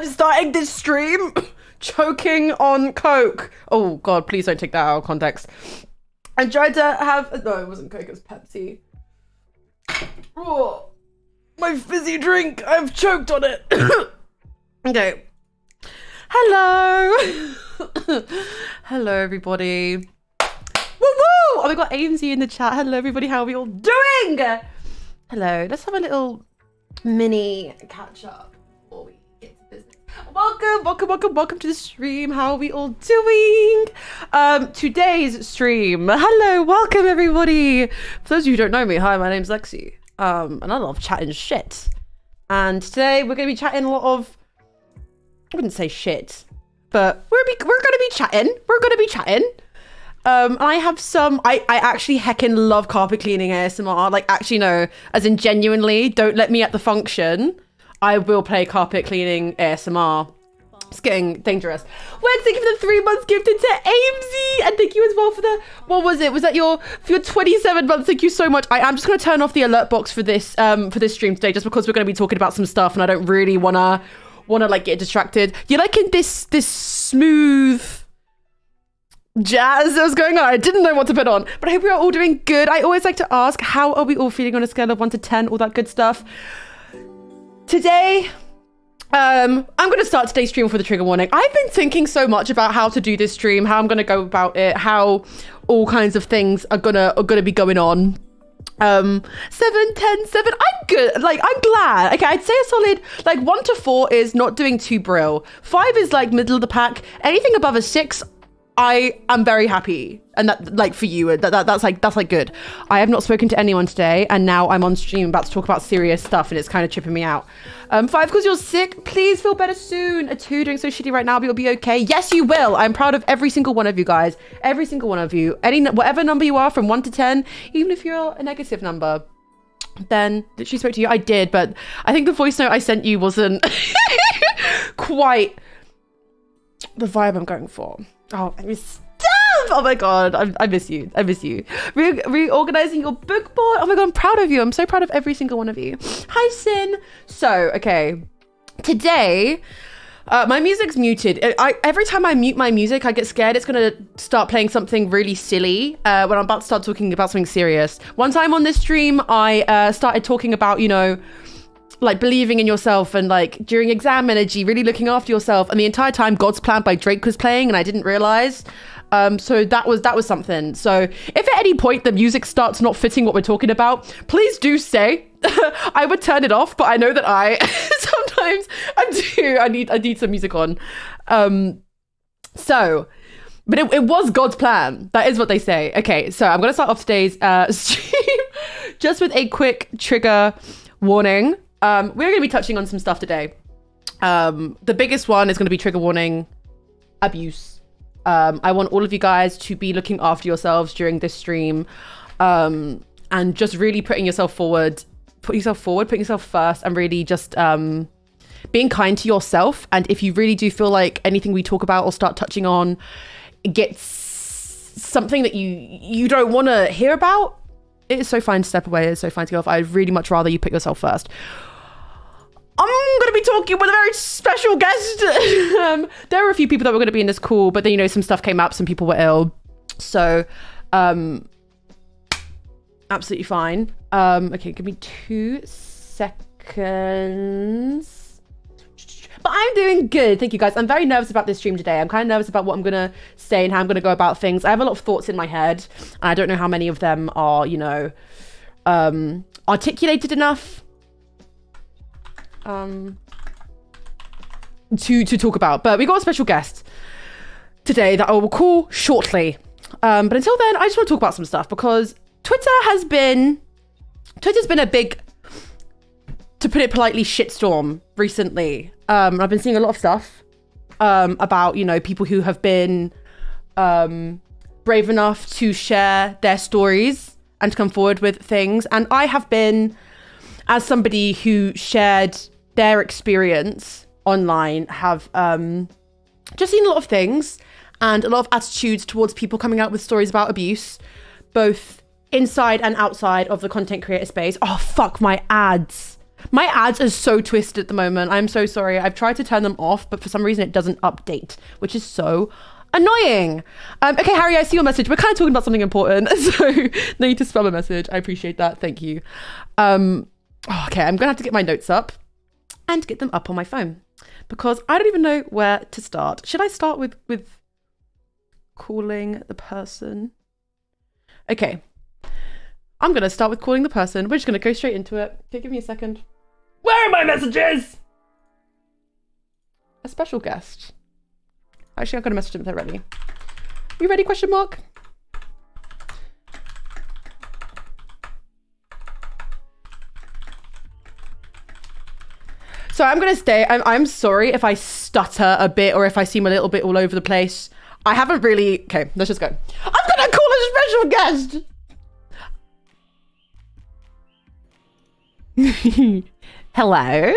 I'm starting this stream choking on Coke. Oh God, please don't take that out of context. I tried to have no, it wasn't Coke, it was Pepsi. Oh, my fizzy drink. I've choked on it. okay. Hello. Hello, everybody. Woo woo! Oh, we got Amesy in the chat. Hello, everybody. How are we all doing? Hello. Let's have a little mini catch up Welcome, welcome, welcome, welcome to the stream. How are we all doing? Um, today's stream. Hello, welcome everybody. For those of you who don't know me, hi, my name's Lexie. Um, and I love chatting shit. And today we're gonna be chatting a lot of I wouldn't say shit, but we're be, we're gonna be chatting. We're gonna be chatting. Um, I have some. I I actually heckin' love carpet cleaning ASMR. Like actually no, as in genuinely. Don't let me at the function. I will play carpet cleaning ASMR. It's getting dangerous. Thank you for the three months gifted to Amesy, and thank you as well for the what was it? Was that your for your 27 months? Thank you so much. I am just gonna turn off the alert box for this um for this stream today, just because we're gonna be talking about some stuff, and I don't really wanna wanna like get distracted. You're liking this this smooth jazz that was going on. I didn't know what to put on, but I hope we are all doing good. I always like to ask, how are we all feeling on a scale of one to ten? All that good stuff. Today, um, I'm going to start today's stream with a trigger warning. I've been thinking so much about how to do this stream, how I'm going to go about it, how all kinds of things are gonna are gonna be going on. Um, seven, ten, seven. I'm good. Like, I'm glad. Okay, I'd say a solid like one to four is not doing too brill. Five is like middle of the pack. Anything above a six, I am very happy, and that like for you, that, that that's like that's like good. I have not spoken to anyone today, and now I'm on stream about to talk about serious stuff, and it's kind of tripping me out. Um, five, because you're sick. Please feel better soon. A two, doing so shitty right now, but you'll be okay. Yes, you will. I'm proud of every single one of you guys. Every single one of you. Any whatever number you are, from one to ten, even if you're a negative number. Then did she spoke to you? I did, but I think the voice note I sent you wasn't quite the vibe I'm going for. Oh, I miss Steph! Oh my god, I, I miss you. I miss you. Re- reorganizing your book board. Oh my god, I'm proud of you. I'm so proud of every single one of you. Hi, Sin. So, okay, today. Uh, my music's muted. I, I, every time I mute my music, I get scared it's gonna start playing something really silly uh, when I'm about to start talking about something serious. One time on this stream, I uh, started talking about, you know, like believing in yourself and like during exam energy, really looking after yourself. And the entire time, God's Plan by Drake was playing, and I didn't realize. Um, so that was that was something. So if at any point the music starts not fitting what we're talking about, please do say. I would turn it off, but I know that I sometimes I do. I need I need some music on. Um, so. But it, it was God's plan. That is what they say. Okay, so I'm going to start off today's uh, stream just with a quick trigger warning. Um, we're going to be touching on some stuff today. Um, the biggest one is going to be trigger warning abuse. Um, I want all of you guys to be looking after yourselves during this stream um, and just really putting yourself forward, putting yourself forward, putting yourself first, and really just um, being kind to yourself. And if you really do feel like anything we talk about or start touching on gets something that you you don't want to hear about, it is so fine to step away. It's so fine to go off. I'd really much rather you put yourself first. I'm going to be talking with a very special guest. um, there were a few people that were going to be in this call, but then, you know, some stuff came up. Some people were ill. So, um, absolutely fine. Um, okay, give me two seconds. But I'm doing good. Thank you guys. I'm very nervous about this stream today. I'm kind of nervous about what I'm going to say and how I'm going to go about things. I have a lot of thoughts in my head, and I don't know how many of them are, you know, um, articulated enough um, to to talk about. But we got a special guest today that I will call shortly. Um, but until then, I just want to talk about some stuff because Twitter has been Twitter's been a big, to put it politely, shitstorm recently. Um, I've been seeing a lot of stuff um, about you know people who have been um, brave enough to share their stories and to come forward with things, and I have been as somebody who shared their experience online have um, just seen a lot of things and a lot of attitudes towards people coming out with stories about abuse, both inside and outside of the content creator space. Oh, fuck my ads. My ads are so twisted at the moment. I'm so sorry. I've tried to turn them off, but for some reason it doesn't update, which is so annoying. Um, okay, Harry, I see your message. We're kind of talking about something important, so no need to spam a message. I appreciate that. Thank you. Um, oh, okay, I'm gonna have to get my notes up and get them up on my phone because I don't even know where to start. Should I start with with calling the person? Okay. I'm gonna start with calling the person. We're just gonna go straight into it. Okay, give me a second. Where are my messages? A special guest. Actually, I've got a message them if they're ready. You ready? Question mark. So I'm gonna stay. I'm, I'm sorry if I stutter a bit or if I seem a little bit all over the place. I haven't really. Okay, let's just go. I'm gonna call a special guest. Hello.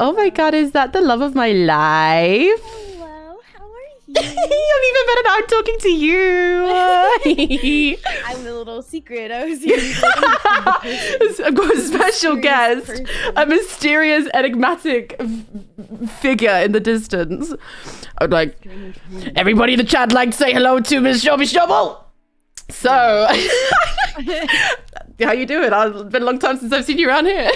Oh my god, is that the love of my life? Hello, how are you? I'm even better now. I'm talking to you. I'm the little secret. I was. I've got a special guest, person. a mysterious, enigmatic figure in the distance. I'm like, everybody in the chat like to say hello to Miss Shelby Shubble. So, how you doing? It's been a long time since I've seen you around here,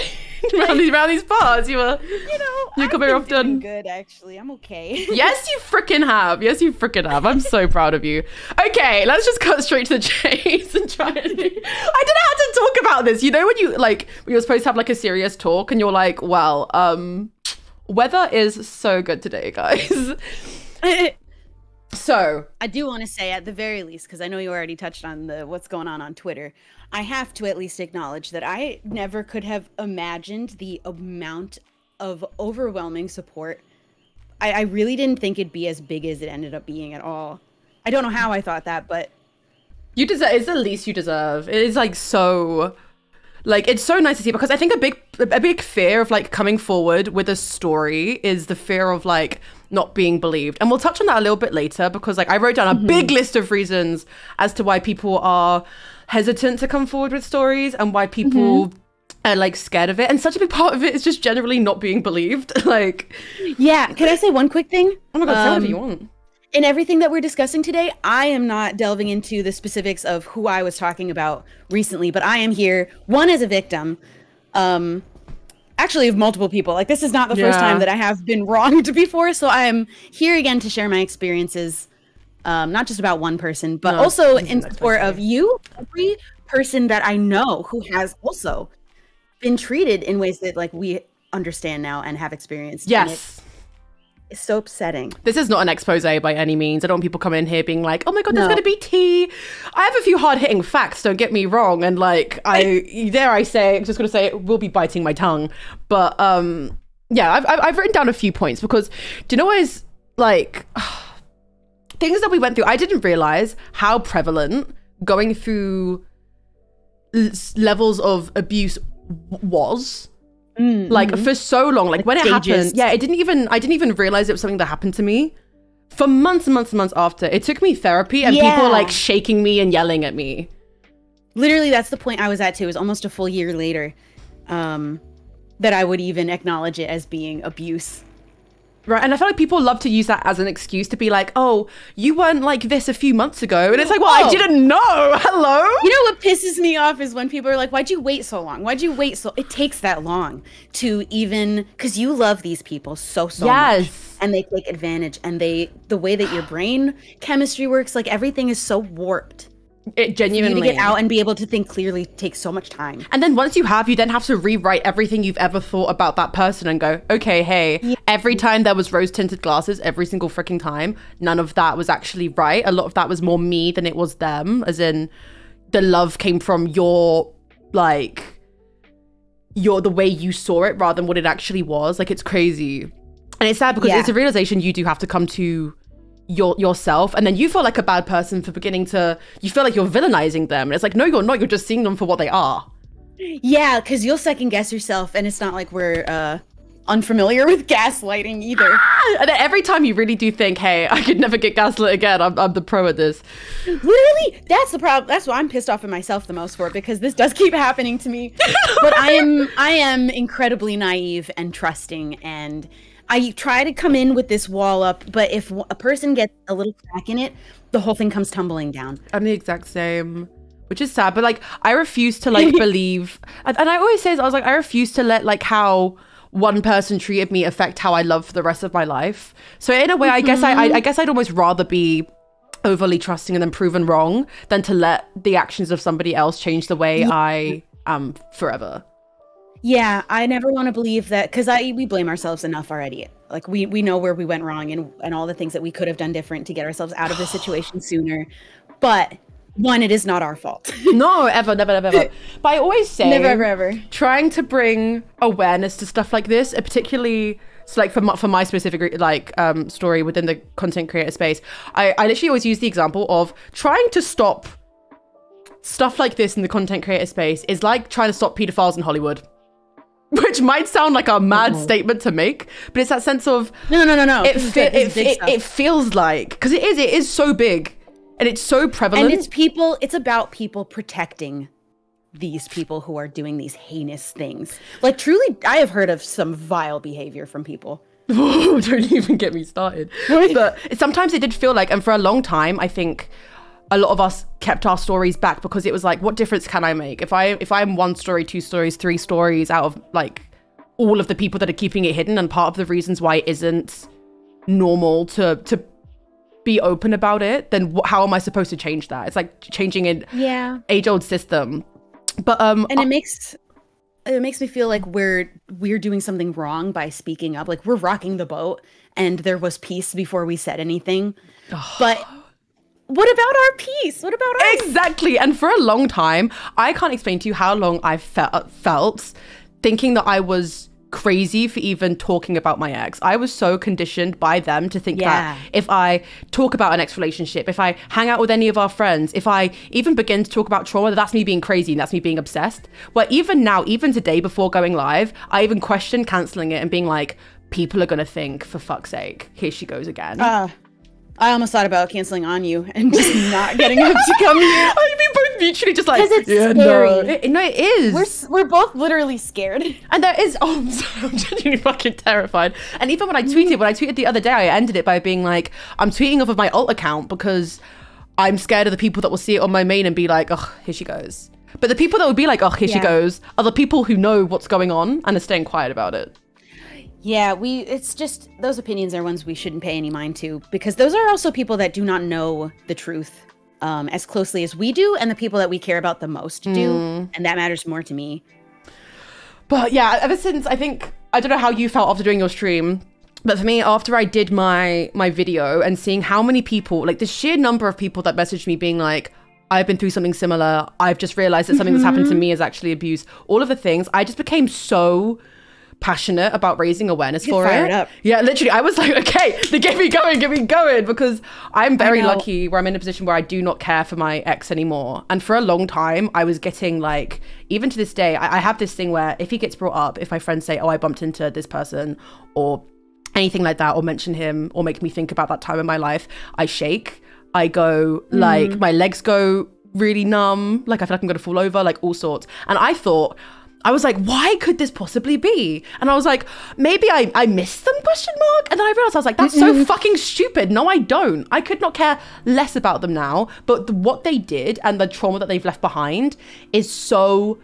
around these around these bars. You were, You know, You come here often. Good, actually. I'm okay. yes, you freaking have. Yes, you freaking have. I'm so proud of you. Okay, let's just cut straight to the chase and try and. I don't know how to talk about this. You know when you like you're supposed to have like a serious talk and you're like, well, um, weather is so good today, guys. So I do want to say, at the very least, because I know you already touched on the what's going on on Twitter. I have to at least acknowledge that I never could have imagined the amount of overwhelming support. I, I really didn't think it'd be as big as it ended up being at all. I don't know how I thought that, but you deserve. It's the least you deserve. It is like so. Like it's so nice to see because I think a big a big fear of like coming forward with a story is the fear of like not being believed. And we'll touch on that a little bit later because like I wrote down a mm-hmm. big list of reasons as to why people are hesitant to come forward with stories and why people are like scared of it. And such a big part of it is just generally not being believed. like, yeah. Can I say one quick thing? oh my god, say whatever Um, you want. in everything that we're discussing today, I am not delving into the specifics of who I was talking about recently, but I am here one as a victim, um, actually of multiple people. Like this is not the first time that I have been wronged before, so I am here again to share my experiences, um, not just about one person, but No, also in support of you, every person that I know who has also been treated in ways that like we understand now and have experienced. Yes. it's so upsetting. This is not an expose by any means. I don't want people coming in here being like, "Oh my god, there's No. going to be tea." I have a few hard hitting facts. Don't get me wrong, and like I dare I say, I'm just going to say, it will be biting my tongue. But um, yeah, I've I've I've written down a few points because do you know what is like things that we went through? I didn't realize how prevalent going through l- levels of abuse was. Like for so long like, when it happened yeah it didn't even i didn't even realize it was something that happened to me. For months and months and months after it took me therapy and people Yeah. like shaking me and yelling at me. Literally that's the point i was at too. It was almost a full year later um that i would even acknowledge it as being abuse right and i feel like people love to use that as an excuse to be like oh you weren't like this a few months ago. And it's like well i Oh. didn't know. Hello? You know what pisses me off is when people are like why'd you wait so long? Why'd you wait so it takes that long to even because you love these people so so much Yes. and they take advantage and they the way that your brain chemistry works like everything is so warped it genuinely to get out and be able to think clearly takes so much time And then once you have, you then have to rewrite everything you've ever thought about that person and go, okay, hey, every time there was rose tinted glasses, every single freaking time, none of that was actually right. A lot of that was more me than it was them, as in the love came from your, like, your, the way you saw it rather than what it actually was. Like, it's crazy. And it's sad because Yeah. it's a realization you do have to come to your yourself and then you feel like a bad person for beginning to you feel like you're villainizing them and it's like no you're not you're just seeing them for what they are Yeah, because you'll second guess yourself, and it's not like we're uh, unfamiliar with gaslighting either. Ah! And every time you really do think, hey, I could never get gaslit again, I'm, I'm the pro at this. Literally, that's the problem. That's what I'm pissed off at myself the most for because this does keep happening to me. but I am I am incredibly naive and trusting and I try to come in with this wall up, but if a person gets a little crack in it, the whole thing comes tumbling down. I'm the exact same, which is sad. But like, I refuse to like believe, and, I always say, this, I was like, I refuse to let like how one person treated me affect how I love for the rest of my life. So in a way, I guess I, I, I mm-hmm. guess I'd almost rather be overly trusting and then proven wrong than to let the actions of somebody else change the way I am forever. Yeah, I never want to believe that because I we blame ourselves enough already. Like we we know where we went wrong and and all the things that we could have done different to get ourselves out of the situation sooner. But one, it is not our fault. no, ever, never, never, ever. But I always say, never, ever, ever. Trying to bring awareness to stuff like this, uh, particularly so like for my, for my specific like um, story within the content creator space, I, I literally always use the example of trying to stop stuff like this in the content creator space is like trying to stop pedophiles in Hollywood. Which might sound like a mad oh. statement to make, but it's that sense of no, no, no, no. It fe- it, it, it feels like because it is it is so big and it's so prevalent. And it's people. It's about people protecting these people who are doing these heinous things. Like truly, I have heard of some vile behavior from people. don't even get me started. but sometimes it did feel like, and for a long time, I think a lot of us kept our stories back because it was like, what difference can I make if I if I'm one story, two stories, three stories out of like all of the people that are keeping it hidden, and part of the reasons why it isn't normal to to be open about it, then how am I supposed to change that? It's like changing an yeah age old system. But um, and it makes it makes me feel like we're we're doing something wrong by speaking up. Like we're rocking the boat, and there was peace before we said anything, but what about our peace? What about our exactly? And for a long time, I can't explain to you how long I felt felt thinking that I was crazy for even talking about my ex. I was so conditioned by them to think yeah. that if I talk about an ex relationship, if I hang out with any of our friends, if I even begin to talk about trauma, that's me being crazy and that's me being obsessed. Well, even now, even today before going live, I even questioned canceling it and being like, people are going to think, for fuck's sake, here she goes again. Uh, I almost thought about canceling on you and just not getting him to come here. Oh, I mean, both mutually just like because it's yeah, scary. No. It, no, it is. We're we're both literally scared, and there is. Oh, I'm, so, I'm genuinely fucking terrified. And even when I tweeted, when I tweeted the other day, I ended it by being like, I'm tweeting off of my alt account because I'm scared of the people that will see it on my main and be like, oh, here she goes. But the people that would be like, oh, here yeah. she goes, are the people who know what's going on and are staying quiet about it. Yeah, we it's just those opinions are ones we shouldn't pay any mind to because those are also people that do not know the truth um, as closely as we do and the people that we care about the most do mm. and that matters more to me. But yeah, ever since I think I don't know how you felt after doing your stream, but for me after I did my my video and seeing how many people like the sheer number of people that messaged me being like I've been through something similar. I've just realized that something mm-hmm. that's happened to mm-hmm. me is actually abuse. All of the things, I just became so passionate about raising awareness for it. Up. Yeah, literally, I was like, okay, they get me going, get me going, because I'm very lucky where I'm in a position where I do not care for my ex anymore. And for a long time, I was getting like, even to this day, I, I have this thing where if he gets brought up, if my friends say, oh, I bumped into this person, or anything like that, or mention him, or make me think about that time in my life, I shake. I go mm. like my legs go really numb, like I feel like I'm gonna fall over, like all sorts. And I thought I was like, why could this possibly be? And I was like, maybe I, I missed them, question mark? And then I realized, I was like, that's so fucking stupid. No, I don't. I could not care less about them now. But the, what they did and the trauma that they've left behind is so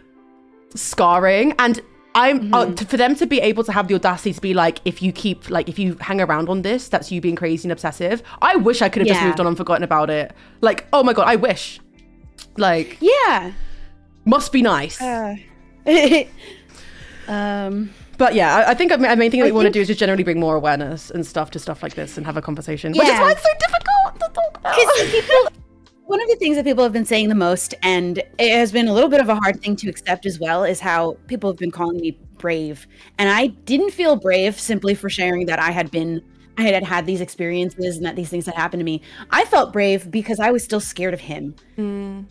scarring. And I'm uh, mm-hmm. uh, to, for them to be able to have the audacity to be like, if you keep like, if you hang around on this, that's you being crazy and obsessive. I wish I could have yeah. just moved on and forgotten about it. Like, oh my god, I wish. Like, yeah, must be nice. Uh, um, but yeah, I, I think a main thing that I we want to do is just generally bring more awareness and stuff to stuff like this and have a conversation, yeah. which is why it's so difficult to talk about. Because people, one of the things that people have been saying the most, and it has been a little bit of a hard thing to accept as well, is how people have been calling me brave, and I didn't feel brave simply for sharing that I had been. I had had these experiences and that these things had happened to me. I felt brave because I was still scared of him. Mm.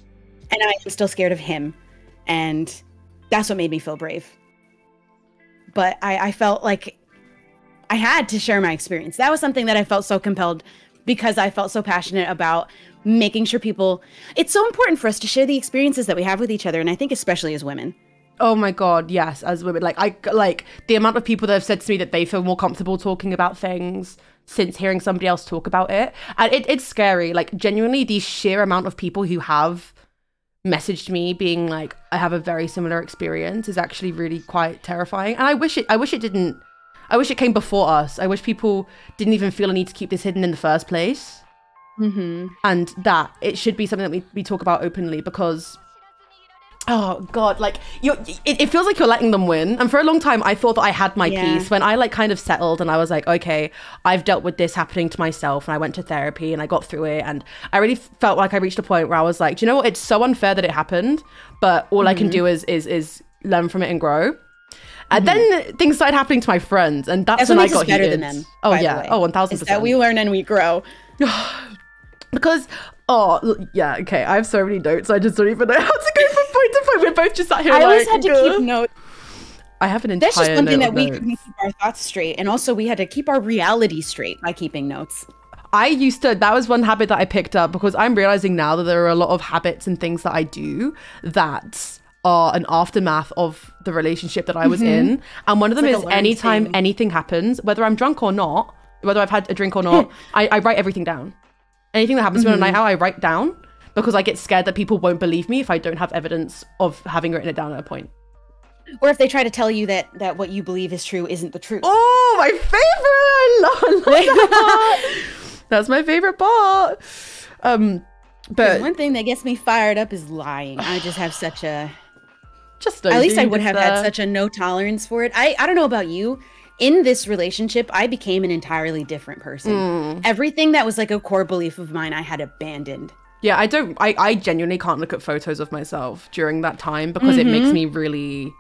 And I am still scared of him. And that's what made me feel brave. But I, I felt like I had to share my experience. That was something that I felt so compelled because I felt so passionate about making sure people. It's so important for us to share the experiences that we have with each other, and I think especially as women. Oh my god, yes, as women. Like I like the amount of people that have said to me that they feel more comfortable talking about things since hearing somebody else talk about it. And it, it's scary. Like genuinely the sheer amount of people who have messaged me being like, I have a very similar experience is actually really quite terrifying. And I wish it I wish it didn't I wish it came before us. I wish people didn't even feel a need to keep this hidden in the first place. Mm-hmm. And that it should be something that we, we talk about openly because Oh god, like you it, it feels like you're letting them win. And for a long time I thought that I had my Yeah. piece when I like kind of settled and I was like, okay, I've dealt with this happening to myself and I went to therapy and I got through it and I really felt like I reached a point where I was like, do you know what? It's so unfair that it happened, but all I can Mm-hmm. do is is is learn from it and grow. And then things started happening to my friends, and that's, That's when I got better heated. than them. Oh yeah, oh one thousand percent. that we learn and we grow. because oh yeah, okay. I have so many notes. I just don't even know how to go point to point. We're both just sat here. I like, always had to "Ugh." keep notes. I have an entire. That's just something that we notes. couldn't keep our thoughts straight, and also we had to keep our reality straight by keeping notes. I used to. That was one habit that I picked up because I'm realizing now that there are a lot of habits and things that I do that are an aftermath of the relationship that I was mm-hmm. in. And one of them is anytime thing. anything happens, whether I'm drunk or not, whether I've had a drink or not, I, I write everything down. Anything that happens to me on a night out, I write down because I get scared that people won't believe me if I don't have evidence of having written it down at a point. Or if they try to tell you that that what you believe is true isn't the truth. Oh, my favorite! I love, that. That's my favorite part. Um, but one thing that gets me fired up is lying. I just have such a just at least I would have had such a no tolerance for it. I I don't know about you. In this relationship, I became an entirely different person. Hmm. Everything that was like a core belief of mine, I had abandoned. Yeah, I don't. I, I genuinely can't look at photos of myself during that time because it Mm-hmm. makes me really,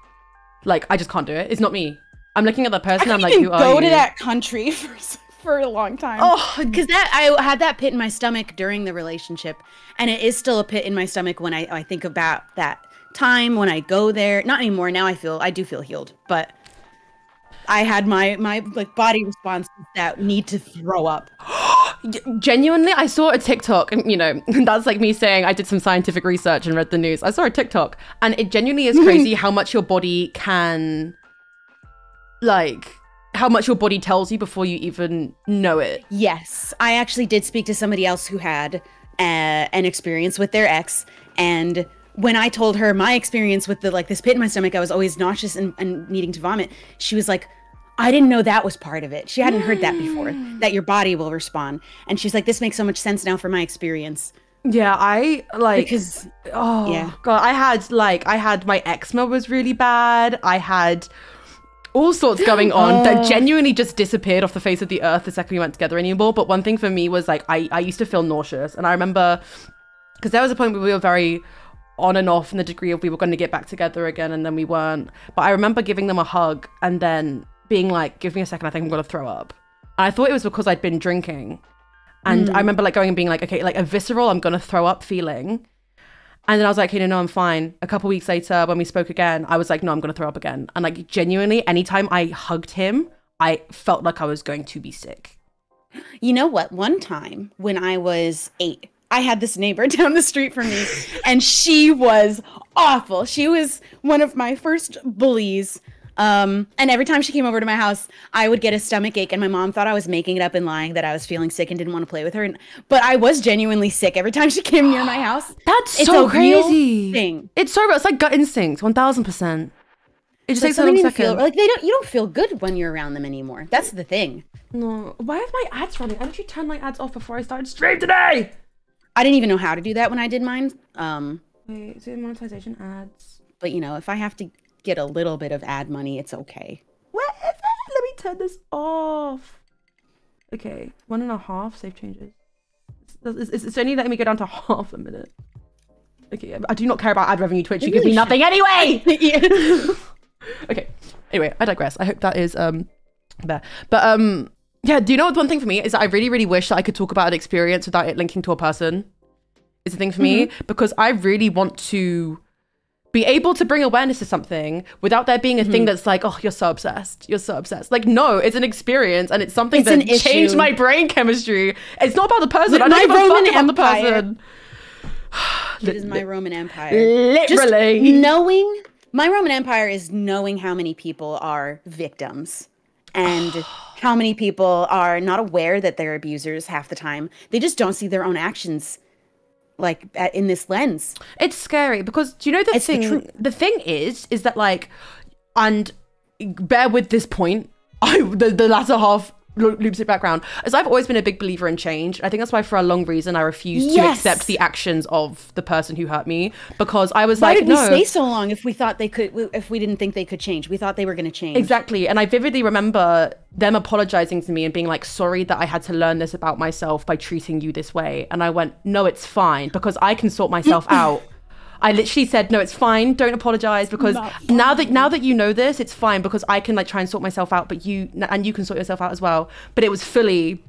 like, I just can't do it. It's not me. I'm looking at that person. I I'm couldn't like, even who go are to that country for for a long time. Oh, because that I had that pit in my stomach during the relationship, and it is still a pit in my stomach when I, I think about that time when I go there. Not anymore. Now I feel I do feel healed, but I had my my like body response that need to throw up. genuinely, I saw a TikTok, and you know, that's like me saying I did some scientific research and read the news. I saw a TikTok, and it genuinely is crazy how much your body can, like, how much your body tells you before you even know it. Yes, I actually did speak to somebody else who had uh, an experience with their ex, and when I told her my experience with the like this pit in my stomach, I was always nauseous and, and needing to vomit. She was like, "I didn't know that was part of it. She hadn't heard that before. Hmm. That your body will respond." And she's like, "This makes so much sense now for my experience Yeah, I like because Oh Yeah. god, I had like I had my eczema was really bad. I had all sorts going on Oh. that genuinely just disappeared off the face of the earth the second we went together anymore. But one thing for me was like I I used to feel nauseous, and I remember because there was a point where we were very on and off in the degree of we were going to get back together again and then we weren't. But I remember giving them a hug and then being like, "Give me a second, I think I'm going to throw up." And I thought it was because I'd been drinking. And mm. I remember like going and being like, okay, like a visceral, I'm gonna throw up feeling. And then I was like, hey, no, no, I'm fine. A couple weeks later, when we spoke again, I was like, no, I'm gonna throw up again. And like genuinely, anytime I hugged him, I felt like I was going to be sick. You know what? One time when I was eight, I had this neighbor down the street from me, and she was awful. She was one of my first bullies. Um, and every time she came over to my house, I would get a stomach ache, and my mom thought I was making it up and lying that I was feeling sick and didn't want to play with her. And, but I was genuinely sick every time she came near my house. That's It's so a crazy. thing. It's so real. It's like gut instinct, one thousand percent. It just Like takes a something to second. feel like they don't. You don't feel good when you're around them anymore. That's the thing. no, why have my ads running? I literally turned my ads off before I started stream today. I didn't even know how to do that when I did mine. Um, Wait, is it monetization ads? but you know, if I have to get a little bit of ad money, it's okay. Where is it? Let me turn this off. Okay, one and a half save changes. It's, it's, it's only letting me go down to half a minute. Okay, I do not care about ad revenue Twitch. You give me really nothing anyway. okay. Anyway, I digress. I hope that is um there. But um yeah, do you know what one thing for me is that I really, really wish that I could talk about an experience without it linking to a person. Is the thing for me because I really want to be able to bring awareness to something without there being a thing mm-hmm. that's like, oh, you're so obsessed. You're so obsessed. Like, no, it's an experience and it's something It's that an issue. changed my brain chemistry. It's not about the person. Li- I don't my give a fuck Roman about the Empire. person. It is my Roman Empire. Literally. Just knowing my Roman Empire is knowing how many people are victims and how many people are not aware that they're abusers half the time. They just don't see their own actions like uh, in this lens. It's scary because do you know the It's the thing? The, thing is, is that like, and bear with this point. I the, the latter half loops it back around. As I've always been a big believer in change. I think that's why for a long reason I refused to accept the actions of the person who hurt me because I was like, Why like, did we stay so long if we thought they could if we didn't think they could change? We thought they were going to change. Exactly. And I vividly remember them apologizing to me and being like, sorry that I had to learn this about myself by treating you this way. And I went, no, it's fine because I can sort myself out. I literally said, no, it's fine. Don't apologize because now that now that you know this, it's fine because I can like try and sort myself out, but you and you can sort yourself out as well. But it was fully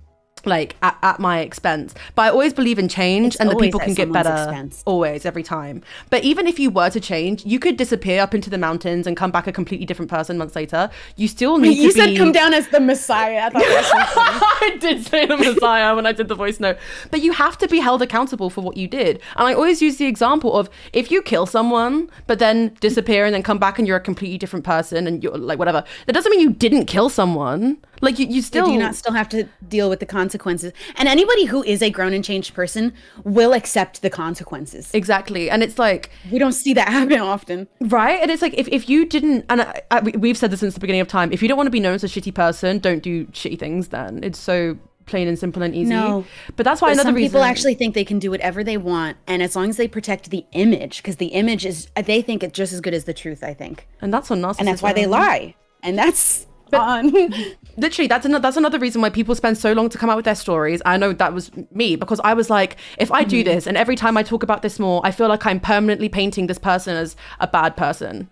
like at, at my expense. But I always believe in change It's and that people can get better expense. always every time but even if you were to change you could disappear up into the mountains and come back a completely different person months later you still need You said be come down as the Messiah. I thought that was so funny. I did say the Messiah when I did the voice note. But you have to be held accountable for what you did. And I always use the example of if you kill someone, but then disappear and then come back and you're a completely different person and you're like whatever, that doesn't mean you didn't kill someone. Like you, you still do not still have to deal with the consequences? And anybody who is a grown and changed person will accept the consequences. Exactly. And it's like We don't see that happen often. Right, and it's like if, if you didn't, and I, I, we- we've said this since the beginning of time. If you don't want to be known as a shitty person, don't do shitty things. Then it's so plain and simple and easy. No. but that's why But another some reason. people actually think they can do whatever they want, and as long as they protect the image, because the image is, they think it's just as good as the truth. I think, and that's on narcissism. and that's why they lie, and that's on. literally that's another that's another reason why people spend so long to come out with their stories. I know that was me because i was like if i Mm-hmm. do this and every time i talk about this more i feel like i'm permanently painting this person as a bad person.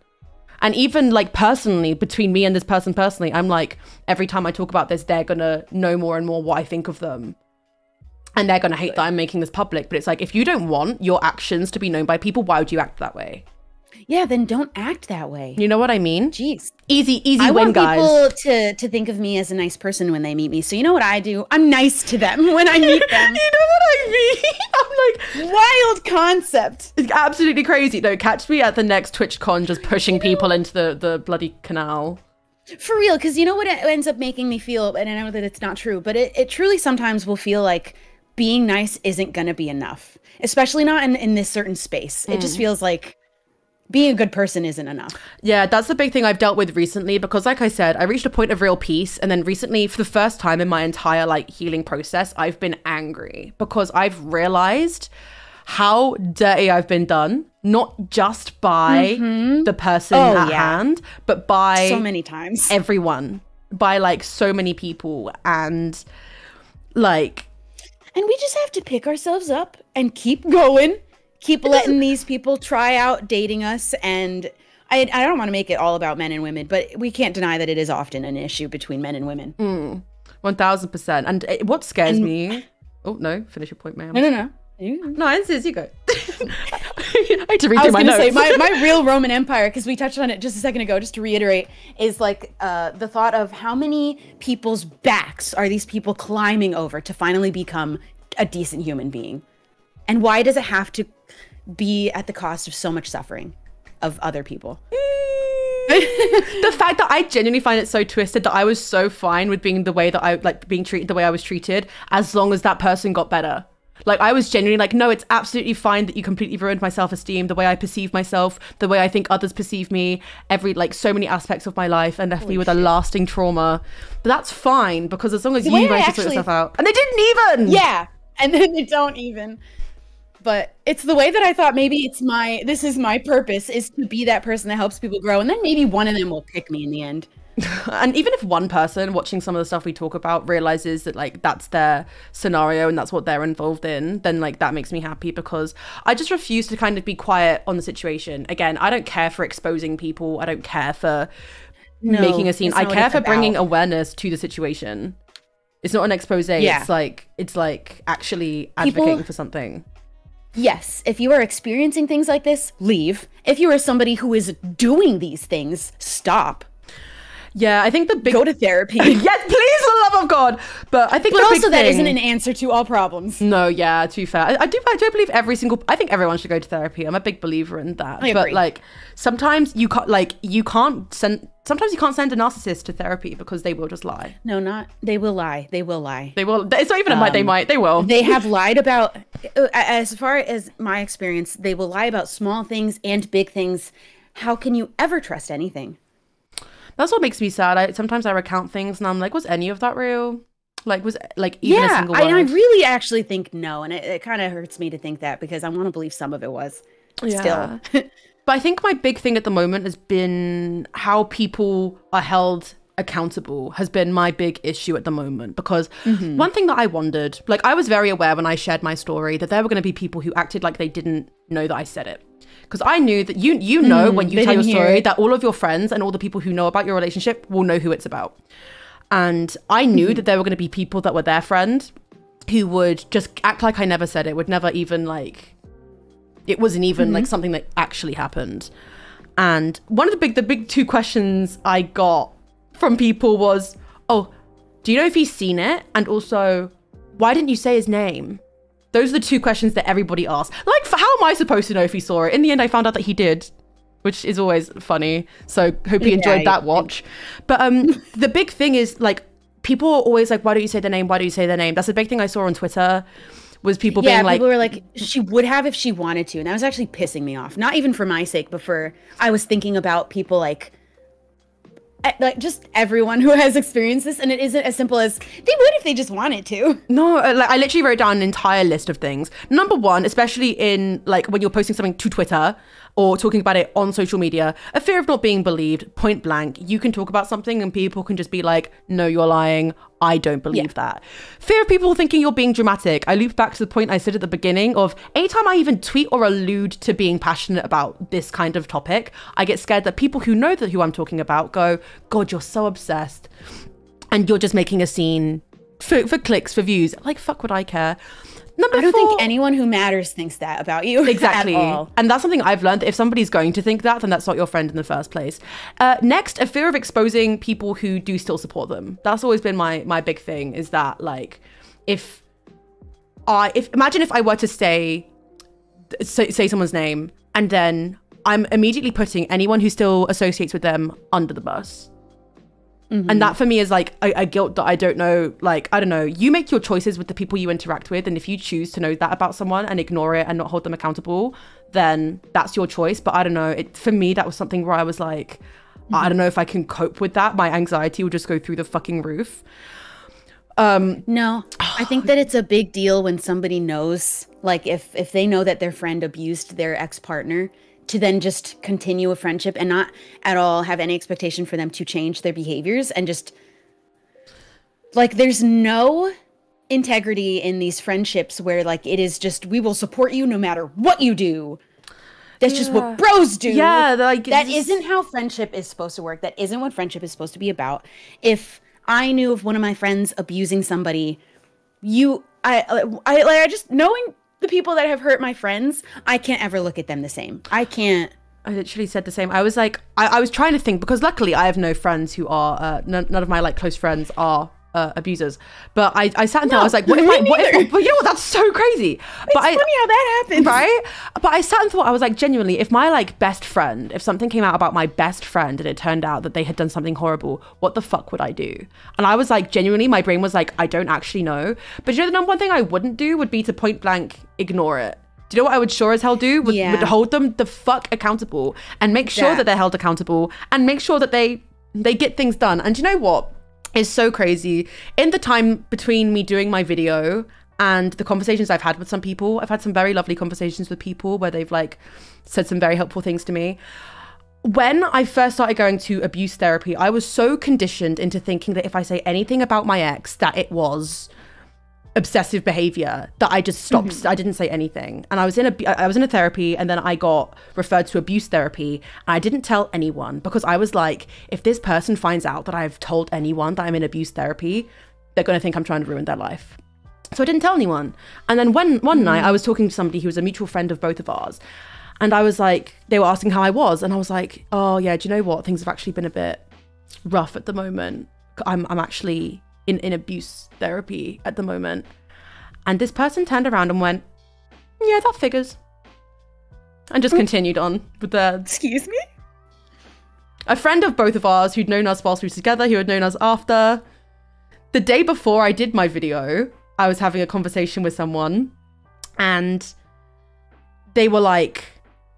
And even like personally between me and this person personally i'm like every time i talk about this they're gonna know more and more what i think of them. And they're gonna hate that i'm making this public. But it's like if you don't want your actions to be known by people why would you act that way yeah, then don't act that way. you know what i mean Jeez. easy easy I win want guys people to to think of me as a nice person when they meet me. So you know what I do? I'm nice to them when I meet them. you know what i mean i'm like Wild concept. It's absolutely crazy. No, catch me at the next TwitchCon just pushing people into the, the bloody canal. For real, because you know what it ends up making me feel, and I know that it's not true, but it, it truly sometimes will feel like being nice isn't going to be enough, especially not in, in this certain space. It just mm. feels like being a good person isn't enough. Yeah, that's the big thing I've dealt with recently because, like I said, I reached a point of real peace. And then recently, for the first time in my entire like healing process, I've been angry because I've realized how dirty I've been done, not just by mm-hmm. the person Oh, at yeah. hand, but by So many times. everyone, by like so many people. And like, And we just have to pick ourselves up and keep going, keep letting these people try out dating us. And I, I don't want to make it all about men and women, but we can't deny that it is often an issue between men and women. One thousand percent. And it, what scares me? Oh no! Finish your point, ma'am. No, no, no. You- No, answers. You go. I had to read I was my notes. say my, my real Roman Empire, because we touched on it just a second ago, just to reiterate, is like uh, the thought of how many people's backs are these people climbing over to finally become a decent human being, and why does it have to be at the cost of so much suffering of other people? the fact that I genuinely find it so twisted that I was so fine with being the way that I like being treated the way I was treated as long as that person got better. Like I was genuinely like, no, it's absolutely fine that you completely ruined my self-esteem, the way I perceive myself, the way I think others perceive me, every like so many aspects of my life and left me with a lasting trauma. But that's fine because as long as way you manage to sort actually- yourself out. And they didn't even. Yeah, and then they don't even. But it's the way that I thought maybe it's my this is my purpose is to be that person that helps people grow, and then maybe one of them will pick me in the end. And even if one person watching some of the stuff we talk about realizes that like that's their scenario and that's what they're involved in, then like that makes me happy because I just refuse to kind of be quiet on the situation. Again, I don't care for exposing people. I don't care for making a scene. I care for bringing awareness to the situation. It's not an expose. Yeah. It's like it's like actually People- advocating for something. Yes, if you are experiencing things like this, leave. If you are somebody who is doing these things, stop. Yeah, I think the big Go to therapy. yes, please, for the love of God. But I think but the big also, that thing- isn't an answer to all problems. No, yeah, to be fair. I, I do I do believe every single I think everyone should go to therapy. I'm a big believer in that. I but agree. like sometimes you can't like you can't send sometimes you can't send a narcissist to therapy because they will just lie. No, not. They will lie. They will lie. They will it's not even a might, they Um, might, they will. They have lied about, uh, as far as my experience, they will lie about small things and big things. How can you ever trust anything? That's what makes me sad. I sometimes I recount things and I'm like, was any of that real? Like was like even a yeah, single I? I really actually think no, and it, it kind of hurts me to think that because I want to believe some of it was. Yeah. Still, But I think my big thing at the moment has been how people are held accountable has been my big issue at the moment because Mm-hmm. one thing that I wondered, like I was very aware when I shared my story that there were going to be people who acted like they didn't know that I said it. Because I knew that you you know when you Mm, tell your story that all of your friends and all the people who know about your relationship will know who it's about. And I knew Mm-hmm. that there were going to be people that were their friend who would just act like I never said it, would never even like it wasn't even Mm-hmm. like something that actually happened. And one of the big the big two questions I got from people was, "Oh, do you know if he's seen it? And also, why didn't you say his name?" Those are the two questions that everybody asks. Like, how am I supposed to know if he saw it? In the end, I found out that he did, which is always funny. So hope you enjoyed Yeah, that watch. But um, the big thing is like people are always like, "Why don't you say the name? Why don't you say their name?" That's a big thing I saw on Twitter. Was people yeah, being like, people were like, she would have if she wanted to, and that was actually pissing me off. Not even for my sake, but for I was thinking about people like, like just everyone who has experienced this, and it isn't as simple as they would if they just wanted to. No, uh, like I literally wrote down an entire list of things. Number one, especially in like when you're posting something to Twitter or talking about it on social media, a fear of not being believed, point blank. You can talk about something and people can just be like, no, you're lying. I don't believe that. Fear of people thinking you're being dramatic. I loop back to the point I said at the beginning of anytime I even tweet or allude to being passionate about this kind of topic, I get scared that people who know that who I'm talking about go, God, you're so obsessed and you're just making a scene for, for clicks, for views. Like, fuck would I care? Number I don't four, think anyone who matters thinks that about you. exactly. And that's something I've learned. If somebody's going to think that, then that's not your friend in the first place. Uh, next, a fear of exposing people who do still support them. That's always been my my big thing. Is that like, if I if imagine if I were to say say, say someone's name and then I'm immediately putting anyone who still associates with them under the bus. And that for me is like a, a guilt that I don't know. Like, I don't know. You make your choices with the people you interact with. And if you choose to know that about someone and ignore it and not hold them accountable, then that's your choice. But I don't know. It, for me, that was something where I was like, I don't know if I can cope with that. My anxiety will just go through the fucking roof. Um, No, I think that it's a big deal when somebody knows, like if if they know that their friend abused their ex partner, to then just continue a friendship and not at all have any expectation for them to change their behaviors and just like there's no integrity in these friendships where like it is just we will support you no matter what you do. That's just what bros do. Yeah, like, that it's- isn't how friendship is supposed to work. That isn't what friendship is supposed to be about. If I knew of one of my friends abusing somebody, you, I, I, like, I just knowing the people that have hurt my friends, I can't ever look at them the same. I can't. I literally said the same. I was like, I, I was trying to think because luckily I have no friends who are, uh, none, none of my like close friends are uh, abusers. But I, I sat and thought, I was like, what if I, what if, but you know what? That's so crazy. but I, how that happens, right? But I sat and thought, I was like, genuinely, if my like best friend, if something came out about my best friend and it turned out that they had done something horrible, what the fuck would I do? And I was like, genuinely, my brain was like, I don't actually know. But you know, the number one thing I wouldn't do would be to point blank ignore it. Do you know what I would sure as hell do? Would, Yeah. would hold them the fuck accountable and make sure That. that they're held accountable and make sure that they they get things done. And do you know what? It's so crazy. In the time between me doing my video and the conversations I've had with some people, I've had some very lovely conversations with people where they've like said some very helpful things to me. When I first started going to abuse therapy, I was so conditioned into thinking that if I say anything about my ex, that it was obsessive behavior that I just stopped. Mm-hmm. I didn't say anything, and I was in a I was in a therapy, and then I got referred to abuse therapy, and I didn't tell anyone because I was like, if this person finds out that I've told anyone that I'm in abuse therapy, they're going to think I'm trying to ruin their life. So I didn't tell anyone. And then one one mm-hmm. night I was talking to somebody who was a mutual friend of both of ours. And I was like, they were asking how I was, and I was like, oh yeah, do you know what? Things have actually been a bit rough at the moment. I'm I'm actually in, in abuse therapy at the moment. And this person turned around and went, Yeah, that figures. And just continued on with their Excuse me? a friend of both of ours who'd known us whilst we were together, who had known us after. The day before I did my video, I was having a conversation with someone and they were like,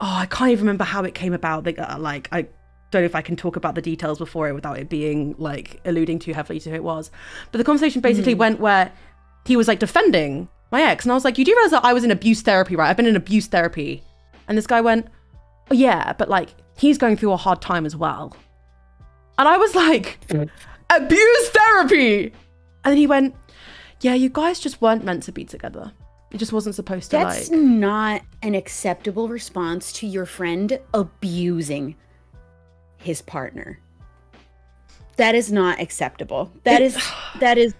Oh, I can't even remember how it came about. They, uh, like, I don't know if I can talk about the details before it without it being like alluding too heavily to who it was. But the conversation basically hmm. went where he was like defending my ex. And I was like, You do realize that I was in abuse therapy, right? I've been in abuse therapy. And this guy went, oh, Yeah, but like he's going through a hard time as well. And I was like, Abuse therapy. And then he went, Yeah, you guys just weren't meant to be together. It just wasn't supposed to That's like. not an acceptable response to your friend abusing his partner. That is not acceptable. That is that is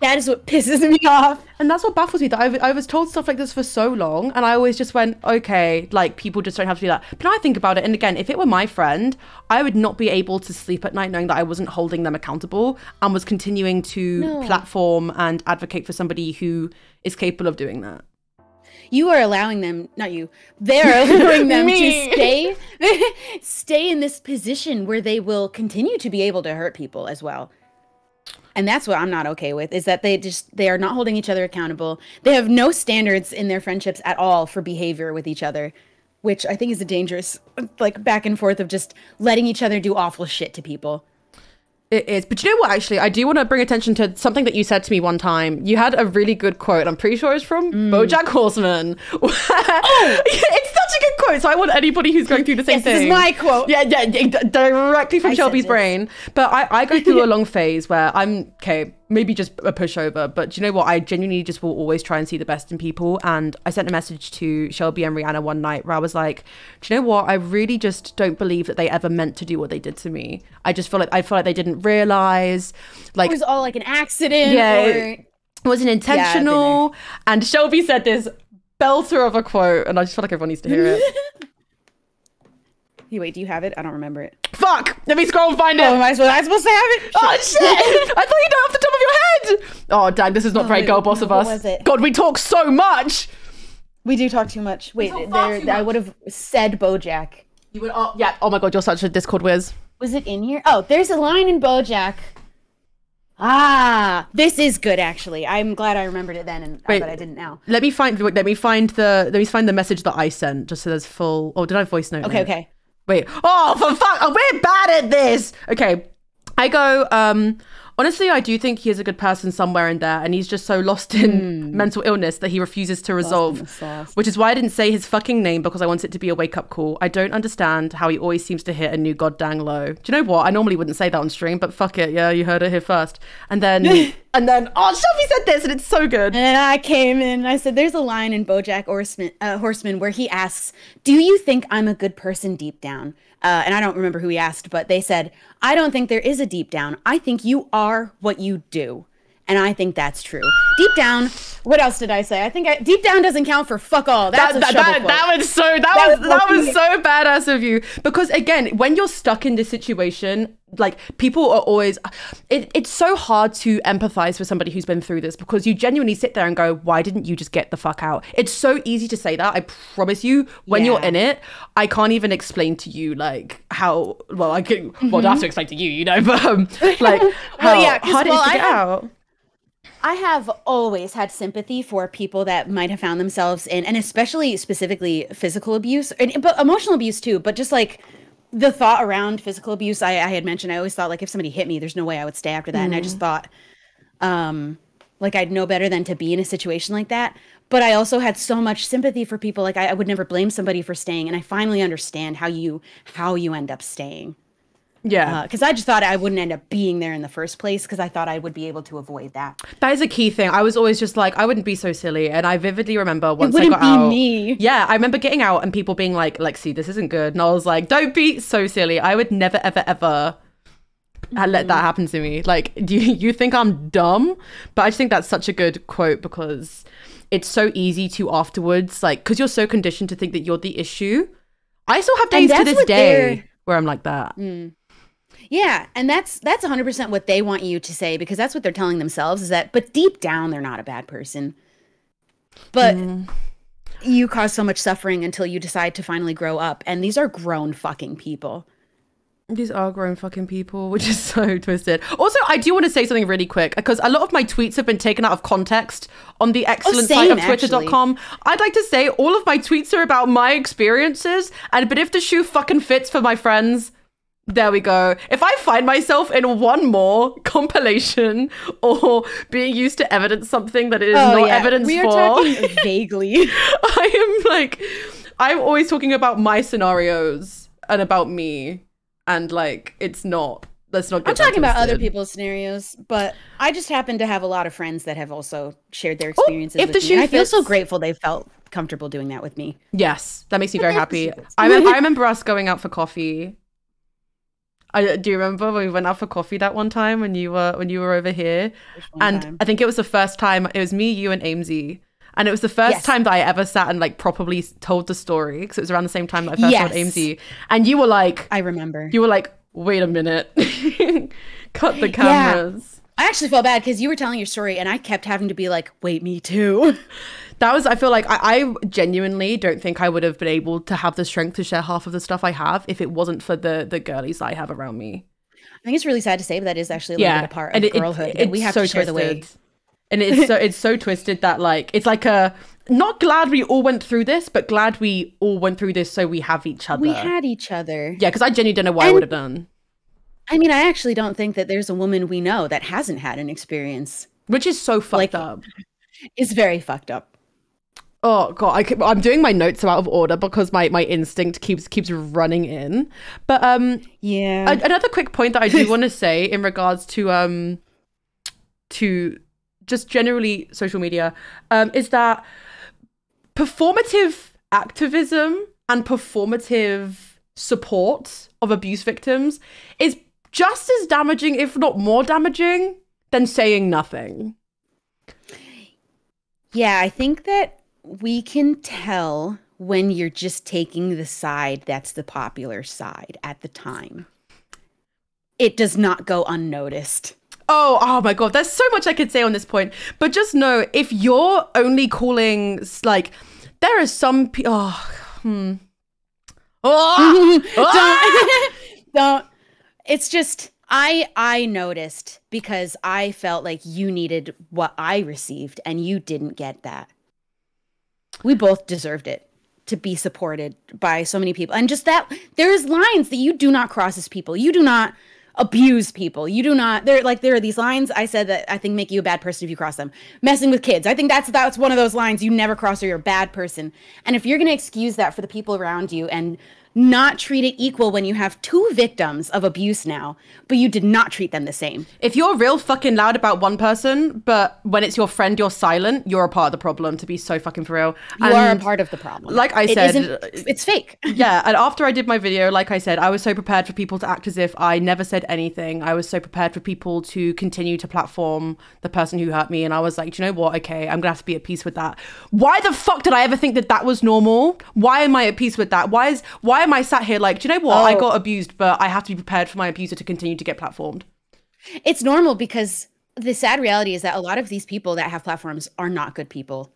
that is what pisses me off. And that's what baffles me that I, I was told stuff like this for so long, and I always just went, okay, like people just don't have to do that. But now I think about it, and again, if it were my friend, I would not be able to sleep at night knowing that I wasn't holding them accountable and was continuing to No. platform and advocate for somebody who is capable of doing that. You are allowing them, not you. They're allowing them to stay stay in this position where they will continue to be able to hurt people as well. And that's what I'm not okay with is that they just they are not holding each other accountable. They have no standards in their friendships at all for behavior with each other, which I think is a dangerous like back and forth of just letting each other do awful shit to people. It is. But you know what, actually? I do want to bring attention to something that you said to me one time. You had a really good quote. I'm pretty sure it's from Mm. Bojack Horseman. oh! it's such a good quote. So I want anybody who's going through the same Yes, this is my quote. Yeah, yeah, directly from I Shelby's brain. But I, I go through a long phase where I'm, okay, maybe just a pushover. But do you know what? I genuinely just will always try and see the best in people. And I sent a message to Shelby and Rihanna one night where I was like, do you know what? I really just don't believe that they ever meant to do what they did to me. I just feel like I feel like they didn't realize, like It was all like an accident Yeah, or it wasn't intentional. and Shelby said this belter of a quote, and I just feel like everyone needs to hear it. Hey, wait, do you have it? I don't remember it. Fuck! Let me scroll and find it. Oh, am I supposed, am I supposed to have it? Oh shit! I thought you know off the top of your head. Oh dang, this is not oh, very wait, girl boss no, of what us. was it? God, we talk so much. We do talk too much. Wait, there, too I would have said BoJack. You would, oh yeah. Oh my god, you're such a Discord whiz. Was it in here? Oh, there's a line in BoJack. Ah, this is good actually. I'm glad I remembered it then, and Wait. but I didn't now. Let me find. Let me find the. Let me find the message that I sent, just so there's full. Oh, did I voice note? Okay, it? okay. Wait. Oh, for fuck. Oh, we're bad at this. Okay. I go, um, honestly, I do think he is a good person somewhere in there, and he's just so lost in mental illness that he refuses to resolve. Which is why I didn't say his fucking name because I want it to be a wake up call. I don't understand how he always seems to hit a new goddamn low. Do you know what? I normally wouldn't say that on stream, but fuck it. Yeah, you heard it here first. And then, and then, oh, Shelby said this, and it's so good. And I came in. I said, "There's a line in BoJack Horseman, uh, Horseman where he asks, "Do you think I'm a good person deep down?" Uh, and I don't remember who he asked, but they said, "I don't think there is a deep down. I think you are what you do." And I think that's true. Deep down, what else did I say? I think I, deep down doesn't count for fuck all. That's that, that, that, was so that, That was was that was so badass of you because again when you're stuck in this situation like people are always it, it's so hard to empathize with somebody who's been through this because you genuinely sit there and go why didn't you just get the fuck out? It's so easy to say that i promise you when you're in it i can't even explain to you like how well i can well i have to explain to you you know but um, like how yeah, 'cause, hard it is well, to I get have- out. I have always had sympathy for people that might have found themselves in, and especially specifically physical abuse, and, but emotional abuse too. But just like the thought around physical abuse, I, I had mentioned, I always thought like if somebody hit me, there's no way I would stay after that, and I just thought, um, like I'd know better than to be in a situation like that. But I also had so much sympathy for people, like I, I would never blame somebody for staying, and I finally understand how you how you end up staying yeah because I just thought I wouldn't end up being there in the first place because I thought I would be able to avoid that. That is a key thing. I was always just like, I wouldn't be so silly. And I vividly remember once I wouldn't got be out. me. Yeah, I remember getting out and people being like, Lexie, this isn't good. And I was like, don't be so silly. I would never, ever, ever let Mm-hmm. that happen to me. Like, do you, you think I'm dumb? But I just think that's such a good quote because it's so easy to afterwards, like, because you're so conditioned to think that you're the issue. I still have days to this day where I'm like that. Yeah, and that's that's 100% what they want you to say because that's what they're telling themselves is that but deep down they're not a bad person. But Mm. you cause so much suffering until you decide to finally grow up and these are grown fucking people. These are grown fucking people, which is so twisted. Also, I do want to say something really quick because a lot of my tweets have been taken out of context on the excellent site same, of twitter.com. I'd like to say all of my tweets are about my experiences, and but if the shoe fucking fits for my friends, there we go. If I find myself in one more compilation or being used to evidence something that it is oh, not evidence Oh, we are for, talking vaguely. I am like, I'm always talking about my scenarios and about me, and like, it's not. Let's not. Get I'm talking about other people's scenarios, but I just happen to have a lot of friends that have also shared their oh, experiences. Oh, if with the shoe I feel so grateful they felt comfortable doing that with me. Yes, that makes me very happy. I, I remember us going out for coffee. I do you remember when we went out for coffee that one time when you were when you were over here, and time? I think it was the first time it was me, you, and Amesy, and it was the first Yes. time that I ever sat and like properly told the story because it was around the same time that I first told Yes. Amesy, and you were like, I remember. you were like, wait a minute, cut the cameras. I actually felt bad because you were telling your story, and I kept having to be like, "Wait, me too." That was, I feel like I, I genuinely don't think I would have been able to have the strength to share half of the stuff I have if it wasn't for the the girlies that I have around me. I think it's really sad to say, but that is actually a little bit a part of and it- it- girlhood. that we have so to share the way. And it's so it's so twisted that like it's like a not glad we all went through this, but glad we all went through this so we have each other. We had each other. yeah, because I genuinely don't know what I would have done. I mean, I actually don't think that there's a woman we know that hasn't had an experience. Which is so fucked Like- up. It's very fucked up. Oh god, I, keep- I'm doing my notes out of order because my, my instinct keeps keeps running in. But um, Yeah. A- another quick point that I do want to say in regards to um to just generally social media um is that performative activism and performative support of abuse victims is just as damaging if not more damaging than saying nothing. Yeah, I think that we can tell when you're just taking the side that's the popular side at the time. It does not go unnoticed. Oh, oh my god, there's so much I could say on this point. But just know if you're only calling like there are some people oh, hmm. Oh, don't, don't. It's just I I noticed because I felt like you needed what I received and you didn't get that. We both deserved it to be supported by so many people. And just that there's lines that you do not cross as people. You do not abuse people. You do not there like there are these lines I said that I think make you a bad person if you cross them. Messing with kids. I think that's that's one of those lines you never cross or you're a bad person. And if you're going to excuse that for the people around you and not treat it equal when you have two victims of abuse now, but you did not treat them the same. if you're real fucking loud about one person, but when it's your friend you're silent, you're a part of the problem to be so fucking for real. You are a And- part of the problem. like I said, isn't- uh, it's fake. yeah, and after I did my video, like I said, I was so prepared for people to act as if I never said anything. I was so prepared for people to continue to platform the person who hurt me, and I was like, "Do you know what? Okay, I'm gonna have to be at peace with that. Why the fuck did I ever think that that was normal? Why am I at peace with that? Why is why am I sat here like, do you know what? I Oh. got abused, but I have to be prepared for my abuser to continue to get platformed. It's normal because the sad reality is that a lot of these people that have platforms are not good people.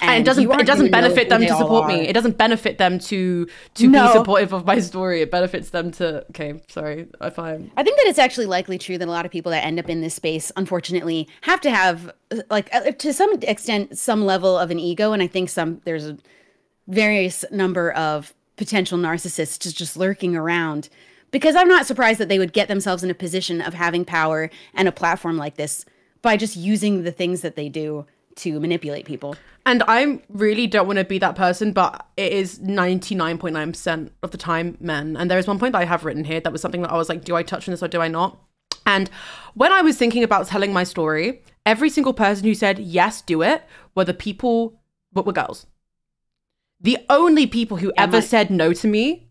and it doesn't it doesn't benefit them to support me. It doesn't benefit them to to No. be supportive of my story. It benefits them to okay, sorry, if I'm I think that it's actually likely true that a lot of people that end up in this space, unfortunately, have to have like uh, to some extent some level of an ego, and I think some there's a various number of potential narcissists just- lurking around. Because I'm not surprised that they would get themselves in a position of having power and a platform like this by just using the things that they do to manipulate people. And I really don't want to be that person, but it is 99.9% of the time men. And there is one point that I have written here that was something that I was like, do I touch on this or do I not? And when I was thinking about telling my story, every single person who said, yes, do it, were the people, but were girls. The only people who Yeah, ever my- said no to me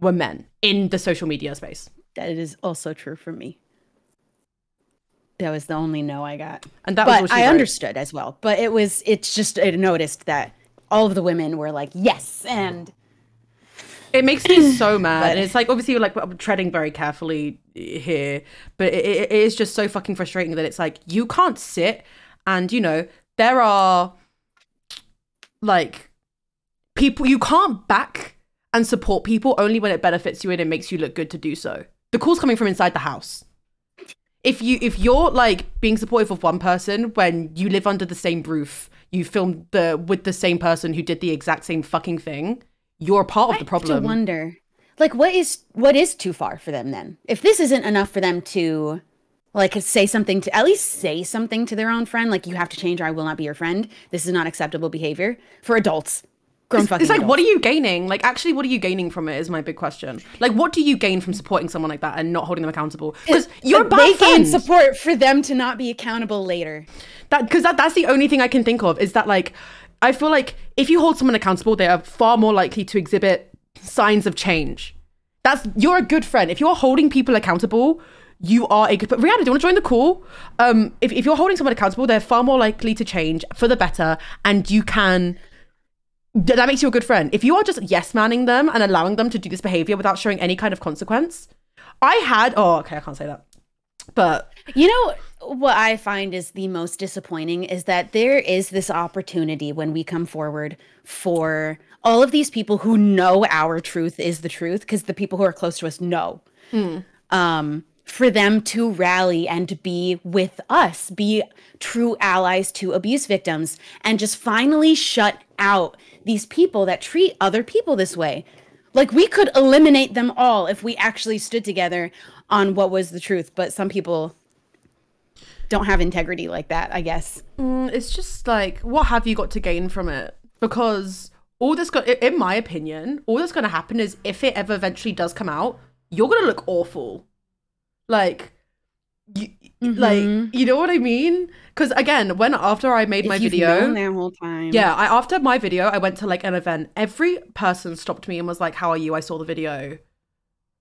were men in the social media space. That is also true for me. that was the only no I got. And that was but she I wrote. understood as well. But it was it's just I noticed that all of the women were like yes and It makes me so mad. But- and it's like obviously like I'm treading very carefully here, but it, it it is just so fucking frustrating that it's like you can't sit and you know there are like people you can't back and support people only when it benefits you and it makes you look good to do so. The call's coming from inside the house. If you if you're like being supportive of one person when you live under the same roof, you filmed the with the same person who did the exact same fucking thing, you're a part of the I have to wonder like what is what is too far for them then? If this isn't enough for them to like say something to at least say something to their own friend like you have to change or I will not be your friend. This is not acceptable behavior for adults. Grown fucking It's like, adults. what are you gaining? Like, actually, what are you gaining from it? Is my big question. Like, what do you gain from supporting someone like that and not holding them accountable? Because you're a But bad they friend. gain support for them to not be accountable later. that because that, that's the only thing I can think of is that like I feel like if you hold someone accountable, they are far more likely to exhibit signs of change. That's you're a good friend. If you're holding people accountable, you are a good. But Rihanna, do you want to join the call? Um, if if you're holding someone accountable, they're far more likely to change for the better, and you can. Th- That makes you a good friend. If you are just yes manning them and allowing them to do this behavior without showing any kind of consequence, I had. Oh, okay, I can't say that. But You know what I find is the most disappointing is that there is this opportunity when we come forward for all of these people who know our truth is the truth because the people who are close to us know. Um for them to rally and be with us, be true allies to abuse victims, and just finally shut out these people that treat other people this way. Like we could eliminate them all if we actually stood together on what was the truth, but some people don't have integrity like that, I guess. Mm, it's just like what have you got to gain from it because all this got in my opinion all that's going to happen is if it ever eventually does come out you're going to look awful like you, like you know what i mean because again when after i made my If you've video known that whole time. yeah i after my video i went to like an event every person stopped me and was like how are you i saw the video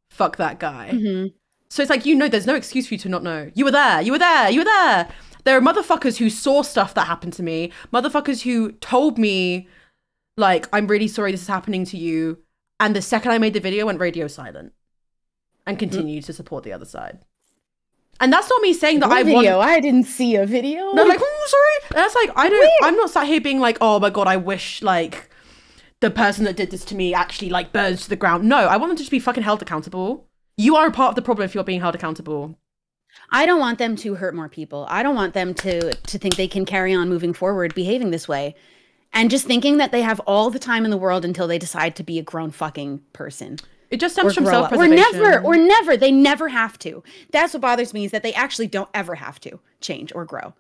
fuck that guy Mhm. so it's like you know, there's no excuse for you to not know. You were there. You were there. You were there. There are motherfuckers who saw stuff that happened to me. Motherfuckers who told me, like, I'm really sorry this is happening to you. And the second I made the video, went radio silent, and mm. continued to support the other side. And that's not me saying that What I video? want. I didn't see a video. No, like, oh, sorry. And that's like, I don't. I'm not sat here being like, oh my god, I wish like the person that did this to me actually like burns to the ground. No, I want them to just be fucking held accountable. You are a part of the problem if you're being held accountable. I don't want them to hurt more people. I don't want them to to think they can carry on moving forward behaving this way. And just thinking that they have all the time in the world until they decide to be a grown fucking person. It just stems from grow up. Or never, or never. They never have to. That's what bothers me is that they actually don't ever have to change or grow.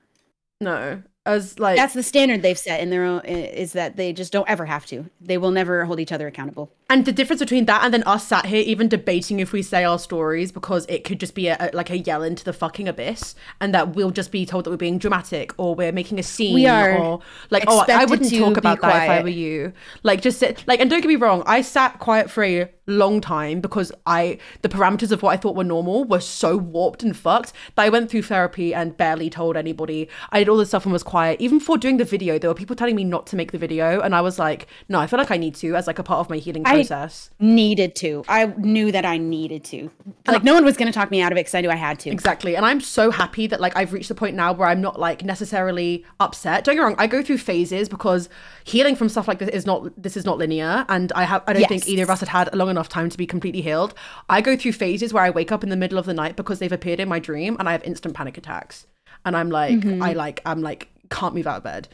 no, as like That's the standard they've set in their own is that they just don't ever have to. They will never hold each other accountable. and the difference between that and then us sat here even debating if we say our stories because it could just be a, a- like a yell into the fucking abyss and that we'll just be told that we're being dramatic or we're making a scene We are or like oh I wouldn't talk about that if I were you like just sit like and don't get me wrong I sat quiet for a long time because I the parameters of what I thought were normal were so warped and fucked that I went through therapy and barely told anybody I did all this stuff and was quiet even for doing the video there were people telling me not to make the video and I was like no I feel like I need to as like a part of my healing I- process Needed to. I knew that I needed to. Like no one was going to talk me out of it because I knew I had to. Exactly. And I'm so happy that like I've reached the point now where I'm not like necessarily upset. Don't get me wrong, I go through phases because healing from stuff like this is not this is not linear and I have I don't think either of us had had a long enough time to be completely healed. I go through phases where I wake up in the middle of the night because they've appeared in my dream and I have instant panic attacks. And I'm like Mm-hmm. I like I'm like can't move out of bed.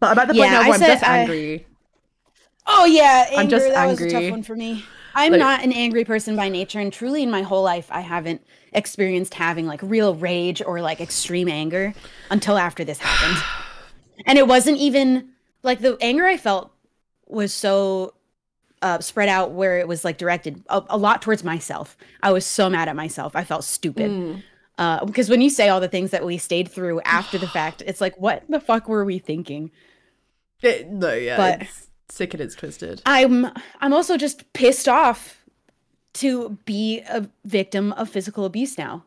But I'm at the point Yeah, now I where I'm said just I- angry. Oh yeah, anger, I'm just that was a angry. tough one for me. I'm Like- not an angry person by nature, and truly in my whole life, I haven't experienced having like real rage or like extreme anger until after this happened. and it wasn't even like the anger I felt was so uh, spread out where it was like directed a, a lot towards myself. I was so mad at myself. I felt stupid. Mm. Uh, because when you say all the things that we stayed through after the fact, it's like, what the fuck were we thinking? It- no, yeah. But- it's sick and it's twisted. I'm I'm also just pissed off to be a victim of physical abuse now.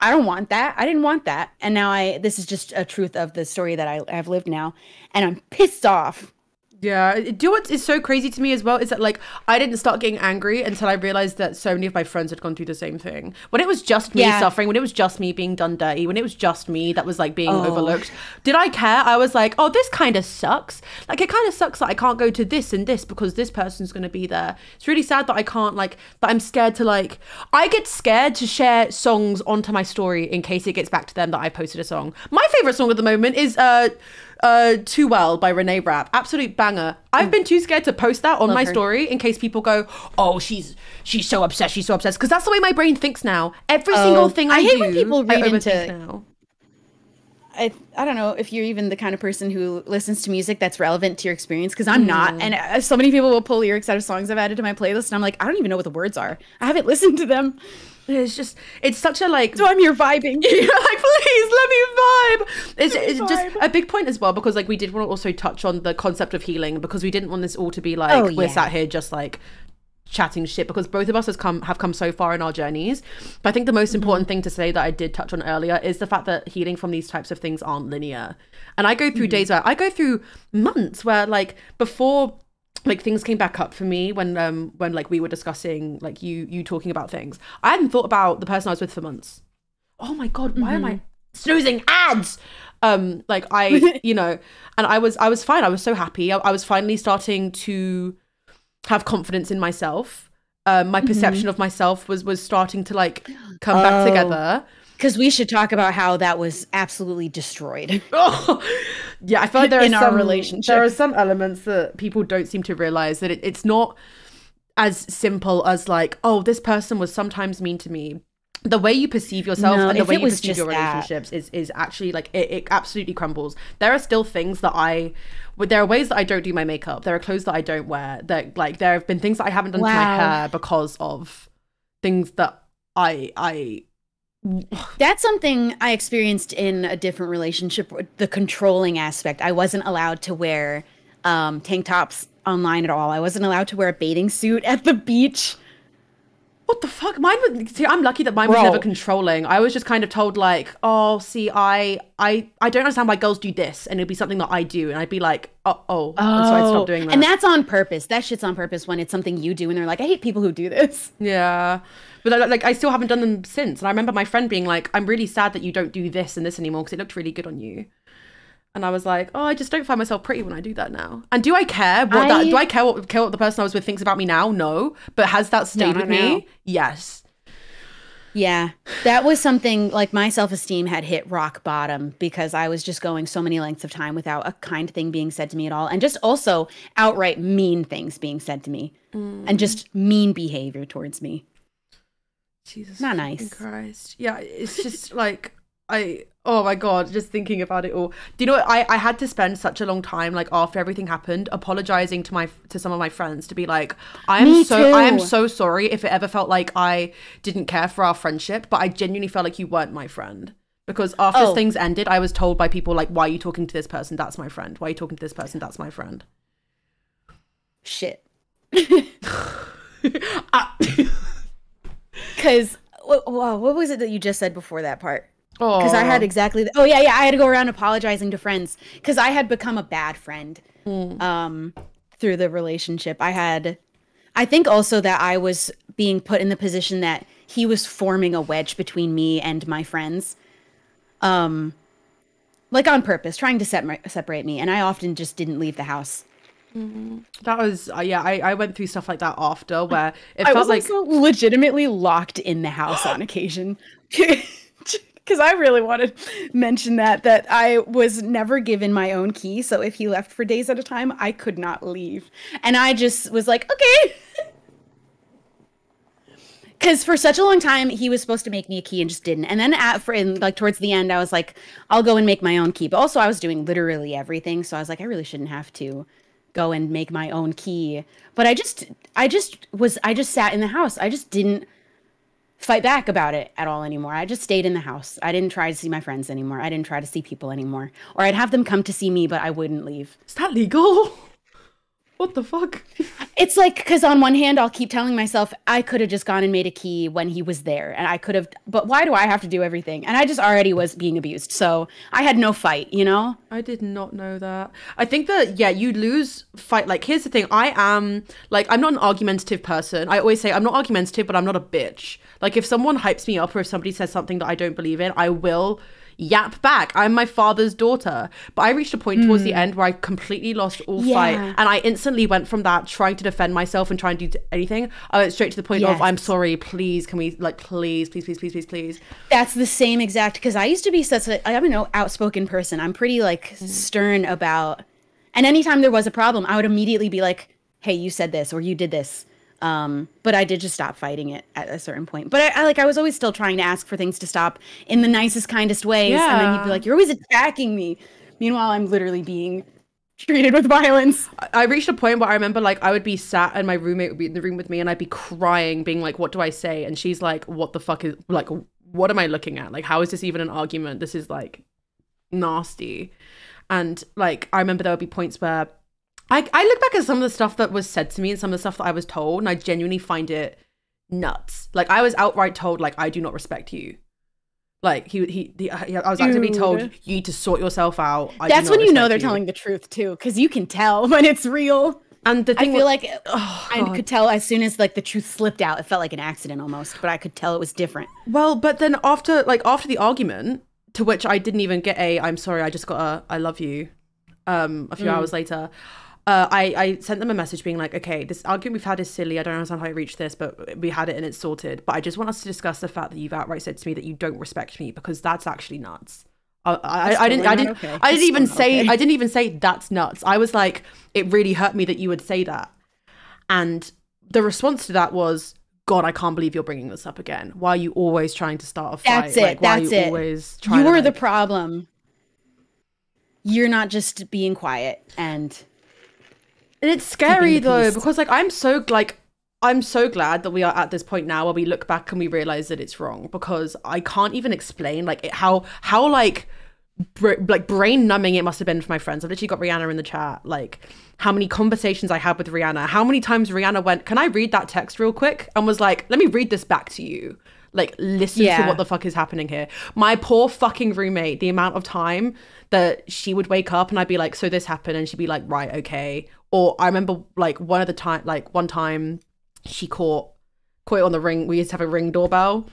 I don't want that. I didn't want that. And now I this is just a truth of the story that I have lived now and I'm pissed off. Yeah, do what is so crazy to me as well is that like I didn't start getting angry until I realized that so many of my friends had gone through the same thing. When it was just me Yeah. suffering, when it was just me being done dirty, when it was just me that was like being Oh. overlooked, did I care? I was like, oh, this kind of sucks. Like it kind of sucks that I can't go to this and this because this person's going to be there. It's really sad that I can't like that I'm scared to like I get scared to share songs onto my story in case it gets back to them that I posted a song. My favorite song at the moment is uh uh Too Well by Renee Rapp. Absolute banger. I've been too scared to post that on my her. story in case people go, "Oh, she's she's so obsessed, she's so obsessed." Because that's the way my brain thinks now. Every single thing I, I hate do, when people read overthink into- now. I I don't know if you're even the kind of person who listens to music that's relevant to your experience because I'm not. And uh, so many people will pull lyrics out of songs I've added to my playlist, and I'm like, I don't even know what the words are. I haven't listened to them, It's just it's such a like so I'm here vibing. You're like, please let me vibe. It's, me it's just a big point as well because like we did want to also touch on the concept of healing because we didn't want this all to be like Oh, we're sat here just like chatting shit because both of us has come have come so far in our journeys. But I think the most Mm-hmm. important thing to say that I did touch on earlier is the fact that healing from these types of things aren't linear. And I go Mm-hmm. through days where I go through months where like before like things came back up for me when um when like we were discussing like you you talking about things. I hadn't thought about the person I was with for months. Oh my god, why am I snoozing ads? Um like I you know, and I was I was fine. I was so happy. I, I was finally starting to have confidence in myself. Um, my perception of myself was was starting to like come back Oh. together. Because we should talk about how that was absolutely destroyed. Oh, yeah, I feel like there are In our some relationship. There are some elements that people don't seem to realize that it, it's not as simple as like, oh, this person was sometimes mean to me. The way you perceive yourself No, and the way you perceive your relationships is is actually like it, it absolutely crumbles. There are still things that I, there are ways that I don't do my makeup. There are clothes that I don't wear. That like there have been things that I haven't done to my hair because of things that I I That's something I experienced in a different relationship the controlling aspect. I wasn't allowed to wear um, tank tops online at all. I wasn't allowed to wear a bathing suit at the beach. What the fuck? Mine was see, I'm lucky that mine was Bro. never controlling. I was just kind of told like, oh, see, I I I don't understand why girls do this, and it'd be something that I do, and I'd be like, oh, oh, and so I'd stop doing that. And that's on purpose. That shit's on purpose when it's something you do and they're like, I hate people who do this. yeah, but I- like I still haven't done them since. And I remember my friend being like, I'm really sad that you don't do this and this anymore because it looked really good on you. And I was like, oh, I just don't find myself pretty when I do that now. And do I care what that? Do I care what care what the person I was with thinks about me now? No. But has that stayed not with me? Yes. Yeah. That was something like my self esteem had hit rock bottom because I was just going so many lengths of time without a kind thing being said to me at all. And just also outright mean things being said to me mm. and just mean behavior towards me. Jesus, Not nice. Christ, yeah, it's just like I. Oh my god, just thinking about it all. Do you know what? I I had to spend such a long time like after everything happened, apologizing to my to some of my friends to be like, I am Me so I am so sorry if it ever felt like I didn't care for our friendship, but I genuinely felt like you weren't my friend. Because after Oh. things ended, I was told by people like, "Why are you talking to this person? That's my friend. Why are you talking to this person? That's my friend." Shit. Because, what, what was it that you just said before that part? oh, because I had exactly. The, oh yeah, yeah. I had to go around apologizing to friends because I had become a bad friend um, through the relationship. I had. I think also that I was being put in the position that he was forming a wedge between me and my friends, um, like on purpose, trying to separ- separate me. And I often just didn't leave the house. That was uh, yeah. I I went through stuff like that after where it I felt like legitimately locked in the house on occasion. Because I really wanted to mention that that I was never given my own key, so if he left for days at a time, I could not leave, and I just was like, okay. Because for such a long time, he was supposed to make me a key and just didn't. And then at for in, like towards the end, I was like, I'll go and make my own key. But also, I was doing literally everything, so I was like, I really shouldn't have to go and make my own key. But I just, I just was, I just sat in the house. I just didn't fight back about it at all anymore. I just stayed in the house. I didn't try to see my friends anymore. I didn't try to see people anymore. Or I'd have them come to see me, but I wouldn't leave. is that legal? What the fuck? It's like because on one hand, I'll keep telling myself I could have just gone and made a key when he was there, and I could have. But why do I have to do everything? And I just already was being abused, so I had no fight. You know. I did not know that. I think that yeah, you lose fight. Like here's the thing. I am like I'm not an argumentative person. I always say I'm not argumentative, but I'm not a bitch. Like if someone hypes me up or if somebody says something that I don't believe in, I will yap back. I'm my father's daughter. But I reached a point towards the hmm. end where I completely lost all fight. And I instantly went from that trying to defend myself and trying to do anything. I went straight to the point of I'm sorry, please, can we like please, please, please, please, please, please. That's the same exact because I used to be such a I don't know outspoken person. I'm pretty like hmm. stern about, and anytime there was a problem, I would immediately be like, "Hey, you said this or you did this." Um, but I did just stop fighting it at a certain point. But I, I like I was always still trying to ask for things to stop in the nicest, kindest ways, and then he'd be like, "You're always attacking me." Meanwhile, I'm literally being treated with violence. I- I reached a point where I remember like I would be sat and my roommate would be in the room with me and I'd be crying, being like, "What do I say?" And she's like, "What the fuck is like? What am I looking at? Like, how is this even an argument? This is like nasty." And like I remember there would be points where I I look back at some of the stuff that was said to me and some of the stuff that I was told, and I genuinely find it nuts. Like I was outright told like I do not respect you. Like he he, he I was actively told you need to sort yourself out. I That's when you know they're telling the truth too, because you can tell when it's real. And the thing I feel wa- like Oh, I could tell as soon as like the truth slipped out. It felt like an accident almost, but I could tell it was different. Well, but then after like after the argument, to which I didn't even get a I'm sorry, I just got a I love you um a few hours later. Uh, I, I sent them a message being like, okay, this argument we've had is silly. I don't understand how I reached this, but we had it and it's sorted. But I just want us to discuss the fact that you've outright said to me that you don't respect me because that's actually nuts. I, I, I didn't I didn't okay. I didn't even say okay. I didn't even say that's nuts. I was like, it really hurt me that you would say that. And the response to that was, God, I can't believe you're bringing this up again. Why are you always trying to start a fight? That's it. Like, why That's are you it. always trying You to, were the problem. You're not just being quiet and And it's scary though because like I'm so like I'm so glad that we are at this point now where we look back and we realize that it's wrong because I can't even explain like it, how how like br- like brain numbing it must have been for my friends. I've literally got Rihanna in the chat like how many conversations I had with Rihanna, how many times Rihanna went, "Can I read that text real quick?" and was like, "Let me read this back to you." Like listen to what the fuck is happening here. My poor fucking roommate, the amount of time that she would wake up and I'd be like, so this happened, and she'd be like, right, okay. Or I remember like one of the time, like one time, she caught caught it on the ring. We used to have a ring doorbell.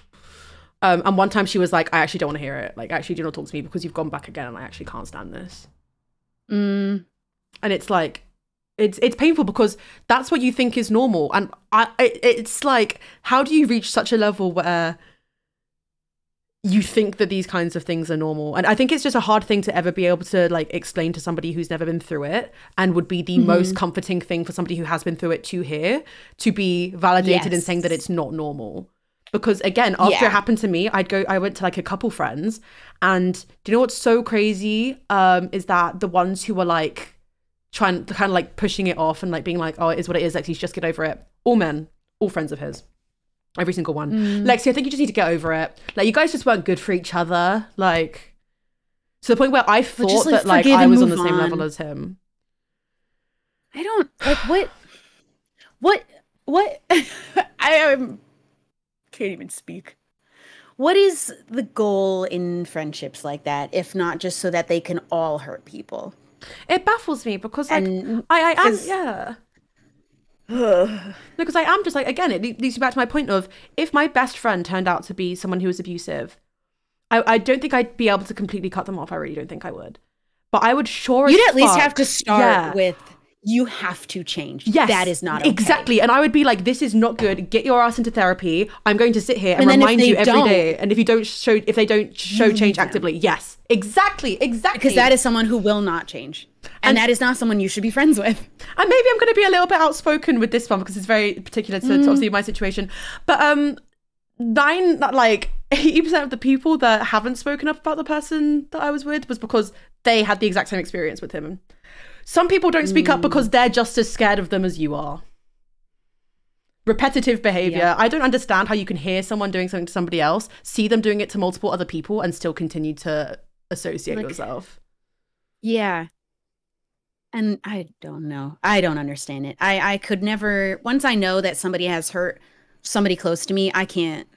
Um, and one time she was like, I actually don't want to hear it. Like, actually, do not talk to me because you've gone back again, and I actually can't stand this. mm, And it's like, it's it's painful because that's what you think is normal, and I it, it's like, how do you reach such a level where you think that these kinds of things are normal? And I think it's just a hard thing to ever be able to like explain to somebody who's never been through it, and would be the most comforting thing for somebody who has been through it to hear to be validated in saying that it's not normal. Because again, after Yeah. it happened to me, I'd go. I went to like a couple friends, and do you know what's so crazy? Um, is that the ones who were like trying kind of like pushing it off and like being like, oh, it is what it is. Lexie, just get over it. All men, all friends of his. Every single one. Mm. Lexie, I think you just need to get over it. Like, you guys just weren't good for each other. Like, to the point where I thought just, like, that like I was on the same on. level as him. I don't like what what what I um, can't even speak. What is the goal in friendships like that if not just so that they can all hurt people? It baffles me because like And I, I am yeah. because I am just like again, it leads me back to my point of if my best friend turned out to be someone who was abusive, I, I don't think I'd be able to completely cut them off. I really don't think I would. But I would sure. You'd at least have to start Yeah. with you have to change. Yes, that is not okay. exactly. And I would be like, "This is not good. Get your ass into therapy. I'm going to sit here and, And remind you every day. And if you don't show, if they don't show change them. actively, yes, exactly, exactly. because that is someone who will not change, and, And- that is not someone you should be friends with. and maybe I'm going to be a little bit outspoken with this one because it's very particular to, to obviously my situation. But um, nine like eighty percent of the people that haven't spoken up about the person that I was with was because they had the exact same experience with him. Some people don't speak up hmm. because they're just as scared of them as you are. Repetitive behavior. Yeah. I don't understand how you can hear someone doing something to somebody else, see them doing it to multiple other people, and still continue to associate Like- yourself. Yeah. and I don't know. I don't understand it. I I could never once I know that somebody has hurt somebody close to me, I can't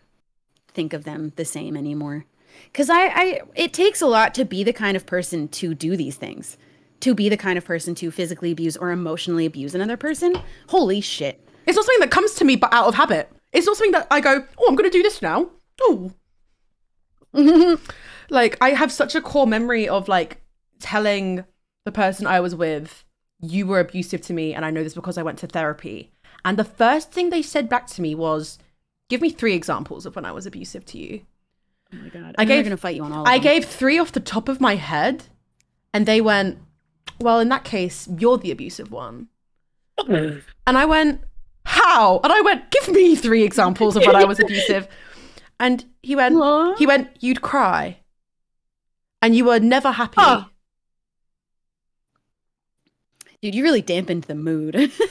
think of them the same anymore. Cuz I I it takes a lot to be the kind of person to do these things. To be the kind of person to physically abuse or emotionally abuse another person. Holy shit. It's not something that comes to me but out of habit. It's not something that I go, "Oh, I'm going to do this now." Oh. like I have such a core memory of like telling the person I was with, you were abusive to me, and I know this because I went to therapy. And the first thing they said back to me was, give me three examples of when I was abusive to you. Oh my god. I I'm gave- going to fight you on all of I them. gave three off the top of my head, and they went, well, in that case, you're the abusive one. And I went, how? And I went, give me three examples of when I was abusive. And he went, Aw. he went, you'd cry. And you were never happy. Oh. Dude, you really dampened the mood.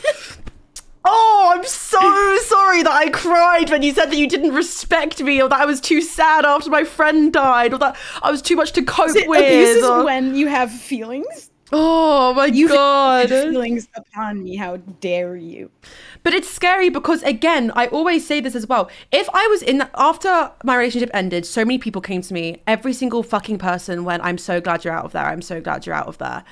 Oh, I'm so sorry that I cried when you said that you didn't respect me, or that I was too sad after my friend died, or that I was too much to cope with. Abuse with. is or- when you have feelings. Oh my You god! feelings upon me. How dare you? But it's scary because again, I always say this as well. If I was in after my relationship ended, so many people came to me. Every single fucking person went, "I'm so glad you're out of there. I'm so glad you're out of there."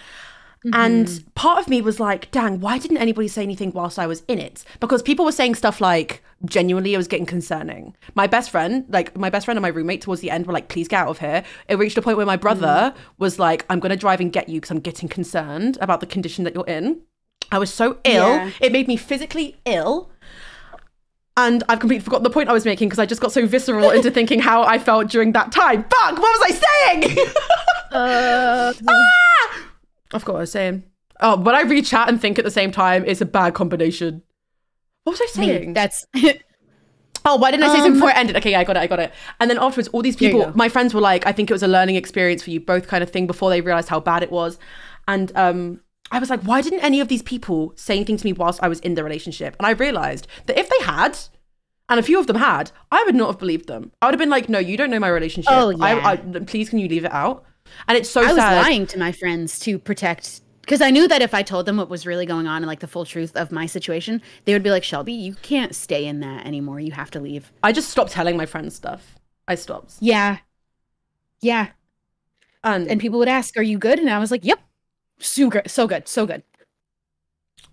And part of me was like, dang, why didn't anybody say anything whilst I was in it? Because people were saying stuff like, genuinely, it was getting concerning. My best friend, like my best friend and my roommate towards the end were like, please get out of here. It reached a point where my brother was like, I'm going to drive and get you because I'm getting concerned about the condition that you're in. I was so ill. Yeah. It made me physically ill. And I've completely forgotten the point I was making because I just got so visceral into thinking how I felt during that time. Fuck, what was I saying? Uh, Ah! I forgot what I was saying. Oh, when I read chat and think at the same time, it's a bad combination. What was I saying? that's Oh, why didn't I say something Um, before it ended? Okay, yeah, I got it, I got it. And then afterwards, all these people, my friends were like, I think it was a learning experience for you both, kind of thing, before they realized how bad it was. And um, I was like, why didn't any of these people say anything to me whilst I was in the relationship? And I realized that if they had, and a few of them had, I would not have believed them. I would have been like, no, you don't know my relationship. Oh, I, yeah. I, please, can you leave it out? And it's so I was lying to my friends to protect because I knew that if I told them what was really going on and like the full truth of my situation, they would be like, Shelby, you can't stay in that anymore. You have to leave. I just stopped telling my friends stuff. I stopped. Yeah. Yeah. And And people would ask, Are you good? And I was like, Yep. So good. So good. So good.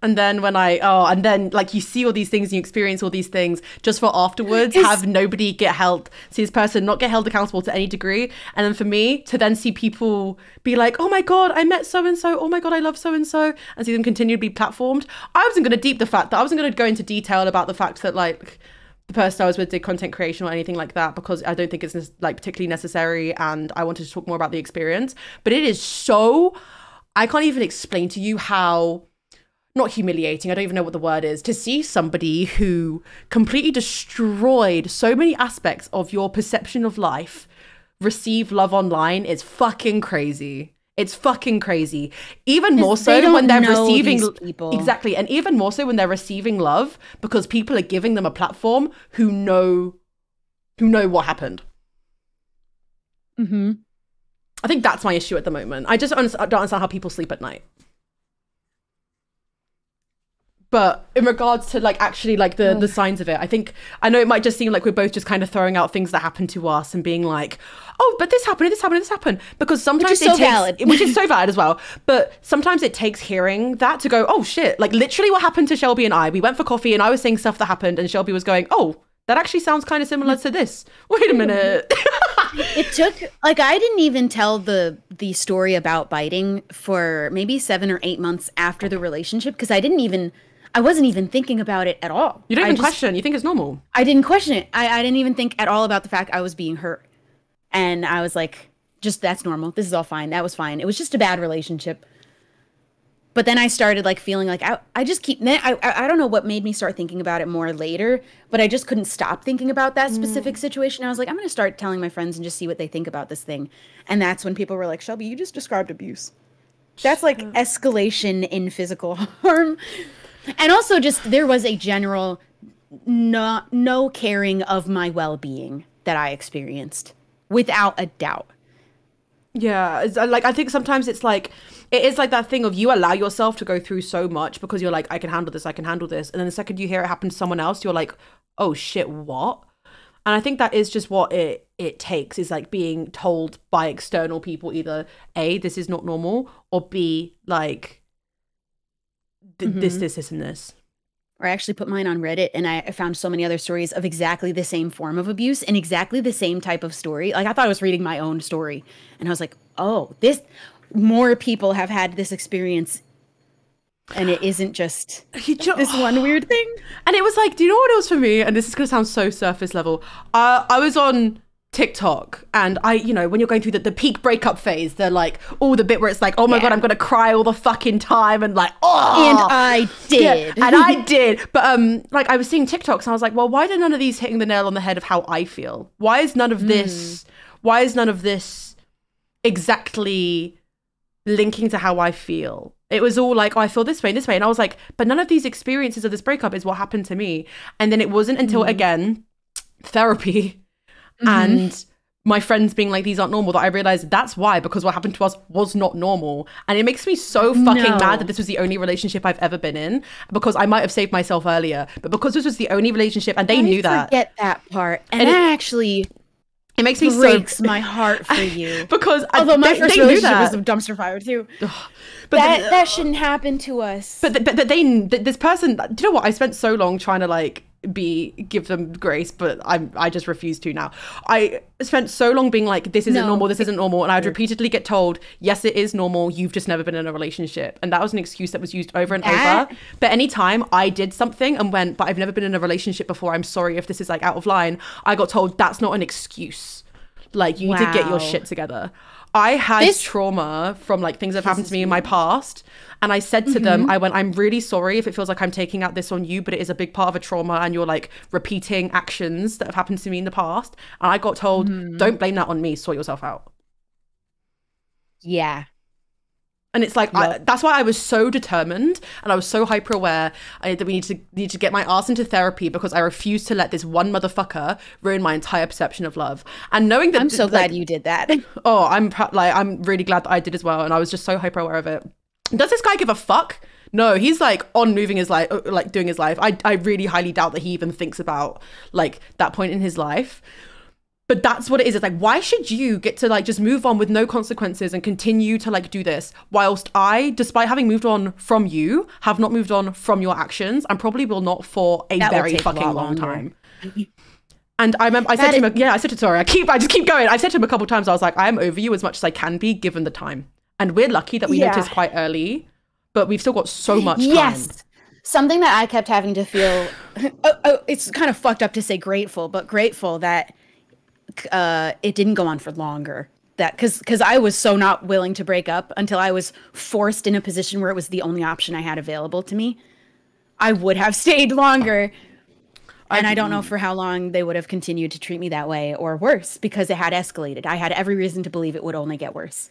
And then when I oh and then like you see all these things and you experience all these things just for afterwards It's- have nobody get held see this person not get held accountable to any degree. And then for me to then see people be like oh my god I met so and so oh my god I love so and so and see them continue to be platformed. I wasn't going to deep the fact that I wasn't going to go into detail about the fact that like the person I was with did content creation or anything like that because I don't think it's like particularly necessary and I wanted to talk more about the experience. But it is so I can't even explain to you how not humiliating, I don't even know what the word is, to see somebody who completely destroyed so many aspects of your perception of life receive love online is fucking crazy. It's fucking crazy. Even more so when they're receiving people. exactly, and even more so when they're receiving love because people are giving them a platform who know who know what happened. Mm-hmm. I think that's my issue at the moment. I just don't understand how people sleep at night. But in regards to like actually like the the signs of it, I think I know it might just seem like we're both just kind of throwing out things that happened to us and being like, oh, but this happened, this happened, this happened, because sometimes which is it so takes, valid. which is so valid as well. But sometimes it takes hearing that to go, oh shit, like literally what happened to Shelby and I. We went for coffee and I was saying stuff that happened, and Shelby was going, oh, that actually sounds kind of similar to this. Wait a minute. it took like I didn't even tell the the story about biting for maybe seven or eight months after the relationship because I didn't even I wasn't even thinking about it at all. you didn't even just- question. You think it's normal. I didn't question it. I, I didn't even think at all about the fact I was being hurt. And I was like, just that's normal. This is all fine. That was fine. It was just a bad relationship. But then I started like feeling like I, I just keep I, I I don't know what made me start thinking about it more later, but I just couldn't stop thinking about that specific mm. situation. I was like, I'm gonna start telling my friends and just see what they think about this thing. And that's when people were like, Shelby, you just described abuse. That's like escalation in physical harm. And also just there was a general no no caring of my well-being that I experienced without a doubt. Yeah, uh, like I think sometimes it's like it is like that thing of you allow yourself to go through so much because you're like I can handle this, I can handle this, and then the second you hear it happen to someone else, you're like, oh shit, what? And I think that is just what it it takes is like being told by external people either a this is not normal or b like th- this Mhm. this this and this. or I actually put mine on Reddit and I found so many other stories of exactly the same form of abuse and exactly the same type of story. Like I thought I was reading my own story and I was like, "Oh, this more people have had this experience and it isn't just this one weird thing." And it was like, do you know what it was for me? And this is gonna sound so surface level. Uh, I was on TikTok and I, you know, when you're going through the, the peak breakup phase, they're like, all the bit where it's like, oh my Yeah. god, I'm gonna cry all the fucking time and like, oh And I Yeah, did. and I did. But um, like I was seeing TikToks and I was like, well, why are none of these hitting the nail on the head of how I feel? Why is none of this why is none of this exactly linking to how I feel? It was all like, oh, I feel this way and this way. And I was like, but none of these experiences of this breakup is what happened to me. And then it wasn't until again, therapy Mm-hmm. and my friends being like, these aren't normal, that I realized that's why, because what happened to us was not normal. And it makes me so fucking No. mad that this was the only relationship I've ever been in, because I might have saved myself earlier, but because this was the only relationship and they I knew that, Forget that part. And, And it- actually it makes me breaks so. my heart for you. because I- Although my they- first they relationship was a dumpster fire too. but that the- that shouldn't happen to us. But th- but, but they this person do you know what I spent so long trying to like be give them grace but I I just refuse to now. I spent so long being like this isn't No. normal this isn't normal and I'd repeatedly get told yes it is normal you've just never been in a relationship and that was an excuse that was used over and over. But anytime I did something and went but I've never been in a relationship before I'm sorry if this is like out of line I got told that's not an excuse. Like you need to get your shit together. I had This- trauma from like things that have happened to me in my past. And I said to them, mm-hmm. I went, I'm really sorry if it feels like I'm taking out this on you, but it is a big part of a trauma and you're like repeating actions that have happened to me in the past. And I got told, mm. don't blame that on me, sort yourself out. yeah. And it's like I, that's why I was so determined, and I was so hyper aware I, that we need to need to get my ass into therapy because I refuse to let this one motherfucker ruin my entire perception of love. And knowing that I'm so like, glad you did that. oh, I'm pr- like I'm really glad that I did as well, and I was just so hyper aware of it. Does this guy give a fuck? No, he's like on moving his life, uh, like doing his life. I I really highly doubt that he even thinks about like that point in his life. But that's what it is. It's like, why should you get to like just move on with no consequences and continue to like do this whilst I, despite having moved on from you, have not moved on from your actions and probably will not for a That very take a fucking long time. And I remember I said to him, yeah, I said to sorry, I keep, I just keep going. I said to him a couple times, I was like, I am over you as much as I can be given the time. And we're lucky that we Yeah. noticed quite early, but we've still got so much time. Yes. Something that I kept having to feel oh, oh, it's kind of fucked up to say grateful, but grateful that uh it didn't go on for longer. That cuz cuz I was so not willing to break up until I was forced in a position where it was the only option I had available to me. I would have stayed longer. And I don't know for how long they would have continued to treat me that way or worse because it had escalated. I had every reason to believe it would only get worse.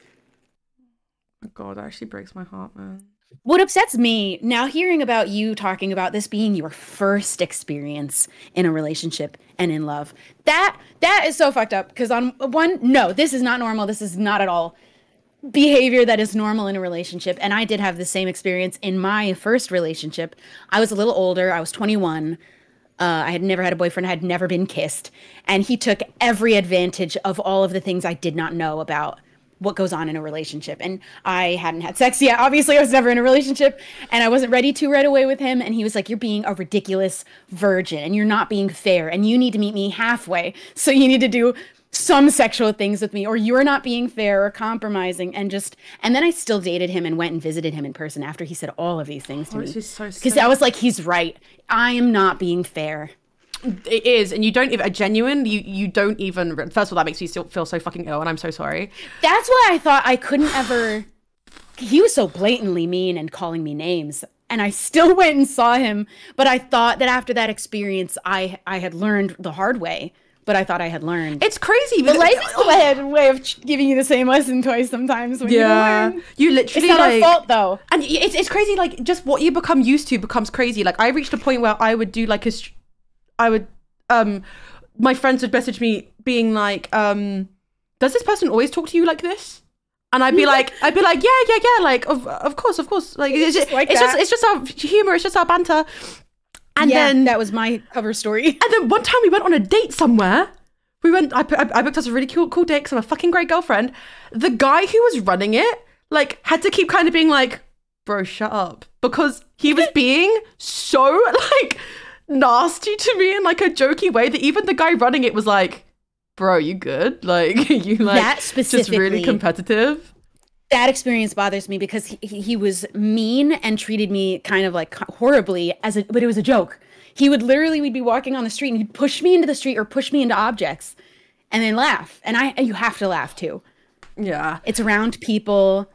Oh God, that actually breaks my heart, man. What upsets me now hearing about you talking about this being your first experience in a relationship and in love. That that is so fucked up because on one no, this is not normal. This is not at all behavior that is normal in a relationship and I did have the same experience in my first relationship. I was a little older. I was 21. Uh, I had never had a boyfriend. I had never been kissed. And he took every advantage of all of the things I did not know about what goes on in a relationship. And I hadn't had sex yet. Obviously, I was never in a relationship and I wasn't ready to right away with him. And he was like, You're being a ridiculous virgin and you're not being fair. And you need to meet me halfway. So you need to do some sexual things with me or you're not being fair or compromising and just and then I still dated him and went and visited him in person after he said all of these things to Oh, me because. I was like he's right I am not being fair It is, and you don't even a genuine. You you don't even. First of all, that makes me still feel so fucking ill, and I'm so sorry. That's why I thought I couldn't ever. He was so blatantly mean and calling me names, and I still went and saw him. But I thought that after that experience, I I had learned the hard way. But I thought I had learned. It's crazy. But life is the way, way of giving you the same lesson twice sometimes. When yeah, you don't it's not like. our fault though. And it's it's crazy. Like just what you become used to becomes crazy. Like I reached a point where I would do like a, I would, um, my friends would message me being like, um, does this person always talk to you like this? And I'd be like, I'd be like, yeah, yeah, yeah, like of of course, of course, like it's, just just, like it's just it's just our humor, it's just our banter. And yeah, then that was my cover story. and then one time we went on a date somewhere. We went. I, I, I booked us a really cool, cool date because I'm a fucking great girlfriend. The guy who was running it, like, had to keep kind of being like, "Bro, shut up," because he was being so like nasty to me in like a jokey way that even the guy running it was like, "Bro, you good? Like, you like That specifically, just really competitive." that experience bothers me because he, he was mean and treated me kind of like horribly as a but it was a joke. He would literally we'd be walking on the street and he'd push me into the street or push me into objects and then laugh. And I you have to laugh too. Yeah. It's around people.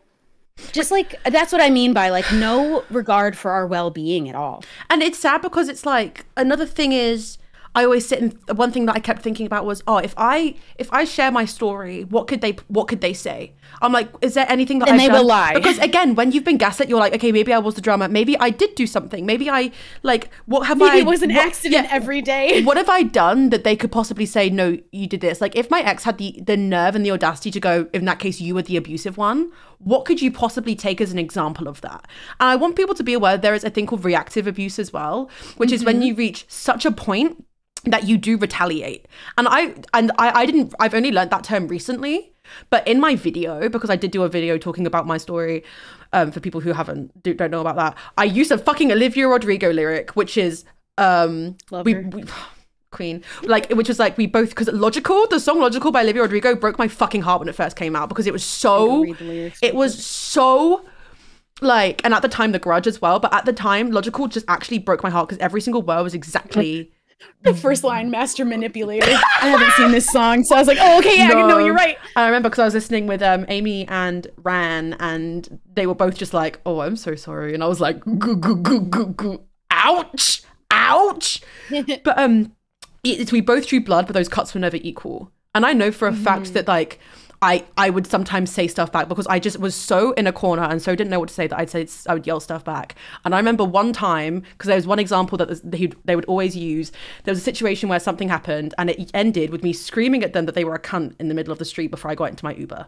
Just like that's what I mean by like no regard for our well-being at all. And it's sad because it's like another thing is I always sit and one thing that I kept thinking about was oh if I if I share my story what could they what could they say? I'm like is there anything that Then I've they will lie. because again when you've been gaslit you're like okay maybe I was the drama. Maybe I did do something. Maybe I like what have Maybe I it was an what- accident yeah, every day. what have I done that they could possibly say no you did this? Like if my ex had the the nerve and the audacity to go in that case you were the abusive one what could you possibly take as an example of that? And I want people to be aware there is a thing called reactive abuse as well which is when mm-hmm. you reach such a point that you do retaliate. And I and I, I didn't I've only learned that term recently but in my video because I did do a video talking about my story um, for people who haven't do, don't know about that I used a fucking Olivia Rodrigo lyric which is um Love we, her. we queen. Like which was like we both because logical the song logical by olivia rodrigo broke my fucking heart when it first came out because it was so read the lyrics it was so like and at the time the grudge as well but at the time logical just actually broke my heart because every single word was exactly The first line, master manipulator. I haven't seen this song, so I was like, oh okay, yeah, no, you're right. I remember because I was listening with um, Amy and Ran, and they were both just like, "Oh, I'm so sorry," and I was like, "Goo goo goo goo goo, ouch, ouch." but um, it's we both drew blood, but those cuts were never equal. And I know for a fact that like I I would sometimes say stuff back because I just was so in a corner and so didn't know what to say that I'd say I would yell stuff back. And I remember one time because there was one example that they they would always use. There was a situation where something happened and it ended with me screaming at them that they were a cunt in the middle of the street before I got into my Uber.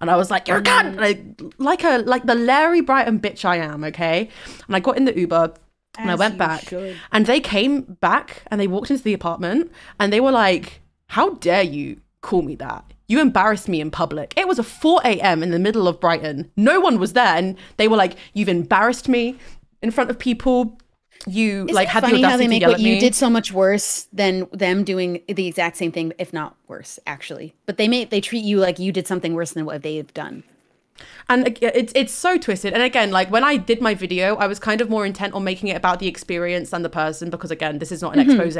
And I was like, "You're a cunt!" Like, like a like the Larry Brighton bitch I am. Okay. And I got in the Uber and I went back should. and they came back and they walked into the apartment and they were like, How dare you call me that? You embarrassed me in public. It was a 4 a.m. in the middle of Brighton. No one was there. And they were like, You've embarrassed me in front of people. You Isn't like had the funny how they make what you did so much worse than them doing the exact same thing, if not worse, actually. But they make they treat you like you did something worse than what they've done. And it's it's so twisted and again like when i did my video i was kind of more intent on making it about the experience than the person because again this is not an expose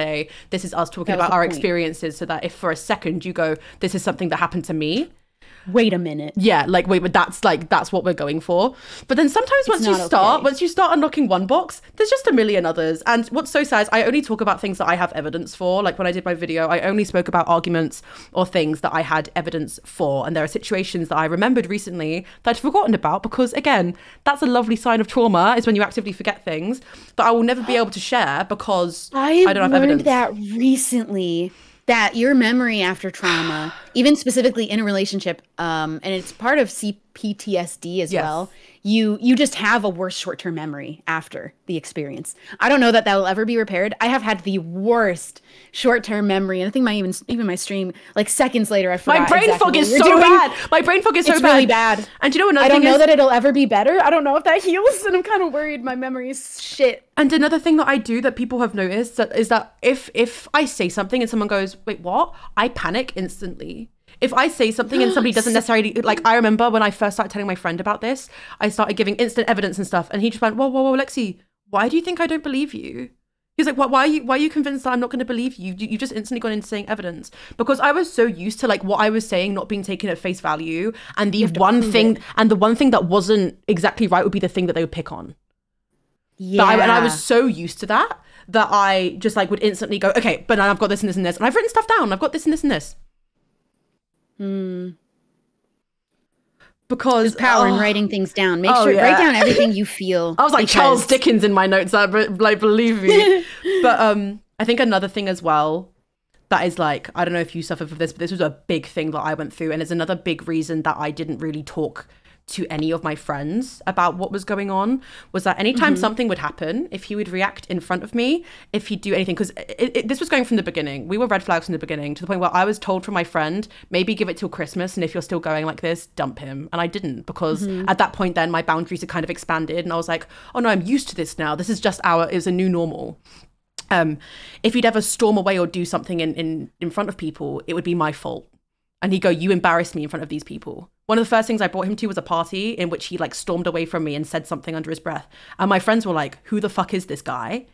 this is us talking Mm-hmm. About our point. experiences so that if for a second you go this is something that happened to me Wait a minute. yeah like wait but that's like that's what we're going for. But then sometimes once you start okay. once you start unlocking one box there's just a million others. And what's so sad is i only talk about things that i have evidence for. Like when i did my video i only spoke about arguments or things that i had evidence for. And there are situations that i remembered recently that i'd forgotten about because again that's a lovely sign of trauma is when you actively forget things that i will never be able to share because I, i don't have learned evidence. that recently that your memory after trauma, even specifically in a relationship, um, and it's part of CPTSD as Yes. well. You you just have a worse short term memory after the experience. I don't know that that will ever be repaired. I have had the worst short term memory, and I think my even even my stream like seconds later I forgot. my brain exactly fog is so doing. bad my brain fog is so It's bad really bad. and you know another I don't know is- that it'll ever be better. I don't know if that heals, and I'm kind of worried. My memory is shit. And another thing that I do that people have noticed that is that if if I say something and someone goes, "Wait, what?" I panic instantly. If I say something and somebody doesn't necessarily like, I remember when I first started telling my friend about this, I started giving instant evidence and stuff, and he just went, "Whoa, whoa, whoa, Lexie, why do you think I don't believe you?" He's like, why, why are you why are you convinced that I'm not going to believe you? you? You just instantly gone into saying evidence because I was so used to like what I was saying not being taken at face value, and the one thing and the one thing that wasn't exactly right would be the thing that they would pick on. Yeah, I, and I was so used to that that I just like would instantly go, okay, but I've got this and this and this, and I've written stuff down. I've got this and this and this. Hmm. Because power in oh, writing things down. Make Oh, sure write down everything you feel. I was like Charles Dickens in my notes. I like believe me. but um, I think another thing as well that is like I don't know if you suffer from this, but this was a big thing that I went through, and it's another big reason that I didn't really talk to any of my friends about what was going on was that anytime mm-hmm. something would happen if he would react in front of me if he'd do anything because this was going from the beginning we were red flags from the beginning to the point where i was told from my friend maybe give it till christmas and if you're still going like this dump him and i didn't because mm-hmm. at that point then my boundaries had kind of expanded and i was like oh no i'm used to this now this is just our is a new normal um, if he'd ever storm away or do something in, in, in front of people, it would be my fault. And he'd go, You embarrassed me in front of these people. One of the first things I brought him to was a party in which he like stormed away from me and said something under his breath. And my friends were like, Who the fuck is this guy?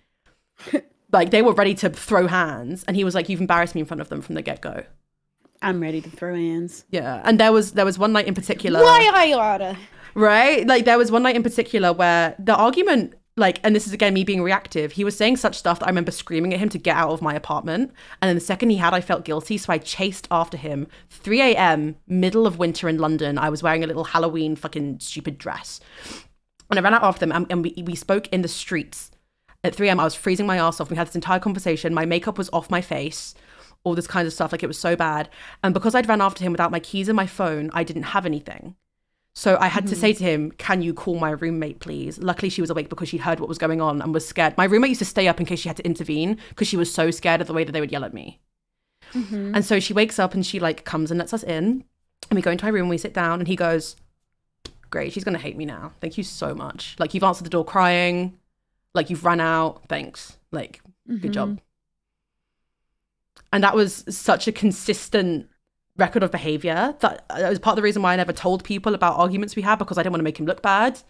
like they were ready to throw hands. And he was like, You've embarrassed me in front of them from the get go. I'm ready to throw hands. Yeah. And there was there was one night in particular. Why I oughta? Right? Like there was one night in particular where the argument like and this is again me being reactive he was saying such stuff that i remember screaming at him to get out of my apartment. And then the second he had i felt guilty so i chased after him. 3 a.m middle of winter in london i was wearing a little halloween fucking stupid dress. And i ran out after them and, and we, we spoke in the streets. At 3 a.m i was freezing my ass off. We had this entire conversation. My makeup was off my face all this kind of stuff like it was so bad. And because i'd ran after him without my keys and my phone i didn't have anything so I had mm-hmm. to say to him, Can you call my roommate, please? Luckily, she was awake because she heard what was going on and was scared. My roommate used to stay up in case she had to intervene because she was so scared of the way that they would yell at me. Mm-hmm. And so she wakes up and she like comes and lets us in. And we go into my room, and we sit down, and he goes, Great, she's gonna hate me now. Thank you so much. Like you've answered the door crying, like you've run out. Thanks. Like, mm-hmm. good job. Mm-hmm. And that was such a consistent record of behavior. That, uh, that was part of the reason why I never told people about arguments we had because I didn't want to make him look bad.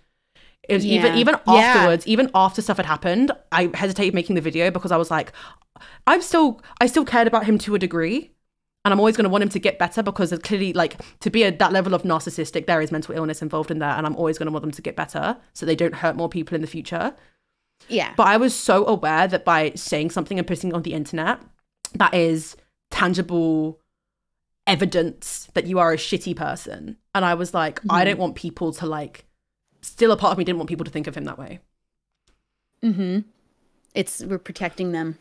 It was yeah. even even afterwards, yeah. even after stuff had happened, I hesitated making the video because I was like, I'm still I still cared about him to a degree. And I'm always going to want him to get better because it's clearly like to be at that level of narcissistic, there is mental illness involved in that. And I'm always going to want them to get better so they don't hurt more people in the future. Yeah. But I was so aware that by saying something and putting it on the internet, that is tangible evidence that you are a shitty person. And I was like, mm-hmm. I don't want people to like still a part of me didn't want people to think of him that way. Mm-hmm. It's we're protecting them.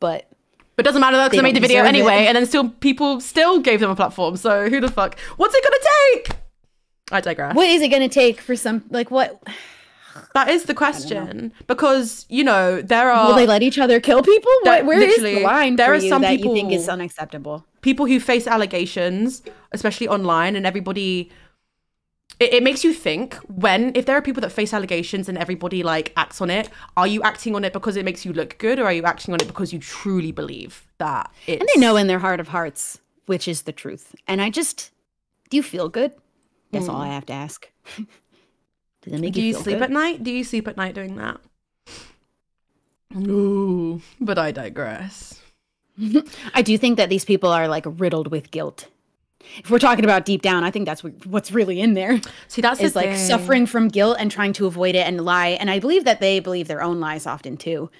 But but it doesn't matter though because I made the video anyway, it. and then still people still gave them a platform. So who the fuck? What's it gonna take? I digress. What is it gonna take for some like what? That is the question because you know there are. Will they let each other kill people? What, where is the line there are some that people, you think is unacceptable? People who face allegations, especially online, and everybody. It, it makes you think when if there are people that face allegations and everybody like acts on it, are you acting on it because it makes you look good, or are you acting on it because you truly believe that? It's... And they know in their heart of hearts which is the truth. And I just, do you feel good? That's mm. all I have to ask. Do, Do you, you sleep good? at night? Do you sleep at night doing that? Ooh, but I digress. I do think that these people are like riddled with guilt. If we're talking about deep down, I think that's what's really in there. See, that's is like thing. suffering from guilt and trying to avoid it and lie. And I believe that they believe their own lies often too.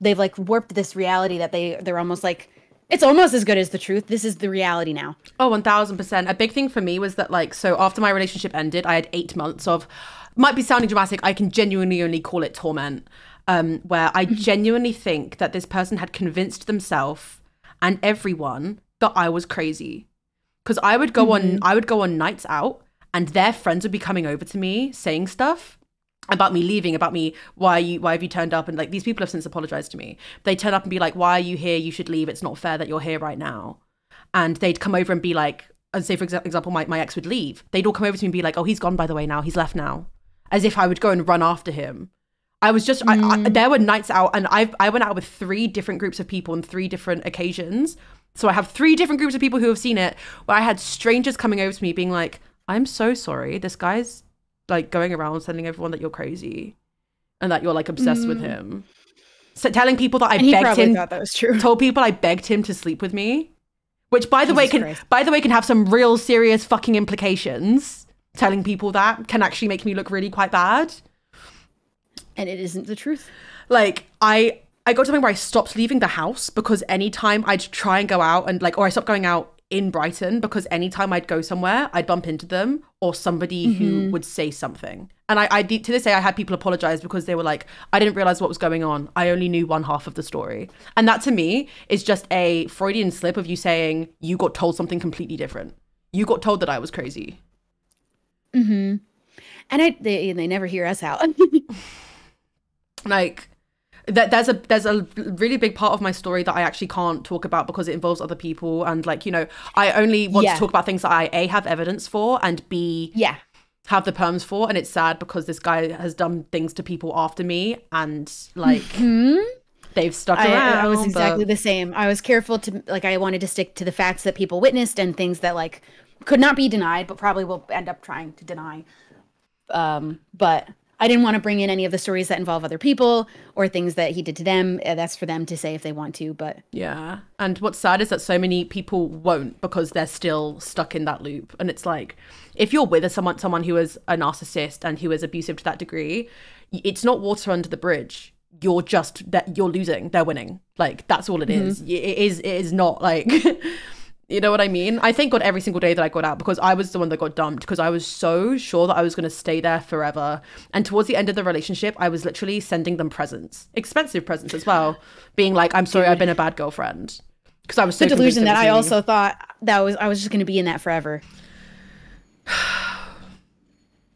They've like warped this reality that they they're almost like it's almost as good as the truth. This is the reality now. Oh, 1000%. A big thing for me was that like so after my relationship ended, I had 8 months of might be sounding dramatic. I can genuinely only call it torment, um, where I mm-hmm. genuinely think that this person had convinced themselves and everyone that I was crazy. Because I would go mm-hmm. on, I would go on nights out, and their friends would be coming over to me saying stuff about me leaving, about me, why you, why have you turned up? And like these people have since apologized to me. They turn up and be like, why are you here? You should leave. It's not fair that you're here right now. And they'd come over and be like, and say for example, my, my ex would leave. They'd all come over to me and be like, oh, he's gone by the way now. He's left now as if I would go and run after him. I was just, mm. I, I, mm. there were nights out, and I I went out with three different groups of people on three different occasions. So I have three different groups of people who have seen it. Where I had strangers coming over to me, being like, "I'm so sorry, this guy's like going around telling everyone that you're crazy, and that you're like obsessed mm. with him." So telling people that I and begged him, that was true. Told people I begged him to sleep with me, which by the Jesus way can Christ. by the way can have some real serious fucking implications telling people that can actually make me look really quite bad. And it isn't the truth. Like I I got to the point where I stopped leaving the house because anytime I'd try and go out and like or I stopped going out in Brighton because anytime I'd go somewhere, I'd bump into them or somebody who mm-hmm. would say something. And I, I to this day, I had people apologize because they were like, I didn't realize what was going on. I only knew one half of the story. And that to me is just a Freudian slip of you saying you got told something completely different. You got told that I was crazy. Mm-hmm. And I they, they never hear us out. like that there's a there's a really big part of my story that I actually can't talk about because it involves other people and like you know I only want Yeah. to talk about things that I a have evidence for and b yeah. have the perms for and it's sad because this guy has done things to people after me and like mm-hmm. they've stuck I, around I was but- exactly the same. I was careful to like I wanted to stick to the facts that people witnessed and things that like could not be denied, but probably will end up trying to deny. Um, but I didn't want to bring in any of the stories that involve other people or things that he did to them. Uh, That's for them to say if they want to. But Yeah. And what's sad is that so many people won't because they're still stuck in that loop. And it's like if you're with someone someone who is a narcissist and who is abusive to that degree, it's not water under the bridge. You're just that you're losing, they're winning. Like that's all it is. Y- It is it is not like You know what I mean? I thank God every single day that I got out because I was the one that got dumped because I was so sure that I was going to stay there forever. And towards the end of the relationship, I was literally sending them presents, expensive presents as well, being like, "I'm sorry, I've been a bad girlfriend." Because I was so the delusion that I also thought that was I was just going to be in that forever.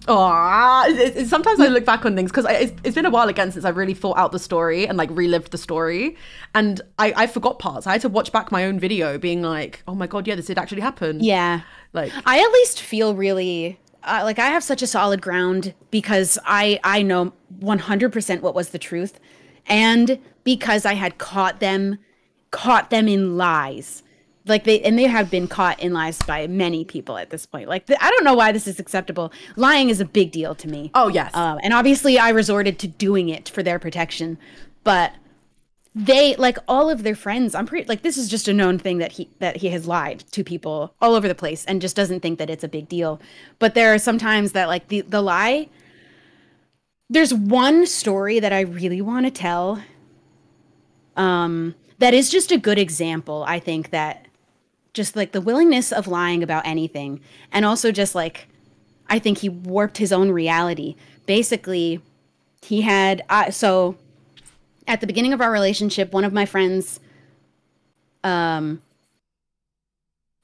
Oh, it, it- sometimes I look back on things because it's, it's been a while again since I really thought out the story and like relived the story, and I, I forgot parts. I had to watch back my own video, being like, "Oh my god, yeah, this did actually happen." Yeah. like I at least feel really uh, like I have such a solid ground because I I know 100% what was the truth and because I had caught them caught them in lies. Like they and they have been caught in lies by many people at this point. Like the, I don't know why this is acceptable. Lying is a big deal to me. Oh yes, Um, and obviously, I resorted to doing it for their protection, but they like all of their friends. I'm pretty like this is just a known thing that he that he has lied to people all over the place and just doesn't think that it's a big deal. But there are sometimes that like the the lie. There's one story that I really want to tell. Um, that is just a good example. I think that just like the willingness of lying about anything, and also just like I think he warped his own reality. Basically, he had uh, so at the beginning of our relationship, one of my friends um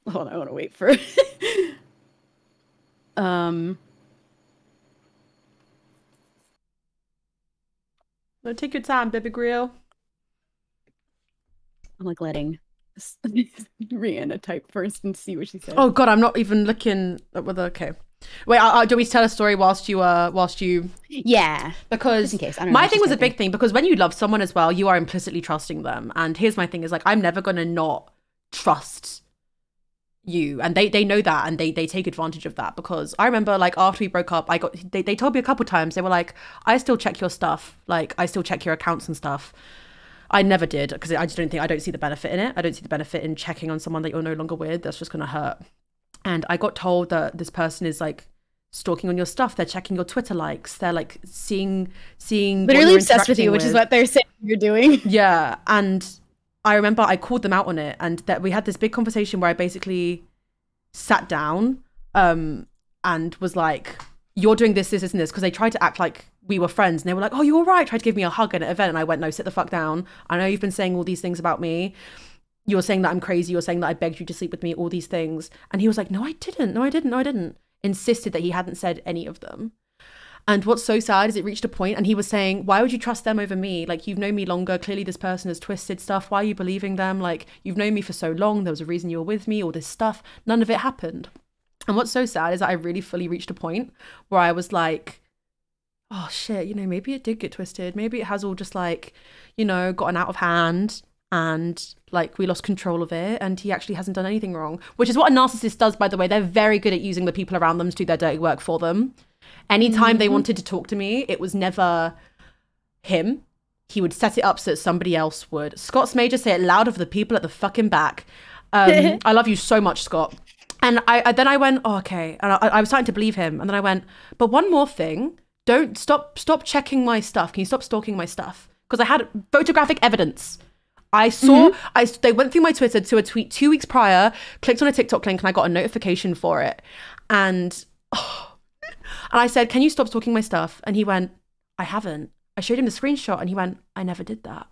hold on, I want to wait for um no, take your time, baby grill. I'm like letting Rihanna type first and see what she said. Oh god, I'm not even looking at whether. Okay, wait. I, I, do we tell a story whilst you uh whilst you yeah. because in case, I don't my what thing was a typing. big thing because when you love someone as well, you are implicitly trusting them. And here's my thing: is like I'm never gonna not trust you, and they they know that, and they they take advantage of that because I remember like after we broke up, I got they they told me a couple times they were like, I still check your stuff, like I still check your accounts and stuff. I never did because I just don't think I don't see the benefit in it. I don't see the benefit in checking on someone that you're no longer with. That's just gonna hurt. And I got told that this person is like stalking on your stuff. They're checking your Twitter likes. They're like seeing seeing Literally obsessed with you, interacting which is what they're saying you're doing. Yeah, and I remember I called them out on it, and that we had this big conversation where I basically sat down um and was like, "You're doing this, this, this, and this," because they tried to act like we were friends, and they were like, "Oh, you're all right." Tried to give me a hug at an event, and I went, "No, sit the fuck down. I know you've been saying all these things about me." You're saying that I'm crazy. You're saying that I begged you to sleep with me, all these things. And he was like, No, I didn't. No, I didn't. No, I didn't. Insisted that he hadn't said any of them. And what's so sad is it reached a point and he was saying, Why would you trust them over me? Like, you've known me longer. Clearly, this person has twisted stuff. Why are you believing them? Like, you've known me for so long. There was a reason you were with me, all this stuff. None of it happened. And what's so sad is that I really fully reached a point where I was like, Oh shit, you know, maybe it did get twisted. Maybe it has all just like, you know, gotten out of hand and like we lost control of it and he actually hasn't done anything wrong which is what a narcissist does by the way. They're very good at using the people around them to do their dirty work for them. Anytime they wanted to talk to me it was never him. He would set it up so that somebody else would. Scott's major say it louder for the people at the fucking back. Um, i love you so much scott. And I, I then i went oh, okay. And I, I was starting to believe him. And then i went but one more thing don't stop stop checking my stuff can you stop stalking my stuff because i had photographic evidence I saw mm-hmm. I they went through my Twitter to a tweet two weeks prior, clicked on a TikTok link, and I got a notification for it. And oh. And I said, Can you stop stalking my stuff? And he went, I haven't. I showed him the screenshot and he went, I never did that.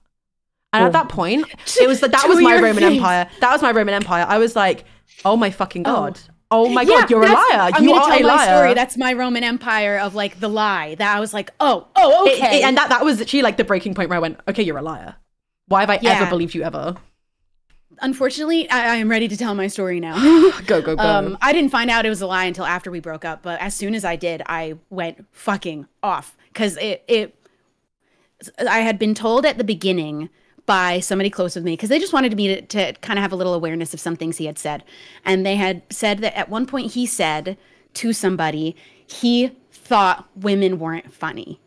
And at oh. that point, it was that that was my Roman face. Empire. That was my Roman Empire. I was like, oh my fucking Oh. god. Oh, my Yeah, god, you're a liar. I'm you are tell a my liar. story. That's my Roman Empire of like the lie. That I was like, oh, oh, okay. it- and that that was actually like the breaking point where I went, okay, you're a liar. Why have I ever believed you ever? Unfortunately, I, I am ready to tell my story now. Go go go. Um, I didn't find out it was a lie until after we broke up, but as soon as I did, I went fucking off because it it. I had been told at the beginning by somebody close with me because they just wanted me to, to kind of have a little awareness of some things he had said, and they had said that at one point he said to somebody he thought women weren't funny.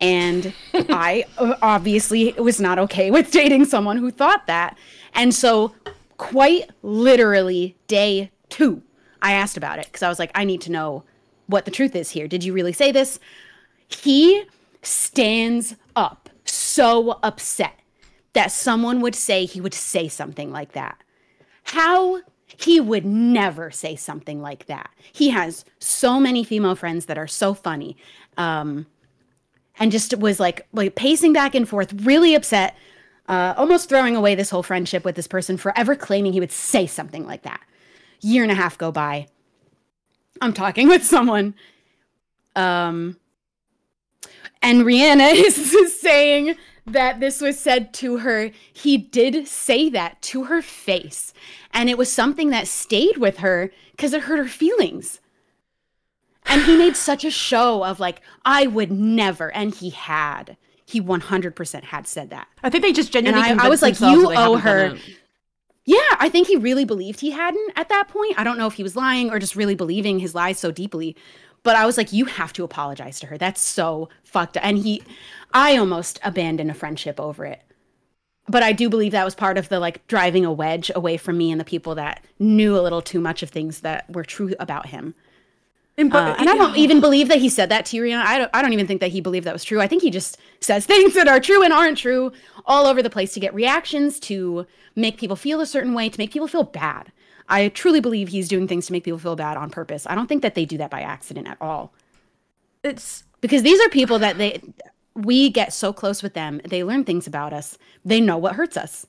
And I uh, obviously was not okay with dating someone who thought that. And so, quite literally, day two, I asked about it because I was like, I need to know what the truth is here. Did you really say this? He stands up so upset that someone would say he would say something like that. How he would never say something like that. He has so many female friends that are so funny. Um, and just was like like pacing back and forth, really upset, uh, almost throwing away this whole friendship with this person forever claiming he would say something like that. Year and a half go by. I'm talking with someone, um, and Rihanna is saying that this was said to her. He did say that to her face, and it was something that stayed with her because it hurt her feelings. And he made such a show of like, I would never. And he had. He 100% had said that. I think they just genuinely. And I- I was like, you owe her- Yeah, I think he really believed he hadn't at that point. I don't know if he was lying or just really believing his lies so deeply. But I was like, you have to apologize to her. That's so fucked up. And he, I almost abandoned a friendship over it. But I do believe that was part of the like driving a wedge away from me and the people that knew a little too much of things that were true about him. In bo- Uh, and I don't even believe that he said that to you, Rihanna. I don't, I don't even think that he believed that was true. I think he just says things that are true and aren't true all over the place to get reactions, to make people feel a certain way, to make people feel bad. I truly believe he's doing things to make people feel bad on purpose. I don't think that they do that by accident at all. It's Because these are people that they we get so close with them. They learn things about us. They know what hurts us.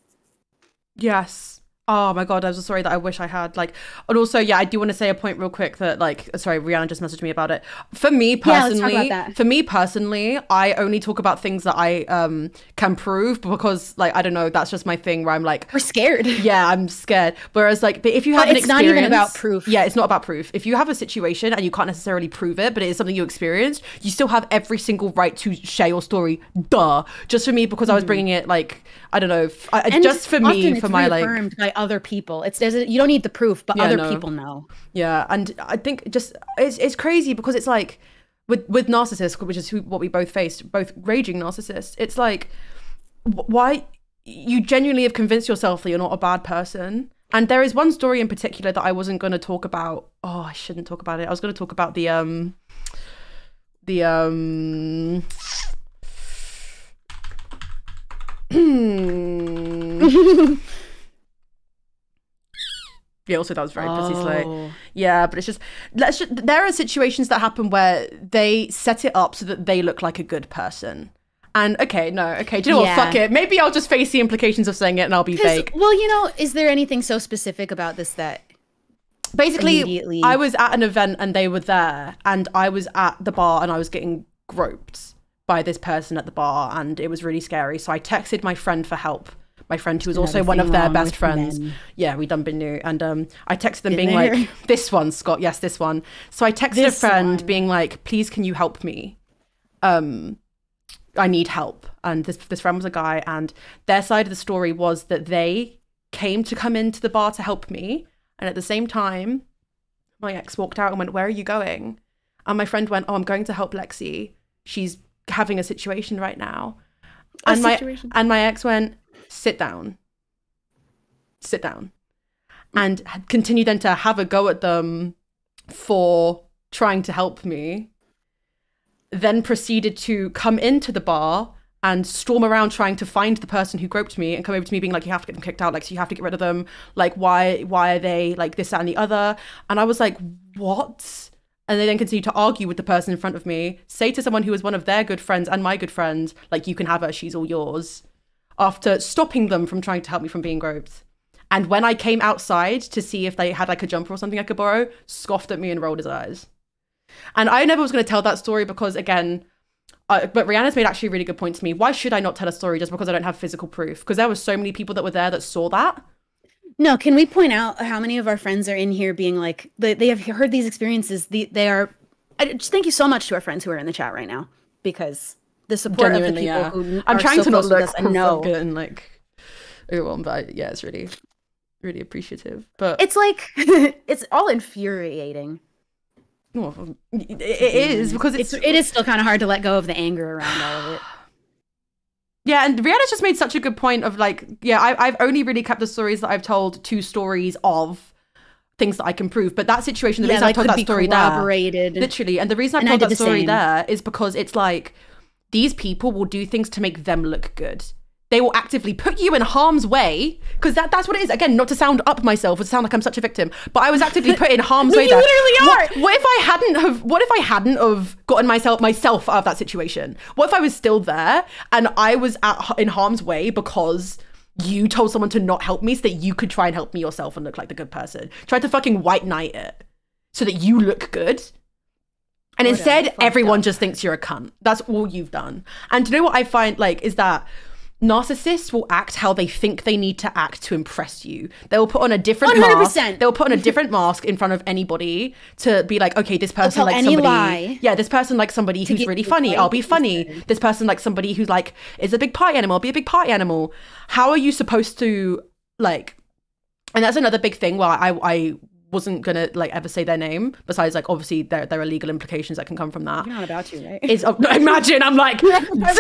Yes. Oh my god, I'm so sorry that I wish I had like and also yeah, I do want to say a point real quick that like sorry, Rihanna just messaged me about it. For me Yeah, personally, that. for me personally, I only talk about things that I um can prove because like I don't know, that's just my thing where I'm like We're scared. yeah, I'm scared. Whereas, like, but if you But have an it's not even about proof. Yeah, it's not about proof. If you have a situation and you can't necessarily prove it, but it is something you experienced, you still have every single right to share your story. Duh. Just for me, because I was bringing it like I don't know, f- I- And just for me, for my like by other people. It's there's a- you don't need the proof, but Yeah, other no. people know. Yeah, and I think just it's it's crazy because it's like with with narcissists, which is who, what we both faced, both raging narcissists. It's like why you genuinely have convinced yourself that you're not a bad person. And there is one story in particular that I wasn't going to talk about. Oh, I shouldn't talk about it. I was going to talk about the um the um Hmm. Yeah, also that was very slate. Oh. Yeah, but it's just let's just, there are situations that happen where they set it up so that they look like a good person. And okay, no, okay, do you know Yeah. what? Fuck it. Maybe I'll just face the implications of saying it and I'll be fake. Well, you know, is there anything so specific about this that Basically, I was at an event and they were there, and I was at the bar and I was getting groped by this person at the bar, and it was really scary. So I texted my friend for help. My friend who was also one of their best friends. men. Yeah, we done been new, and um, I texted them Been being there. like, "This one, Scott. Yes, this one." So I texted a friend one. being like, "Please, can you help me? Um, I need help." And this this friend was a guy, and their side of the story was that they came to come into the bar to help me, and at the same time, my ex walked out and went, "Where are you going?" And my friend went, "Oh, I'm going to help Lexie. She's having a situation right now." A and situation? my and my ex went, "Sit down. Sit down." And had continued then to have a go at them for trying to help me. Then proceeded to come into the bar and storm around trying to find the person who groped me and come over to me being like you have to get them kicked out like so you have to get rid of them like why why are they like this that and the other and i was like what and they then continue to argue with the person in front of me, say to someone who is one of their good friends and my good friend, like, you can have her, she's all yours, after stopping them from trying to help me from being groped. And when I came outside to see if they had like a jumper or something I could borrow, scoffed at me and rolled his eyes. And I never was going to tell that story because, again, uh, but Rihanna's made actually a really good point to me. Why should I not tell a story just because I don't have physical proof? Because there were so many people that were there that saw that. No, can we point out how many of our friends are in here being like they, they have heard these experiences? The, they are. I just thank you so much to our friends who are in the chat right now because the support of the people yeah. who I'm trying so to not look us and know and like everyone, but yeah, it's really, really appreciative. But it's like it's all infuriating. well, it, it is because it's, It's it is still kind of hard to let go of the anger around all of it. Yeah, and Rihanna's just made such a good point of like, yeah, I, I've only really kept the stories that I've told two stories of things that I can prove. But that situation, the yeah, reason I told that story there, literally, and the reason I And I told did that the story same. there is because it's like these people will do things to make them look good. They will actively put you in harm's way because that, that's what it is. Again, not to sound up myself or to sound like I'm such a victim, but I was actively put in harm's No, way you there. literally What, are. what if I hadn't have? What if I hadn't have gotten myself myself out of that situation? What if I was still there and I was at, in harm's way because you told someone to not help me so that you could try and help me yourself and look like the good person? Tried to fucking white knight it so that you look good. And What instead, everyone up. just thinks you're a cunt. That's all you've done. And do you know what I find like is that narcissists will act how they think they need to act to impress you. They will put on a different 100%. mask. They'll put on a different mask in front of anybody to be like, okay, this person likes somebody. lie Yeah, this person likes somebody who's really funny. I'll be funny. instead. This person likes somebody who's like is a big party animal. I'll be a big party animal. How are you supposed to like? And that's another big thing. Well, I I wasn't gonna like ever say their name. Besides, like obviously there there are legal implications that can come from that You're not about to, right? is oh, imagine I'm like da, da, da!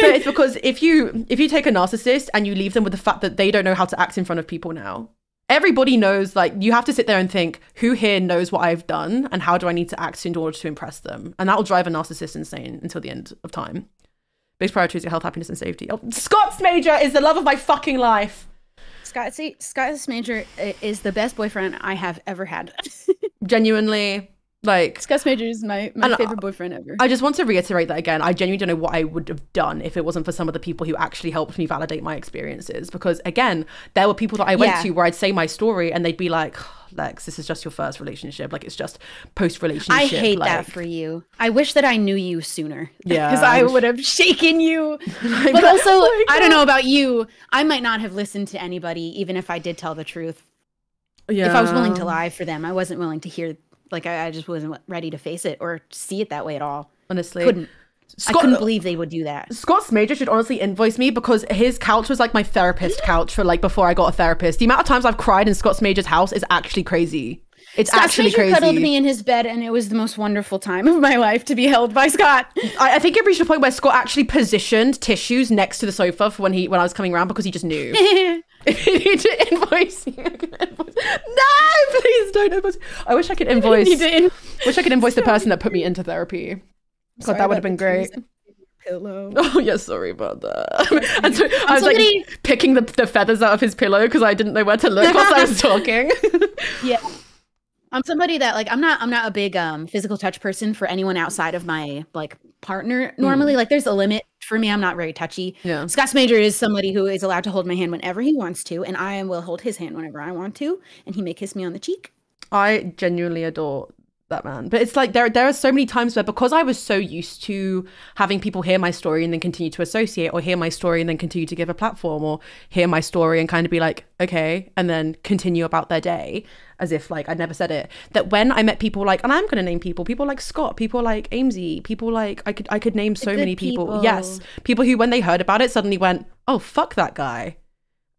but it's because if you if you take a narcissist and you leave them with the fact that they don't know how to act in front of people now everybody knows like you have to sit there and think who here knows what I've done and how do I need to act in order to impress them and that will drive a narcissist insane until the end of time biggest priority is your health happiness and safety oh, Scott's major is the love of my fucking life Scott, see, Scott Major is the best boyfriend I have ever had. genuinely like Scott Major is my, my favorite boyfriend ever. I just want to reiterate that again. I genuinely don't know what I would have done if it wasn't for some of the people who actually helped me validate my experiences. Because again, there were people that I went Yeah. to where I'd say my story and they'd be like, oh, Lex, this is just your first relationship. Like it's just post relationship. I hate like, that for you. I wish that I knew you sooner. Yeah, because I would have shaken you. Like, But also, oh I don't know about you. I might not have listened to anybody, even if I did tell the truth. Yeah. If I was willing to lie for them, I wasn't willing to hear. Like I, I just wasn't ready to face it or see it that way at all. honestly. Couldn't. Scott, I couldn't believe they would do that. Scott's major should honestly invoice me because his couch was like my therapist couch for like before I got a therapist. The amount of times I've cried in Scott's major's house is actually crazy. It's Scott actually Major crazy. cuddled me in his bed, and it was the most wonderful time of my life to be held by Scott. I, I think it reached a point where Scott actually positioned tissues next to the sofa for when he when I was coming around because he just knew. if you need to invoice me, I can invoice. No, please don't invoice. I wish I could invoice. In- wish I could invoice the person that put me into therapy. God, Sorry that would have been great. Pillow. Oh yeah, sorry about that. and so I was somebody- like picking the, the feathers out of his pillow because I didn't know where to look whilst I was talking. Yeah. I'm somebody that like I'm not I'm not a big um physical touch person for anyone outside of my like partner normally. Like there's a limit for me. I'm not very touchy. Yeah. Scott Major is somebody who is allowed to hold my hand whenever he wants to, and I will hold his hand whenever I want to, and he may kiss me on the cheek. I genuinely adore that man. But it's like there there are so many times where because I was so used to having people hear my story and then continue to associate or hear my story and then continue to give a platform or hear my story and kind of be like, okay, and then continue about their day as if like I'd never said it. That when I met people like and I'm gonna name people, people like Scott, people like Amesy, people like I could I could name so many people. people. Yes. People who when they heard about it suddenly went, Oh fuck that guy.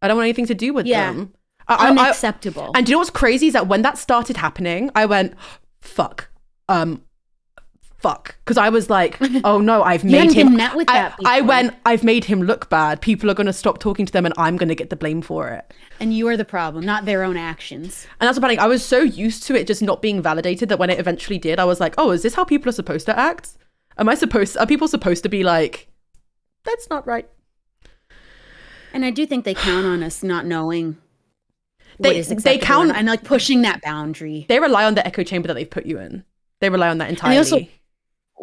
I don't want anything to do with Yeah. them. I- I- I- Unacceptable. and do you know what's crazy is that when that started happening, I went, fuck. Um fuck. Because I was like, oh no, I've made him met with I, that I went, I've made him look bad. People are gonna stop talking to them and I'm gonna get the blame for it. and you are the problem, not their own actions. And that's what I'm I was so used to it just not being validated that when it eventually did, I was like, oh, is this how people are supposed to act? Am I supposed are people supposed to be like, that's not right? And I do think they count on us not knowing. what They- they count- and, and like pushing that boundary. They rely on the echo chamber that they've put you in. They rely on that entirely.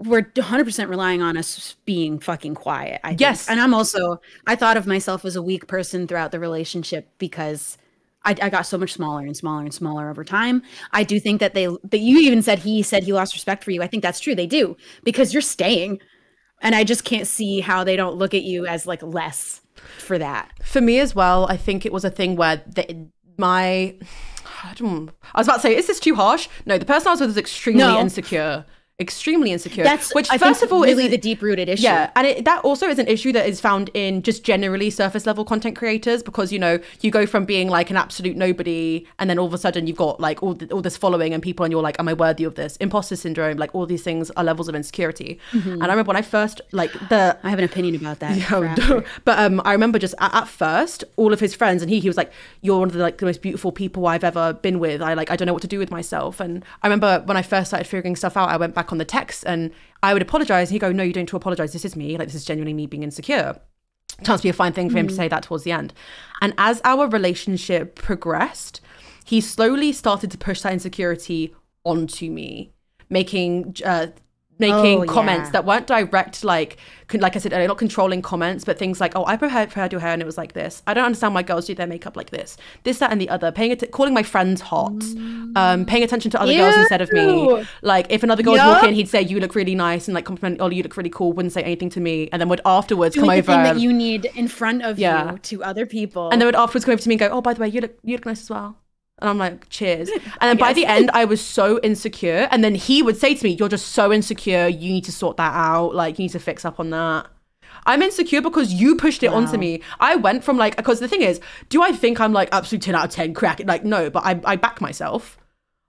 We're 100% relying on us being fucking quiet. I think. Yes. And I'm also, I thought of myself as a weak person throughout the relationship because I, I got so much smaller and smaller and smaller over time. I do think that they, that you even said he said he lost respect for you. I think that's true. They do because you're staying. And I just can't see how they don't look at you as like less for that. for me as well, I think it was a thing where the, my. I, don't, I was about to say, is this too harsh? No, the person I was with was extremely No. insecure. Extremely insecure. That's which, I first of all, really is the deep rooted issue. Yeah, and it, that also is an issue that is found in just generally surface level content creators because you know you go from being like an absolute nobody, and then all of a sudden you've got like all th- all this following and people, and you're like, am I worthy of this? Imposter syndrome, like all these things are levels of insecurity. And I remember when I first like the I have an opinion about that. Oh, but um, I remember just at, at first, all of his friends and he, he was like, "You're one of the like the most beautiful people I've ever been with." I like, I don't know what to do with myself. And I remember when I first started figuring stuff out, I went back on the text and I would apologize. And he'd go, "No, you don't need to apologize. This is me. Like, this is genuinely me being insecure." Chance to be a fine thing for him to say that towards the end. And as our relationship progressed, he slowly started to push that insecurity onto me, making uh, making Oh, comments yeah. that weren't direct, like like I said, earlier, not controlling comments, but things like, "Oh, I prepared prepared your hair and it was like this. I don't understand why girls do their makeup like this. This, that, and the other. Paying it, calling my friends hot, um, paying attention to other girls instead of me. Like if another girl would Yup. walk in, he'd say, "You look really nice," and like compliment, "Oh, you look really cool." Wouldn't say anything to me, and then would afterwards Doing come the over. thing that you need in front of Yeah. you to other people. And then would afterwards come over to me and go, "Oh, by the way, you look you look nice as well." And I'm like, "Cheers." And then by the end, I was so insecure. And then he would say to me, "You're just so insecure. You need to sort that out. Like, you need to fix up on that." I'm insecure because you pushed it onto me. I went from like, because the thing is, do I think I'm like absolute 10 out of 10 crack? Like, no, but I, I back myself.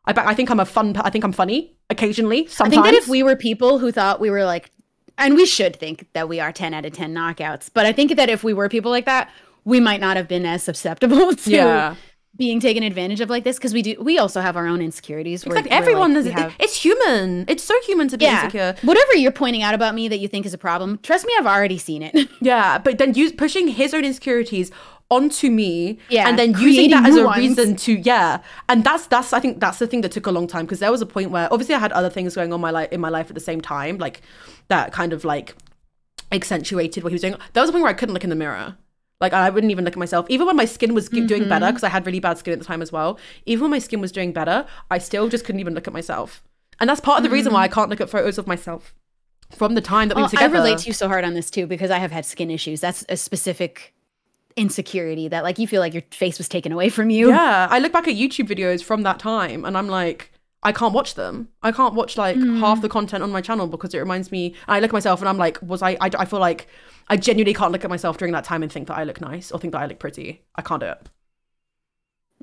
I back, I think I'm a fun, I think I'm funny occasionally. Sometimes. I think that if we were people who thought we were like, and we should think that we are 10 out of 10 knockouts, but I think that if we were people like that, we might not have been as susceptible to Yeah. Being taken advantage of like this because we do. We also have our own insecurities. where- Exactly. Everyone like, is, have- it's human. It's so human to be yeah. insecure. Whatever you're pointing out about me that you think is a problem, trust me, I've already seen it. Yeah, but then use pushing his own insecurities onto me Yeah, and then using that as a ones. reason to yeah and that's that's i think that's the thing that took a long time because there was a point where obviously i had other things going on my life in my life at the same time like that kind of like accentuated what he was doing there was a point where i couldn't look in the mirror like i wouldn't even look at myself even when my skin was doing Mm-hmm. better because i had really bad skin at the time as well even when my skin was doing better i still just couldn't even look at myself and that's part of the reason why i can't look at photos of myself from the time that we were Mm-hmm. I relate to you so hard on this too because I have had skin issues. That's a specific insecurity that like you feel like your face was taken away from you. Yeah, I look back at YouTube videos from that time and I'm like, I can't watch them. I can't watch like half the content on my channel because it reminds me. I look at myself and I'm like, was I, I? I feel like I genuinely can't look at myself during that time and think that I look nice or think that I look pretty. I can't do it,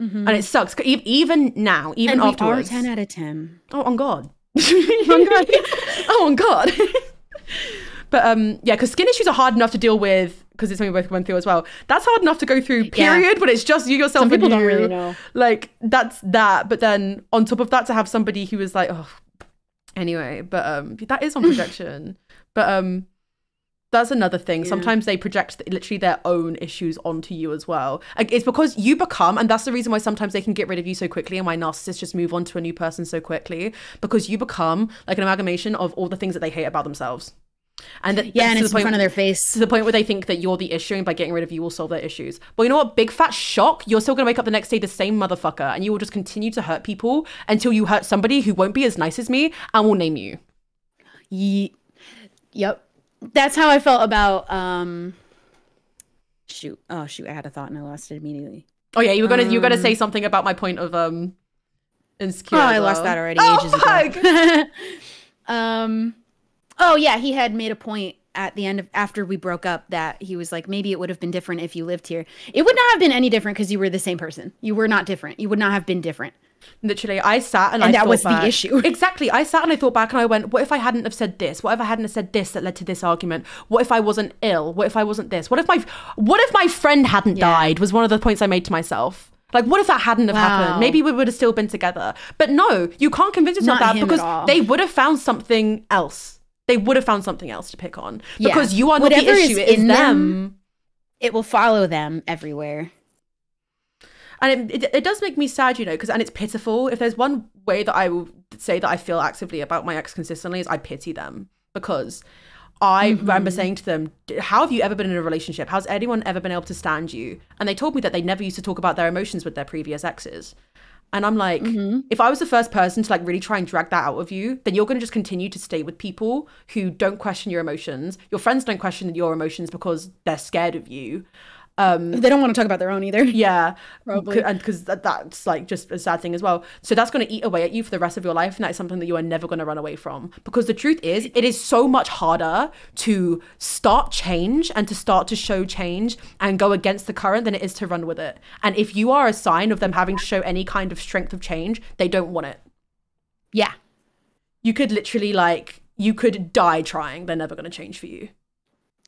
Mhm. and it sucks. Even now, even and afterwards. we are 10 out of 10. Oh, on God. on God. oh, on God. but um, yeah, because skin issues are hard enough to deal with because it's something we both went through as well. That's hard enough to go through, Yeah. period, when it's just you yourself Some people don't you. really know. Like, that's that. But then on top of that, to have somebody who was like, oh, anyway, but um, that is on projection. but um, that's another thing. Yeah. Sometimes they project literally their own issues onto you as well. Like, it's because you become, and that's the reason why sometimes they can get rid of you so quickly, and why narcissists just move on to a new person so quickly because you become like an amalgamation of all the things that they hate about themselves. And that, Yeah, and it's in point, front of their face. to the point where they think that you're the issue, and by getting rid of you will solve their issues. But you know what? Big fat shock. You're still gonna wake up the next day the same motherfucker, and you will just continue to hurt people until you hurt somebody who won't be as nice as me and will name you. Ye- yep. That's how I felt about um shoot. Oh shoot, I had a thought and I lost it immediately. Oh yeah, you were gonna you were gonna Um, say something about my point of um insecure. Oh, I lost that already Oh, ages fuck! ago. um Oh yeah, he had made a point at the end of after we broke up that he was like maybe it would have been different if you lived here. It would not have been any different because you were the same person. You were not different. You would not have been different. Literally, I sat and, And I that thought was the back- issue. Exactly, I sat and I thought back and I went, "What if I hadn't have said this? What if I hadn't have said this that led to this argument? What if I wasn't ill? What if I wasn't this? What if my what if my friend hadn't Yeah. died?" Was one of the points I made to myself. Like, what if that hadn't have Wow. happened? Maybe we would have still been together. But no, you can't convince yourself Not that because they would have found something else. They would have found something else to pick on Yeah. because you are not Whatever the is issue. It is in them. them- It will follow them everywhere. and it, it, it does make me sad, you know, because and it's pitiful. If there's one way that I will say that I feel actively about my ex consistently is I pity them because I mm-hmm. remember saying to them, "How have you ever been in a relationship? How's anyone ever been able to stand you?" And they told me that they never used to talk about their emotions with their previous exes. And I'm like, mm-hmm. if I was the first person to like really try and drag that out of you, then you're going to just continue to stay with people who don't question your emotions. Your friends don't question your emotions because they're scared of you. Um, they don't want to talk about their own either. Yeah, Probably. Because that, that's like just a sad thing as well. So that's going to eat away at you for the rest of your life, and that's something that you are never going to run away from. Because the truth is, it is so much harder to start change and to start to show change and go against the current than it is to run with it. And if you are a sign of them having to show any kind of strength of change, they don't want it. Yeah. You could literally like you could die trying. They're never going to change for you.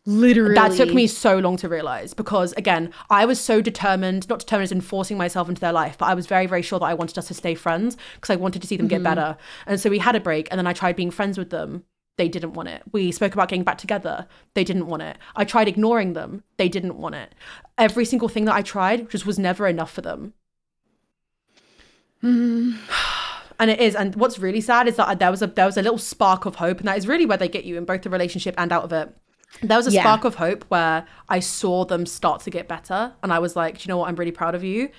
Literally. That took me so long to realize because again, I was so determined, not determined as in forcing myself into their life, but I was very, very sure that I wanted us to stay friends because I wanted to see them get mm-hmm. better. And so we had a break and then I tried being friends with them. They didn't want it. We spoke about getting back together. They didn't want it. I tried ignoring them. They didn't want it. Every single thing that I tried just was never enough for them. Mm-hmm. and it is and what's really sad is that there was a there was a little spark of hope and that is really where they get you in both the relationship and out of it there was a Yeah. spark of hope where i saw them start to get better and i was like do you know what? I'm really proud of you.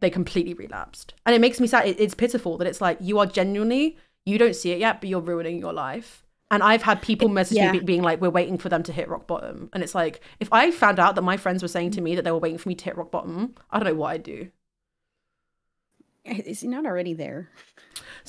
They completely relapsed. And it makes me sad. It's pitiful that it's like you are genuinely you don't see it yet but you're ruining your life. And i've had people message yeah. me being like we're waiting for them to hit rock bottom. And it's like if i found out that my friends were saying to me that they were waiting for me to hit rock bottom i don't know what i'd do. Is he not already there?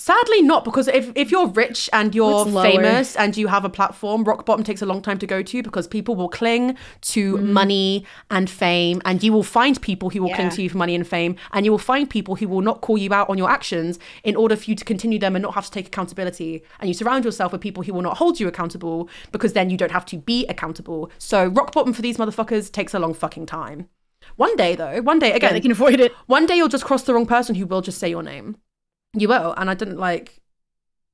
Sadly, not because if, if you're rich and you're famous and you have a platform, rock bottom takes a long time to go to because people will cling to Mm. money and fame, and you will find people who will cling to you for money and fame, and you will find people who will not call you out on your actions in order for you to continue them and not have to take accountability. And you surround yourself with people who will not hold you accountable because then you don't have to be accountable. So rock bottom for these motherfuckers takes a long fucking time. One day though, one day Yeah, again, they can avoid it. one day you'll just cross the wrong person who will just say your name. You will. And I didn't like,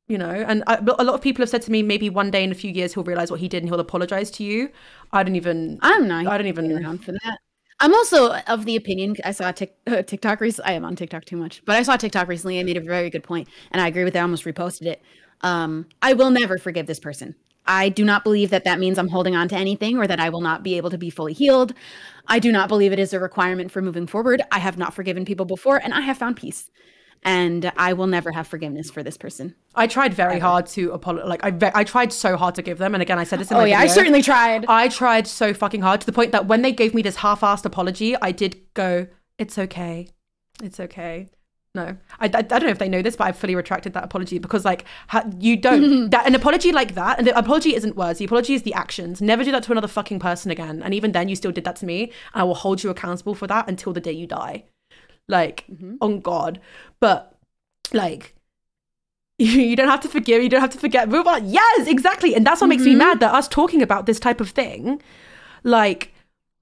you know, and I, a lot of people have said to me, maybe one day in a few years he'll realize what he did and he'll apologize to you. I don't even, I'm not. I don't even- around for that. I'm also of the opinion. I saw a tic, uh, TikTok recently. I am on TikTok too much, but I saw a TikTok recently. I made a very good point, and I agree with it. I almost reposted it. Um, I will never forgive this person. I do not believe that that means I'm holding on to anything or that I will not be able to be fully healed. I do not believe it is a requirement for moving forward. I have not forgiven people before, and I have found peace. And I will never have forgiveness for this person. I tried very hard to apologize. Like I, ve- I tried so hard to give them. And again, I said this in Oh yeah, I certainly tried. I tried so fucking hard to the point that when they gave me this half-assed apology, I did go, "It's okay, it's okay." No, I, I, I don't know if they know this, but I fully retracted that apology because, like, ha- you don't that an apology like that, and the apology isn't words. The apology is the actions. Never do that to another fucking person again. And even then, you still did that to me, and I will hold you accountable for that until the day you die. Like, mm-hmm. on God, but like you don't have to forgive you don't have to forget. Move on yes exactly. And that's what makes me mm-hmm. mad that us talking about this type of thing like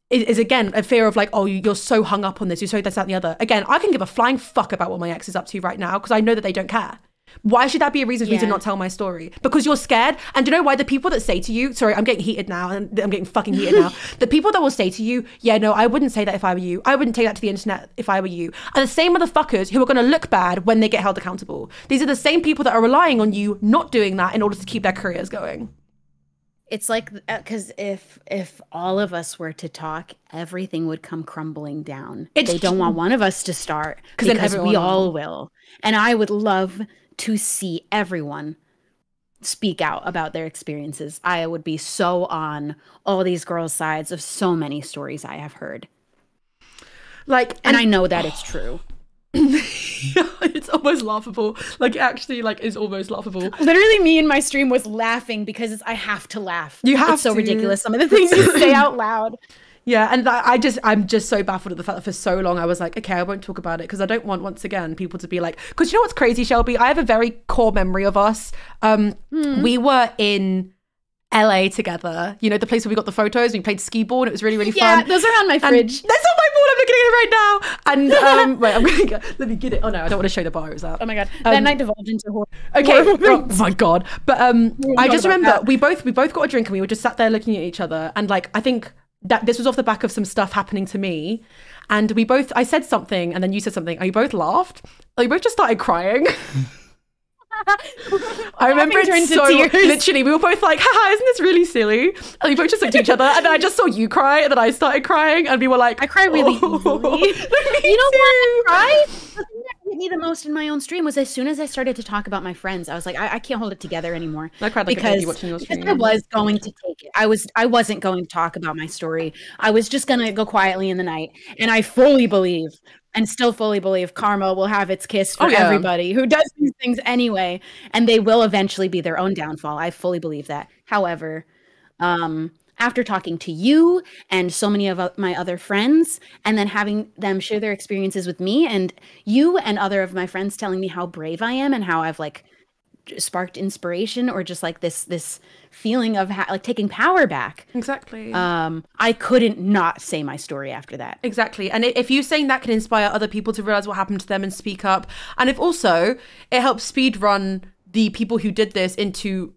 is, is again a fear of like oh you- you're so hung up on this you're so this that and the other. Again i can give a flying fuck about what my ex is up to right now because i know that they don't care why should that be a reason for me to not tell my story? Because you're scared. And do you know why? The people that say to you sorry i'm getting heated now. And i'm getting fucking heated now. The people that will say to you yeah no i wouldn't say that if i were you. I wouldn't take that to the internet if i were you. Are the same motherfuckers who are going to look bad when they get held accountable. These are the same people that are relying on you not doing that in order to keep their careers going. It's like uh, because if if all of us were to talk, everything would come crumbling down. It's they don't want one of us to start 'Cause because we all will. And I would love to see everyone speak out about their experiences. I would be so on all these girls' sides of so many stories I have heard, like and I know that it's true. it's almost laughable like it actually like is almost laughable Literally, me in my stream was laughing because it's, I have to laugh. You have it's so to. ridiculous. Some of the things you say out loud. Yeah, and I just I'm just so baffled at the fact that for so long I was like, okay, I won't talk about it because I don't want once again people to be like, because you know what's crazy, Shelby? I have a very core memory of us. Um, we were in LA together. You know, the place where we got the photos. We played. And it was really really fun. Yeah, those are on my And fridge. That's on my board. I'm looking at it right now. And um, wait, I'm gonna go, let me get it. Oh no, I don't want to show the bar. It was out. Oh my god, that Um, night devolved into horror. Okay. Oh my god. But um I just remember that. we both we both got a drink and we were just sat there looking at each other and like I think that this was off the back of some stuff happening to me and we both I said something and then you said something and we both laughed. Like we both just started crying. I remember it so tears. literally we were both like, haha, isn't this really silly? And we both just looked at each other and then I just saw you cry and then I started crying and we were like I cry really "Oh." easily. You know what? I too. Cried. The thing that hit me the most in my own stream was as soon as I started to talk about my friends, I was like, I, I can't hold it together anymore. I cried like because, baby watching your because stream. I was going to take it. I was I wasn't going to talk about my story. I was just gonna go quietly in the night. And I fully believe and still fully believe karma will have its kiss for Oh, yeah. everybody who does these things anyway. And they will eventually be their own downfall. I fully believe that. However, um after talking to you and so many of my other friends and then having them share their experiences with me and you and other of my friends telling me how brave I am and how I've like sparked inspiration or just like this this feeling of ha- like taking power back Exactly. um I couldn't not say my story after that Exactly. And if you saying that can inspire other people to realize what happened to them and speak up, and if also it helps speed run the people who did this into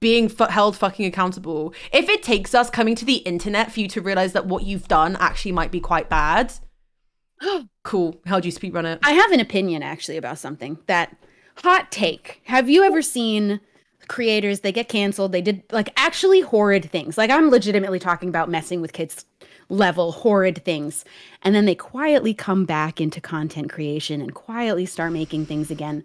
being held fucking accountable. If it takes us coming to the internet for you to realize that what you've done actually might be quite bad, cool. How do you speed run it? I have an opinion actually about something that hot take. Have you ever seen creators they get canceled, they did like actually horrid things. Like I'm legitimately talking about messing with kids level horrid things and then they quietly come back into content creation and quietly start making things again.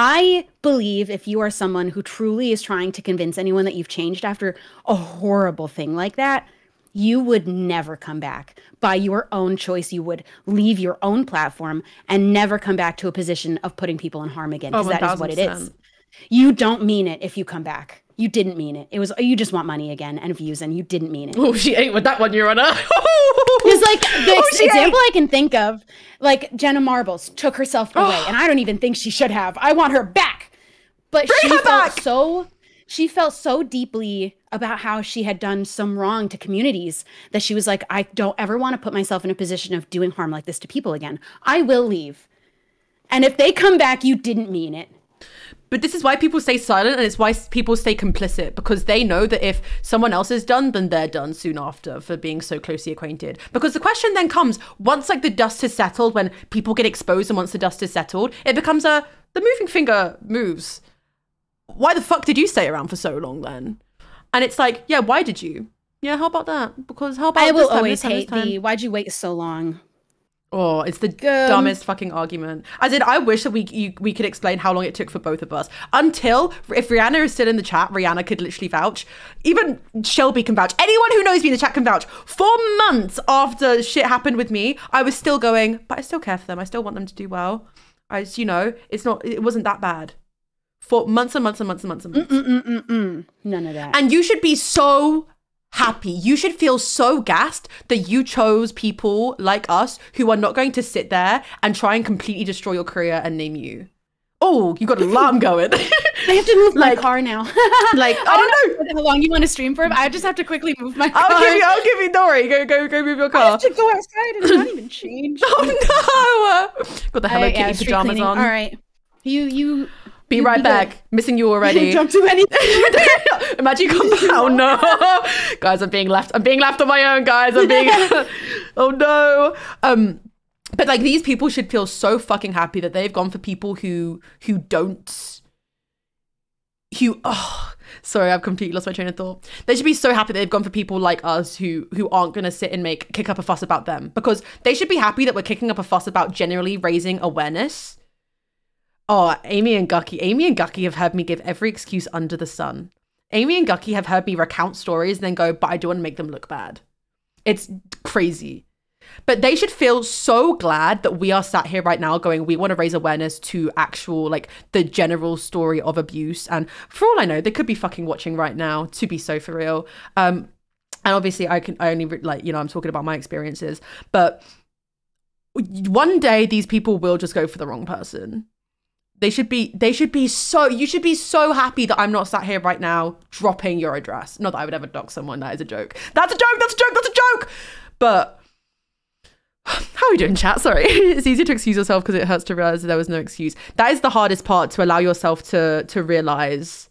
I believe if you are someone who truly is trying to convince anyone that you've changed after a horrible thing like that, you would never come back by your own choice. You would leave your own platform and never come back to a position of putting people in harm again Oh, because that is what it is. You don't mean it if you come back. You didn't mean it. It was you just want money again and views, and you didn't mean it. Oh, she ate with that one, Your Honor. It's like oh, the Oh, she ate. example I can think of, like Jenna Marbles took herself away, and I don't even think she should have. I want her back, but she her felt back. so she felt so deeply about how she had done some wrong to communities that she was like, I don't ever want to put myself in a position of doing harm like this to people again. I will leave, and if they come back, you didn't mean it. But this is why people stay silent and it's why people stay complicit because they know that if someone else is done, then they're done soon after for being so closely acquainted. Because the question then comes once like the dust has settled, when people get exposed and once the dust is settled, it becomes a the moving finger moves. Why the fuck did you stay around for so long then? And it's like, yeah, why did you? Yeah, how about that? Because how about I this will time, always time, hate the why'd you wait so long? Oh, it's the Um, dumbest fucking argument. As in, I wish that we you, we could explain how long it took for both of us. Until, if Rihanna is still in the chat, Rihanna could literally vouch. Even Shelby can vouch. Anyone who knows me in the chat can vouch. For months after shit happened with me, I was still going, but I still care for them. I still want them to do well. I you know, it's not, it wasn't that bad. For months and months and months and months and months. Mm-mm-mm-mm. None of that. And you should be so happy. You should feel so gassed that you chose people like us who are not going to sit there and try and completely destroy your career and name you. Oh, you got an alarm going. I have to move Like- my car now. like, I don't know how long you want to stream for. I just have to quickly move my car. I'll give you, I'll give you, don't worry. Go, go, go move your car. I have to go outside and not even change. Oh no! Got the Hello I- Kitty yeah, pajamas on. All right. You you Be right back. Missing you already. Don't do anything. Imagine you come back. Oh no, guys! I'm being left. I'm being left on my own, guys. I'm being. oh no. Um, but like these people should feel so fucking happy that they've gone for people who who don't. Who oh sorry I've completely lost my train of thought. They should be so happy that they've gone for people like us who who aren't gonna sit and make kick up a fuss about them because they should be happy that we're kicking up a fuss about generally raising awareness Oh, Amy and Gucky. Amy and Gucky have heard me give every excuse under the sun. Amy and Gucky have heard me recount stories and then go, but I don't want to make them look bad. It's crazy. But they should feel so glad that we are sat here right now going, we want to raise awareness to actual, like, the general story of abuse. And for all I know, they could be fucking watching right now, to be so for real. Um, and obviously, I can, only, like, you know, I'm talking about my experiences. But one day, these people will just go for the wrong person they should be they should be so you should be so happy that I'm not sat here right now dropping your address. Not that I would ever dox someone, that is a joke. That's a joke, that's a joke, that's a joke. But how are we doing, chat? Sorry. it's easy to excuse yourself because it hurts to realize there was no excuse. That is the hardest part to allow yourself to to realize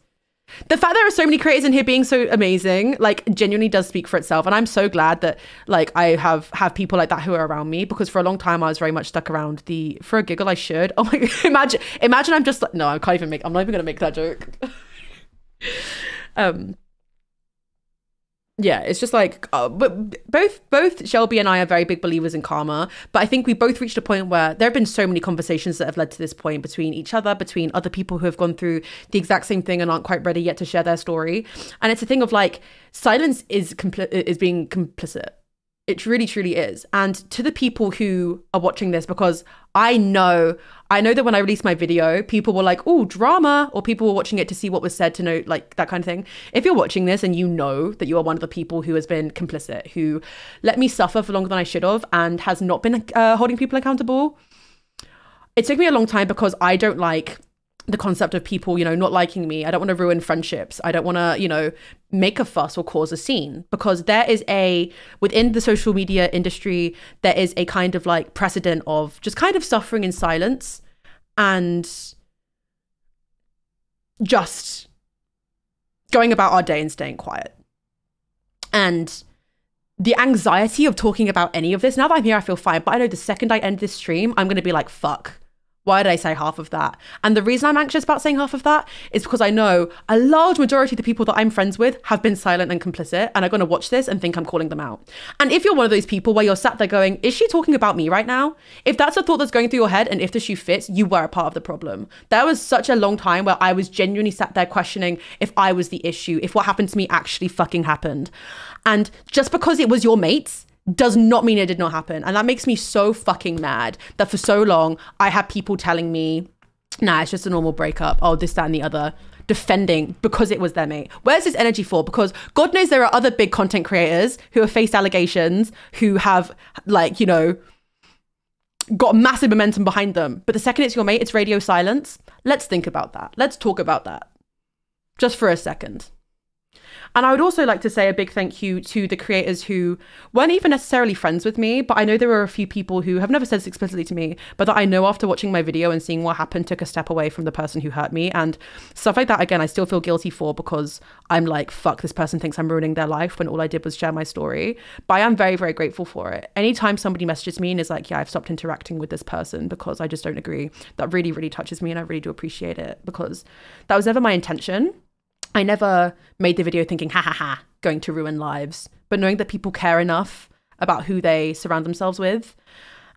the fact there are so many creators in here being so amazing like genuinely does speak for itself. And i'm so glad that like i have have people like that who are around me because for a long time i was very much stuck around the for a giggle i should. Oh my imagine imagine i'm just like no i can't even make i'm not even gonna make that joke. Um yeah it's just like uh, but both both shelby and i are very big believers in karma but i think we both reached a point where there have been so many conversations that have led to this point between each other between other people who have gone through the exact same thing and aren't quite ready yet to share their story. And it's a thing of like silence is compli- is being complicit it really, truly is. And to the people who are watching this, because I know, I know that when I released my video, people were like, oh, drama, or people were watching it to see what was said to know, like that kind of thing. If you're watching this and you know that you are one of the people who has been complicit, who let me suffer for longer than I should have, and has not been uh, holding people accountable, it took me a long time because I don't like the concept of people, you know, not liking me. I don't want to ruin friendships. I don't want to, you know, make a fuss or cause a scene because there is a within the social media industry there is a kind of like precedent of just kind of suffering in silence and just going about our day and staying quiet. And the anxiety of talking about any of this, now that I'm here, I feel fine. But I know the second I end this stream, I'm going to be like, fuck why did I say half of that? And the reason I'm anxious about saying half of that is because I know a large majority of the people that I'm friends with have been silent and complicit and are going to watch this and think I'm calling them out. And if you're one of those people where you're sat there going, is she talking about me right now? If that's a thought that's going through your head and if the shoe fits, you were a part of the problem. There was such a long time where I was genuinely sat there questioning if I was the issue, if what happened to me actually fucking happened. And just because it was your mates, does not mean it did not happen. And that makes me so fucking mad that for so long I had people telling me, nah, it's just a normal breakup. Oh, this, that, and the other. Defending because it was their mate. Where's this energy for? Because God knows there are other big content creators who have faced allegations, who have, like, you know, got massive momentum behind them. But the second it's your mate, it's radio silence. Let's think about that. Let's talk about that. Just for a second. And I would also like to say a big thank you to the creators who weren't even necessarily friends with me, but I know there were a few people who have never said this explicitly to me, but that I know after watching my video and seeing what happened took a step away from the person who hurt me. And stuff like that, again, I still feel guilty for because I'm like, fuck, this person thinks I'm ruining their life when all I did was share my story. But I am very, very grateful for it. Anytime somebody messages me and is like, yeah, I've stopped interacting with this person because I just don't agree, that really, really touches me and I really do appreciate it because that was never my intention. I never made the video thinking, ha ha ha, going to ruin lives, but knowing that people care enough about who they surround themselves with.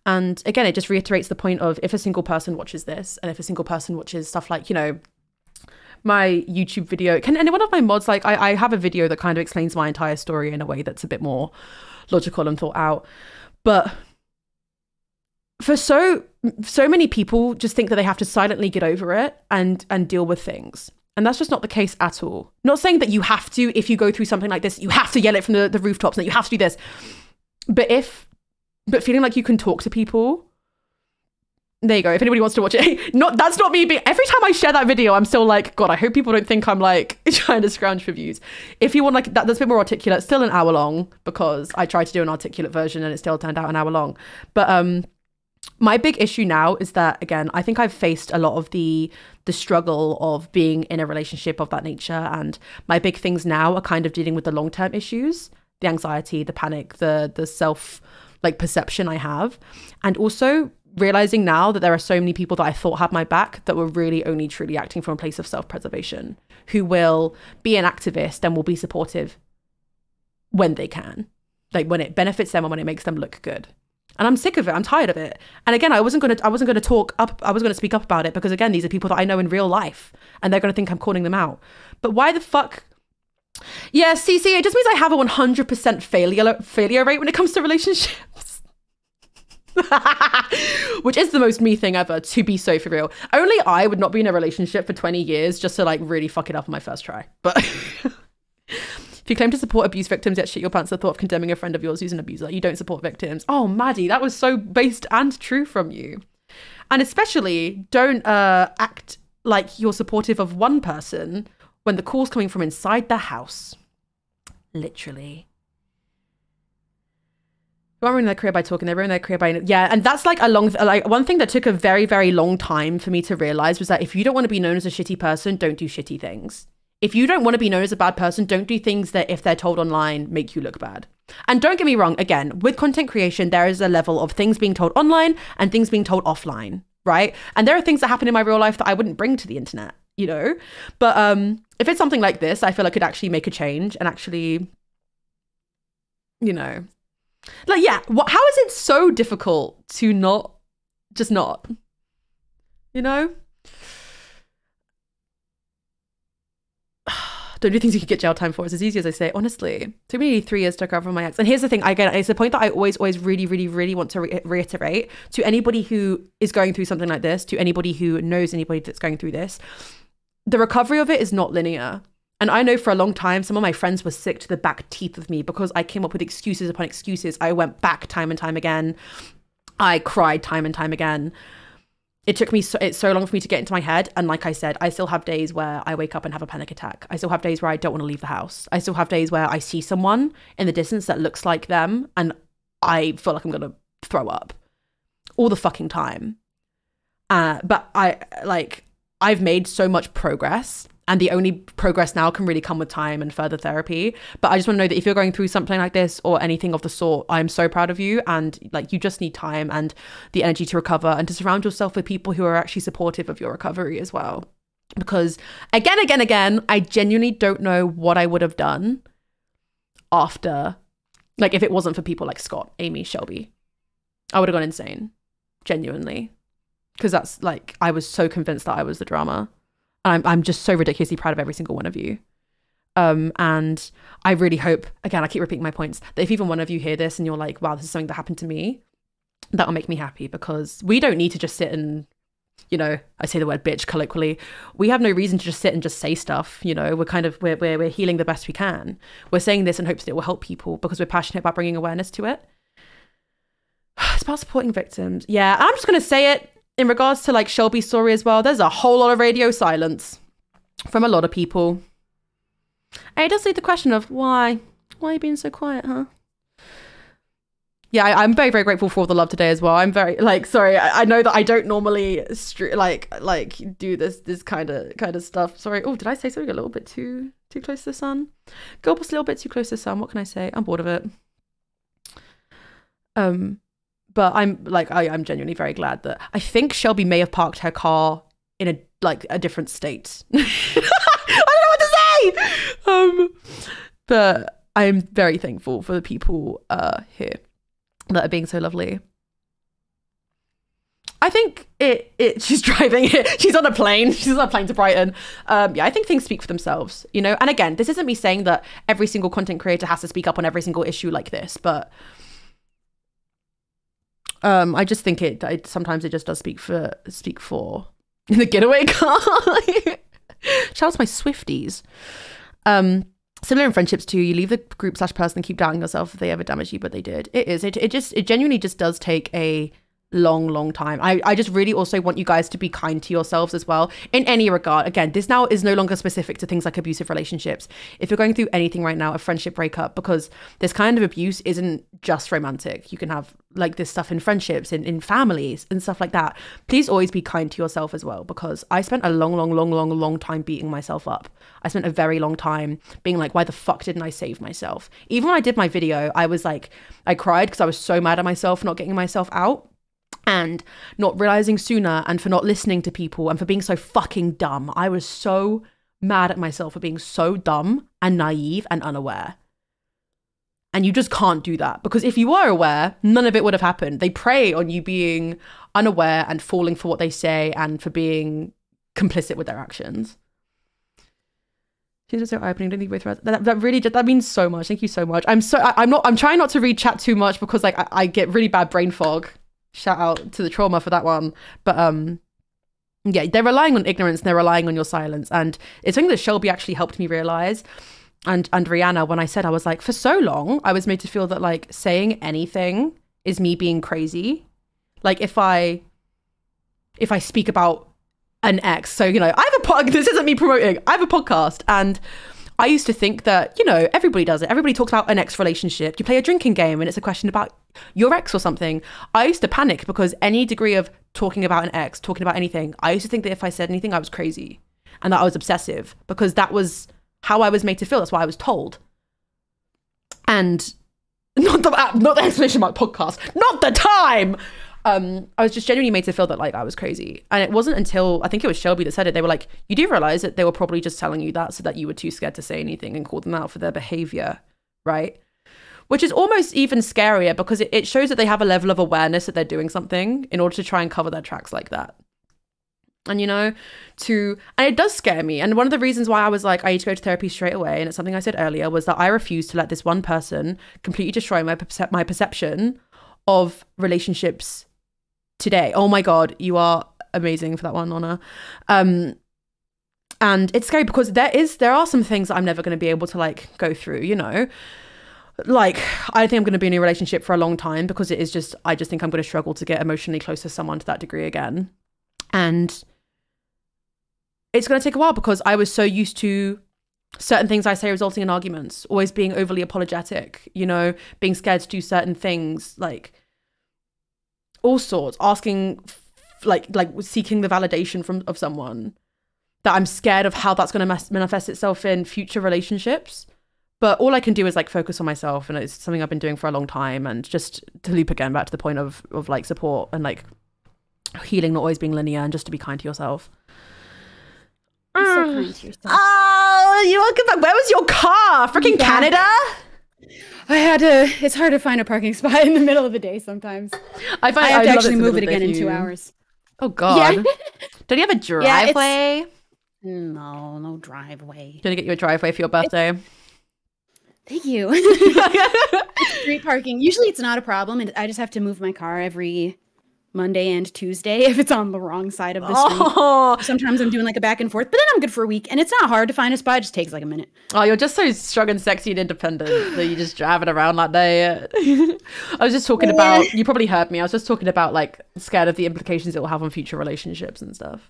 And again, it just reiterates the point of if a single person watches this and if a single person watches stuff like, you know, my YouTube video, can any one of my mods, like, I, I have a video that kind of explains my entire story in a way that's a bit more logical and thought out. But for so so many people just think that they have to silently get over it and and deal with things and that's just not the case at all. Not saying that you have to, if you go through something like this, you have to yell it from the, the rooftops and that you have to do this. But if, but feeling like you can talk to people, there you go. If anybody wants to watch it, not that's not me. Being, every time I share that video, I'm still like, God, I hope people don't think I'm like trying to scrounge for views. If you want like that, that's a bit more articulate. Still an hour long because I tried to do an articulate version and it still turned out an hour long. But um, my big issue now is that again i think i've faced a lot of the the struggle of being in a relationship of that nature. And my big things now are kind of dealing with the long term issues the anxiety the panic the the self like perception i have. And also realizing now that there are so many people that i thought had my back that were really only truly acting from a place of self preservation who will be an activist and will be supportive when they can like when it benefits them and when it makes them look good and I'm sick of it. I'm tired of it. And again, I wasn't gonna I wasn't gonna talk up I was gonna speak up about it because again, these are people that I know in real life and they're gonna think I'm calling them out. But why the fuck yeah, CC, it just means I have a 100% failure failure rate when it comes to relationships. Which is the most me thing ever, to be so for real. Only I would not be in a relationship for 20 years just to like really fuck it up on my first try. But you claim to support abuse victims yet shit your pants at the thought of condemning a friend of yours who's an abuser, you don't support victims. Oh, Maddie, that was so based and true from you. And especially, don't uh, act like you're supportive of one person when the call's coming from inside the house. Literally. They ruin their career by talking. They ruin their career by yeah, and that's like a long like one thing that took a very very long time for me to realize was that if you don't want to be known as a shitty person, don't do shitty things if you don't want to be known as a bad person, don't do things that, if they're told online, make you look bad. And don't get me wrong, again, with content creation, there is a level of things being told online and things being told offline, right? And there are things that happen in my real life that I wouldn't bring to the internet, you know? But um, if it's something like this, I feel I could actually make a change and actually, you know, like, yeah, what, how is it so difficult to not, just not, you know? Don't do things you could get jail time for. It's as easy as I say. Honestly, took me three years to recover from my ex. And here's the thing, again, it's a point that I always, always really, really, really want to re- reiterate to anybody who is going through something like this, to anybody who knows anybody that's going through this. The recovery of it is not linear. And I know for a long time, some of my friends were sick to the back teeth of me because I came up with excuses upon excuses. I went back time and time again. I cried time and time again it took me so, it's so long for me to get into my head. And like i said i still have days where i wake up and have a panic attack. I still have days where i don't want to leave the house. I still have days where i see someone in the distance that looks like them and i feel like i'm gonna throw up all the fucking time. Uh, but i like i've made so much progress and the only progress now can really come with time and further therapy. But i just want to know that if you're going through something like this or anything of the sort i'm so proud of you and like you just need time and the energy to recover and to surround yourself with people who are actually supportive of your recovery as well. Because again again again i genuinely don't know what i would have done after like if it wasn't for people like scott amy shelby. I would have gone insane genuinely. Because that's like i was so convinced that i was the drama I'm I'm just so ridiculously proud of every single one of you. Um, and I really hope, again, I keep repeating my points, that if even one of you hear this and you're like, wow, this is something that happened to me, that'll make me happy because we don't need to just sit and, you know, I say the word bitch colloquially. We have no reason to just sit and just say stuff. You know, we're kind of, we're, we're, we're healing the best we can. We're saying this in hopes that it will help people because we're passionate about bringing awareness to it. It's about supporting victims. Yeah, I'm just going to say it in regards to like Shelby's story as well, there's a whole lot of radio silence from a lot of people. And it does lead the question of why? Why are you being so quiet, huh? Yeah, I, am very, very grateful for all the love today as well. I'm very like sorry. I, I know that I don't normally like like do this this kind of kind of stuff. Sorry. Oh, did I say something a little bit too too close to the sun? Go a little bit too close to the sun. What can I say? I'm bored of it. Um, but I'm like I, I'm genuinely very glad that I think Shelby may have parked her car in a like a different state. I don't know what to say. Um, but I'm very thankful for the people uh here that are being so lovely. I think it it she's driving it. She's on a plane. She's on a plane to Brighton. Um, yeah, I think things speak for themselves, you know. And again, this isn't me saying that every single content creator has to speak up on every single issue like this, but um, I just think it, it sometimes it just does speak for speak for the getaway car. Shout out to my Swifties. Um, similar in friendships too. You leave the group slash person and keep doubting yourself if they ever damage you, but they did. It is. It it just it genuinely just does take a long, long time. I, I just really also want you guys to be kind to yourselves as well in any regard. Again, this now is no longer specific to things like abusive relationships. If you're going through anything right now, a friendship breakup, because this kind of abuse isn't just romantic. You can have like this stuff in friendships, in, in families, and stuff like that. Please always be kind to yourself as well, because I spent a long, long, long, long, long time beating myself up. I spent a very long time being like, why the fuck didn't I save myself? Even when I did my video, I was like, I cried because I was so mad at myself for not getting myself out and not realizing sooner and for not listening to people and for being so fucking dumb. I was so mad at myself for being so dumb and naive and unaware. And you just can't do that because if you were aware, none of it would have happened. They prey on you being unaware and falling for what they say and for being complicit with their actions. She's so opening. Don't think both that, that really just, that means so much. Thank you so much. I'm so I, am not I'm trying not to read chat too much because like I, I get really bad brain fog shout out to the trauma for that one. But um yeah, they're relying on ignorance and they're relying on your silence. And it's something that Shelby actually helped me realize. And and Rihanna, when I said I was like, for so long, I was made to feel that like saying anything is me being crazy. Like if I if I speak about an ex, so you know, I have a pod this isn't me promoting, I have a podcast and I used to think that, you know, everybody does it. Everybody talks about an ex relationship. You play a drinking game and it's a question about your ex or something. I used to panic because any degree of talking about an ex, talking about anything, I used to think that if I said anything, I was crazy. and that I was obsessive because that was how I was made to feel. That's what I was told. And not the not the explanation mark podcast, not the time. Um, I was just genuinely made to feel that like I was crazy, and it wasn't until I think it was Shelby that said it. They were like, "You do realize that they were probably just telling you that so that you were too scared to say anything and call them out for their behavior, right?" Which is almost even scarier because it, it shows that they have a level of awareness that they're doing something in order to try and cover their tracks like that and you know to and it does scare me. And one of the reasons why i was like i need to go to therapy straight away and it's something i said earlier was that i refuse to let this one person completely destroy my percep- my perception of relationships today. Oh my god you are amazing for that one honor um and it's scary because there is there are some things i'm never going to be able to like go through you know? Like i think i'm going to be in a relationship for a long time because it is just i just think i'm going to struggle to get emotionally close to someone to that degree again. And it's going to take a while because I was so used to certain things I say resulting in arguments, always being overly apologetic, you know, being scared to do certain things, like all sorts, asking, like, like seeking the validation from of someone. That I'm scared of how that's going to manifest itself in future relationships. But all I can do is like focus on myself, and it's something I've been doing for a long time. And just to loop again back to the point of of like support and like healing not always being linear, and just to be kind to yourself. Be so mm. kind to yourself. Oh, you welcome back. Where was your car? Freaking Yeah. Canada? I had to. It's hard to find a parking spot in the middle of the day sometimes. I find I have to actually move it again in two hours. Oh God. Yeah. Don't you have a Yeah, driveway? No, no driveway. Gonna get you a driveway for your birthday. Thank you. Street parking. Usually it's not a problem, and I just have to move my car every Monday and Tuesday if it's on the wrong side of the street. oh, Sometimes I'm doing like a back and forth, but then I'm good for a week, and it's not hard to find a spot. It just takes like a minute. oh, you're just so strong and sexy and independent that you just driving around like that. I was just talking Yeah. about. You probably heard me. I was just talking about like scared of the implications it will have on future relationships and stuff.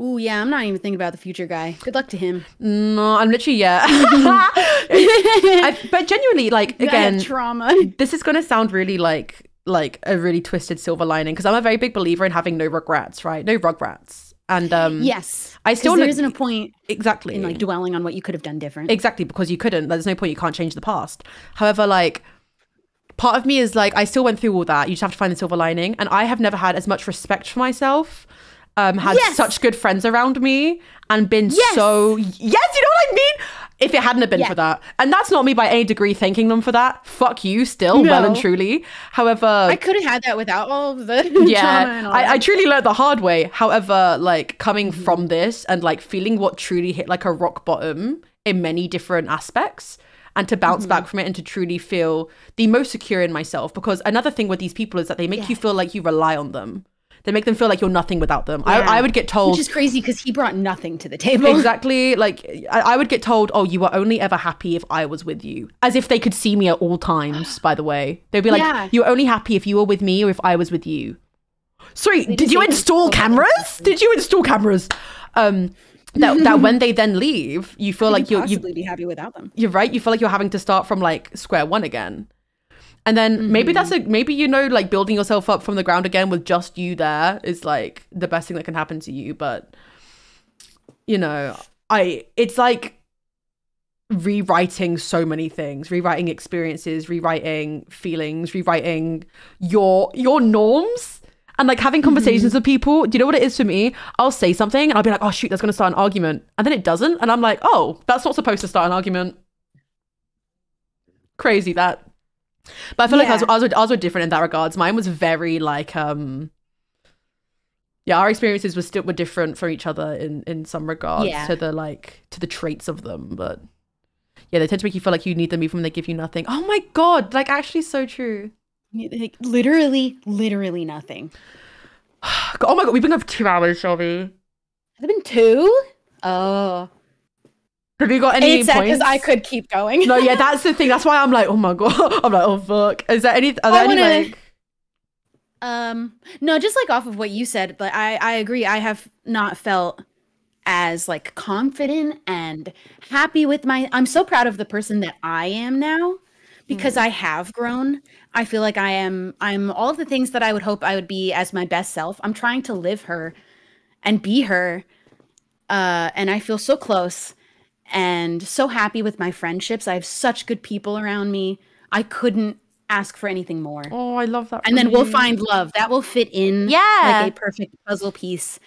Ooh, yeah, I'm not even thinking about the future guy. Good luck to him. No, I'm literally yeah. I, but genuinely, like again, trauma. this is going to sound really like like a really twisted silver lining because I'm a very big believer in having no regrets, right? No rugrats. And um yes, I still there look- isn't a point exactly in like dwelling on what you could have done different. exactly because you couldn't. There's no point you can't change the past. However, like part of me is like I still went through all that. You just have to find the silver lining and I have never had as much respect for myself. Um had Yes. such good friends around me and been Yes. so yes, you know what I mean? If it hadn't have been Yeah. for that. And that's not me by any degree thanking them for that. Fuck you still, well and truly. However, I could have had that without all of the yeah I. I truly learned the hard way however like coming Mm-hmm. from this and like feeling what truly hit like a rock bottom in many different aspects and to bounce Mm-hmm. back from it and to truly feel the most secure in myself because another thing with these people is that they make you feel like you rely on them they make them feel like you're nothing without them. Yeah. I, I would get told Which is crazy because he brought nothing to the table. exactly. Like I, I would get told oh you were only ever happy if i was with you. As if they could see me at all times by the way. They'd be like Yeah. you're only happy if you were with me or if i was with you. Sorry did you install cameras? Did you install cameras? Um that, that when they then leave you feel like you're you, possibly be happy without them. you're right. You feel like you're having to start from like square one again and then maybe that's mm-hmm. a maybe you know like building yourself up from the ground again with just you there is like the best thing that can happen to you but you know i it's like rewriting so many things rewriting experiences rewriting feelings rewriting your your norms and like having mm-hmm. conversations with people. Do you know what it is for me? I'll say something and i'll be like oh shoot that's going to start an argument. And then it doesn't and i'm like oh that's not supposed to start an argument. Crazy that but i feel like ours, Yeah. ours, were, ours were different in that regards mine was very like um yeah our experiences were still were different for each other in in some regards Yeah. to the like to the traits of them but yeah they tend to make you feel like you need them even when they give you nothing oh my god like actually so true Like, literally, literally nothing. oh my god we've been up two hours shelby Has it been two? Oh. Have you got any because points I could keep going. no yeah that's the thing that's why i'm like oh my god i'm like oh fuck is there any are there I any wanna- like Um, no, just like off of what you said, but I I agree. I have not felt as like confident and happy with my. I'm so proud of the person that I am now because I have grown. I feel like I am. I'm all of the things that I would hope I would be as my best self. I'm trying to live her and be her uh, and I feel so close and so happy with my friendships. I have such good people around me. I couldn't ask for anything more. Oh, I love that. and then from we'll find love that will fit in Yeah. like a perfect puzzle piece.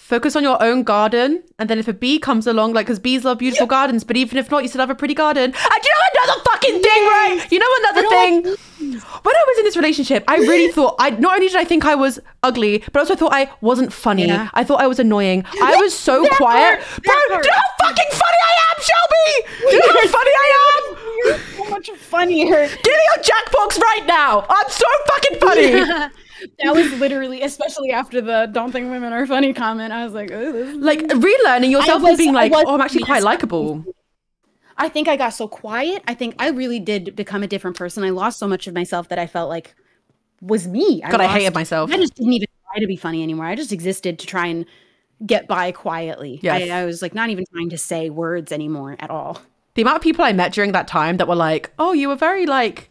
Focus on your own garden, and then if a bee comes along, like because bees love beautiful gardens, but even if not, you still have a pretty garden. And you know another fucking thing, right? You know another thing. when I was in this relationship, I really thought I not only did I think I was ugly, but I also thought I wasn't funny. Yeah. I thought I was annoying. I was so That quiet. part, Bro, do you know how fucking funny I am, Shelby? Do you know how funny I am? You're so much funnier. Give me your Jackbox right now. I'm so fucking funny. That was literally, especially after the "Don't think women are funny" comment. I was like, oh, like relearning yourself was- and being like, was- oh, I'm actually quite likable. I think I got so quiet. I think I really did become a different person. I lost so much of myself that I felt like was me. I God, I hated myself. I just didn't even try to be funny anymore. I just existed to try and get by quietly. Yes. I, I was like not even trying to say words anymore at all. the amount of people I met during that time that were like, "Oh, you were very like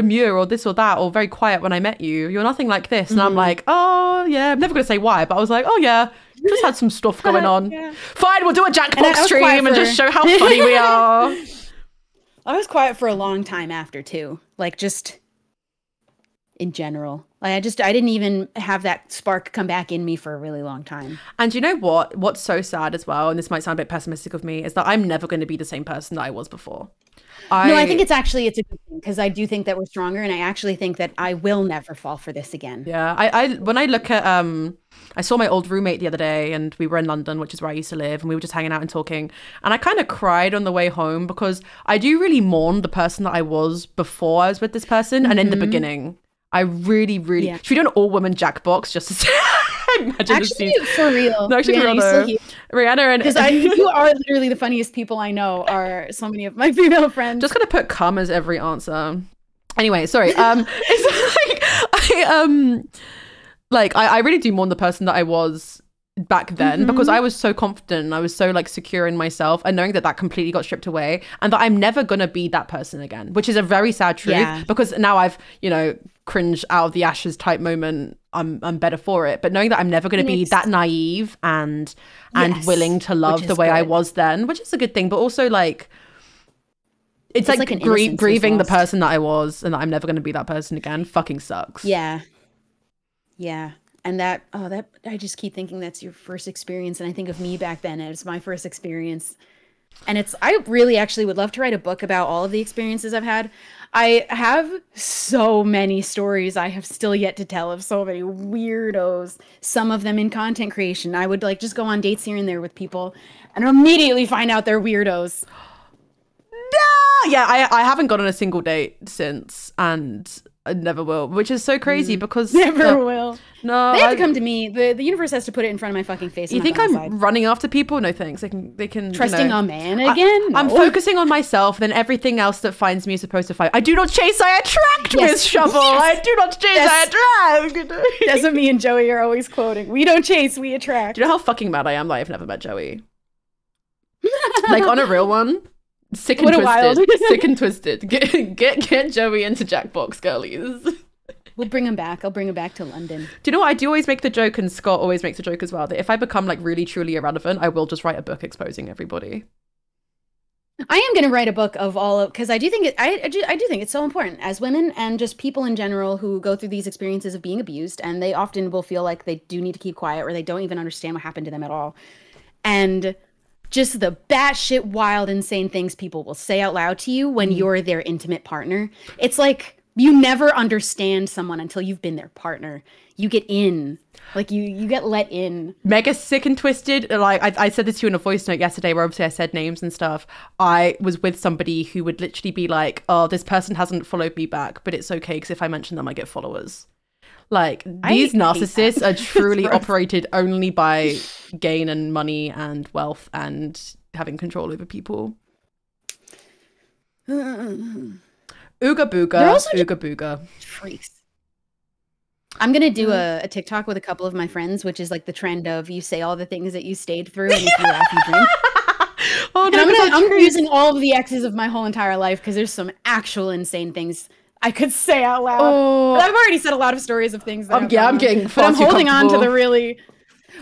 demure or this or that or very quiet when I met you. You're nothing like this." And I'm Mm-hmm. like, "Oh, yeah." I'm never going to say why, but I was like, "Oh, yeah." Just had some stuff going on. Yeah. Fine, we'll do a And I- I Jackbox stream and just show how funny we are. I was quiet for a long time after too. Like just in general. Like I just I didn't even have that spark come back in me for a really long time. And you know what? What's so sad as well, and this might sound a bit pessimistic of me, is that I'm never going to be the same person that I was before. I, No, I think it's actually it's a good thing because I do think that we're stronger and I actually think that I will never fall for this again. Yeah, I, I when I look at um, I saw my old roommate the other day, and we were in London, which is where I used to live, and we were just hanging out and talking, and I kind of cried on the way home because I do really mourn the person that I was before I was with this person, and in the beginning, I really, really Yeah. should we do an all woman Jackbox just to say, imagine Actually, for real. No, actually, for Rihanna, real though. Rihanna and Because you are literally the funniest people I know. Are so many of my female friends. just gonna put cum as every answer. Anyway, sorry. Um, it's like I um, like I, I really do mourn the person that I was back then because I was so confident and I was so like secure in myself and knowing that that completely got stripped away and that I'm never gonna be that person again, which is a very sad truth Yeah. because now I've you know cringed out of the ashes type moment. I'm I'm better for it, but knowing that I'm never gonna be that naive and and Yes, willing to love the way I was then, which is a good thing, but also like it's, It's like, like grie- grieving the person that I was and that I'm never going to be that person again. Fucking sucks. Yeah. Yeah. And that, oh, that, I just keep thinking that's your first experience. And I think of me back then, and it's my first experience. And it's, I really actually would love to write a book about all of the experiences I've had. I have so many stories I have still yet to tell of so many weirdos, some of them in content creation. I would like just go on dates here and there with people and immediately find out they're weirdos. No! Yeah, I, I haven't gone on a single date since and I never will, which is so crazy because Mm. Never uh, will. No, They have I- to come to me. The, the universe has to put it in front of my fucking face. you I'm think I'm gonna running after people? No thanks. They can they can you trusting know. a man I- again? I'm No. focusing on myself, then everything else that finds me is supposed to find. I do not chase, I attract, Yes. Miss Shubble. I do not chase, Yes. I attract. That's what me and Joey are always quoting. We don't chase, we attract. Do you know how fucking mad I am that I've never met Joey? like on a real one. Sick and What a twisted. Sick and twisted. Get get get Joey into Jackbox, girlies. We'll bring him back. I'll bring him back to London. Do you know what? I do always make the joke, and Scott always makes the joke as well, that if I become like really truly irrelevant, I will just write a book exposing everybody. I am going to write a book of all of because I do think it. I, I do, I do think it's so important as women and just people in general who go through these experiences of being abused, and they often will feel like they do need to keep quiet or they don't even understand what happened to them at all, and just the batshit wild, insane things people will say out loud to you when mm. you're their intimate partner. It's like you never understand someone until you've been their partner. You get in, like you you get let in. Mega sick and twisted. Like I, I said this to you in a voice note yesterday, where obviously I said names and stuff. I was with somebody who would literally be like, "Oh, this person hasn't followed me back, but it's okay because if I mention them, I get followers." Like these narcissists are truly operated only by gain and money and wealth and having control over people. Ooga booga, They're also ooga booga. freaks. I'm gonna do a, a TikTok with a couple of my friends, which is like the trend of you say all the things that you stayed through, and if you laugh, you drink. oh And no, I'm gonna I'm using all of the X's of my whole entire life because there's some actual insane things I could say out loud. Oh. But I've already said a lot of stories of things. That Um, yeah, I'm getting But I'm holding on to the really.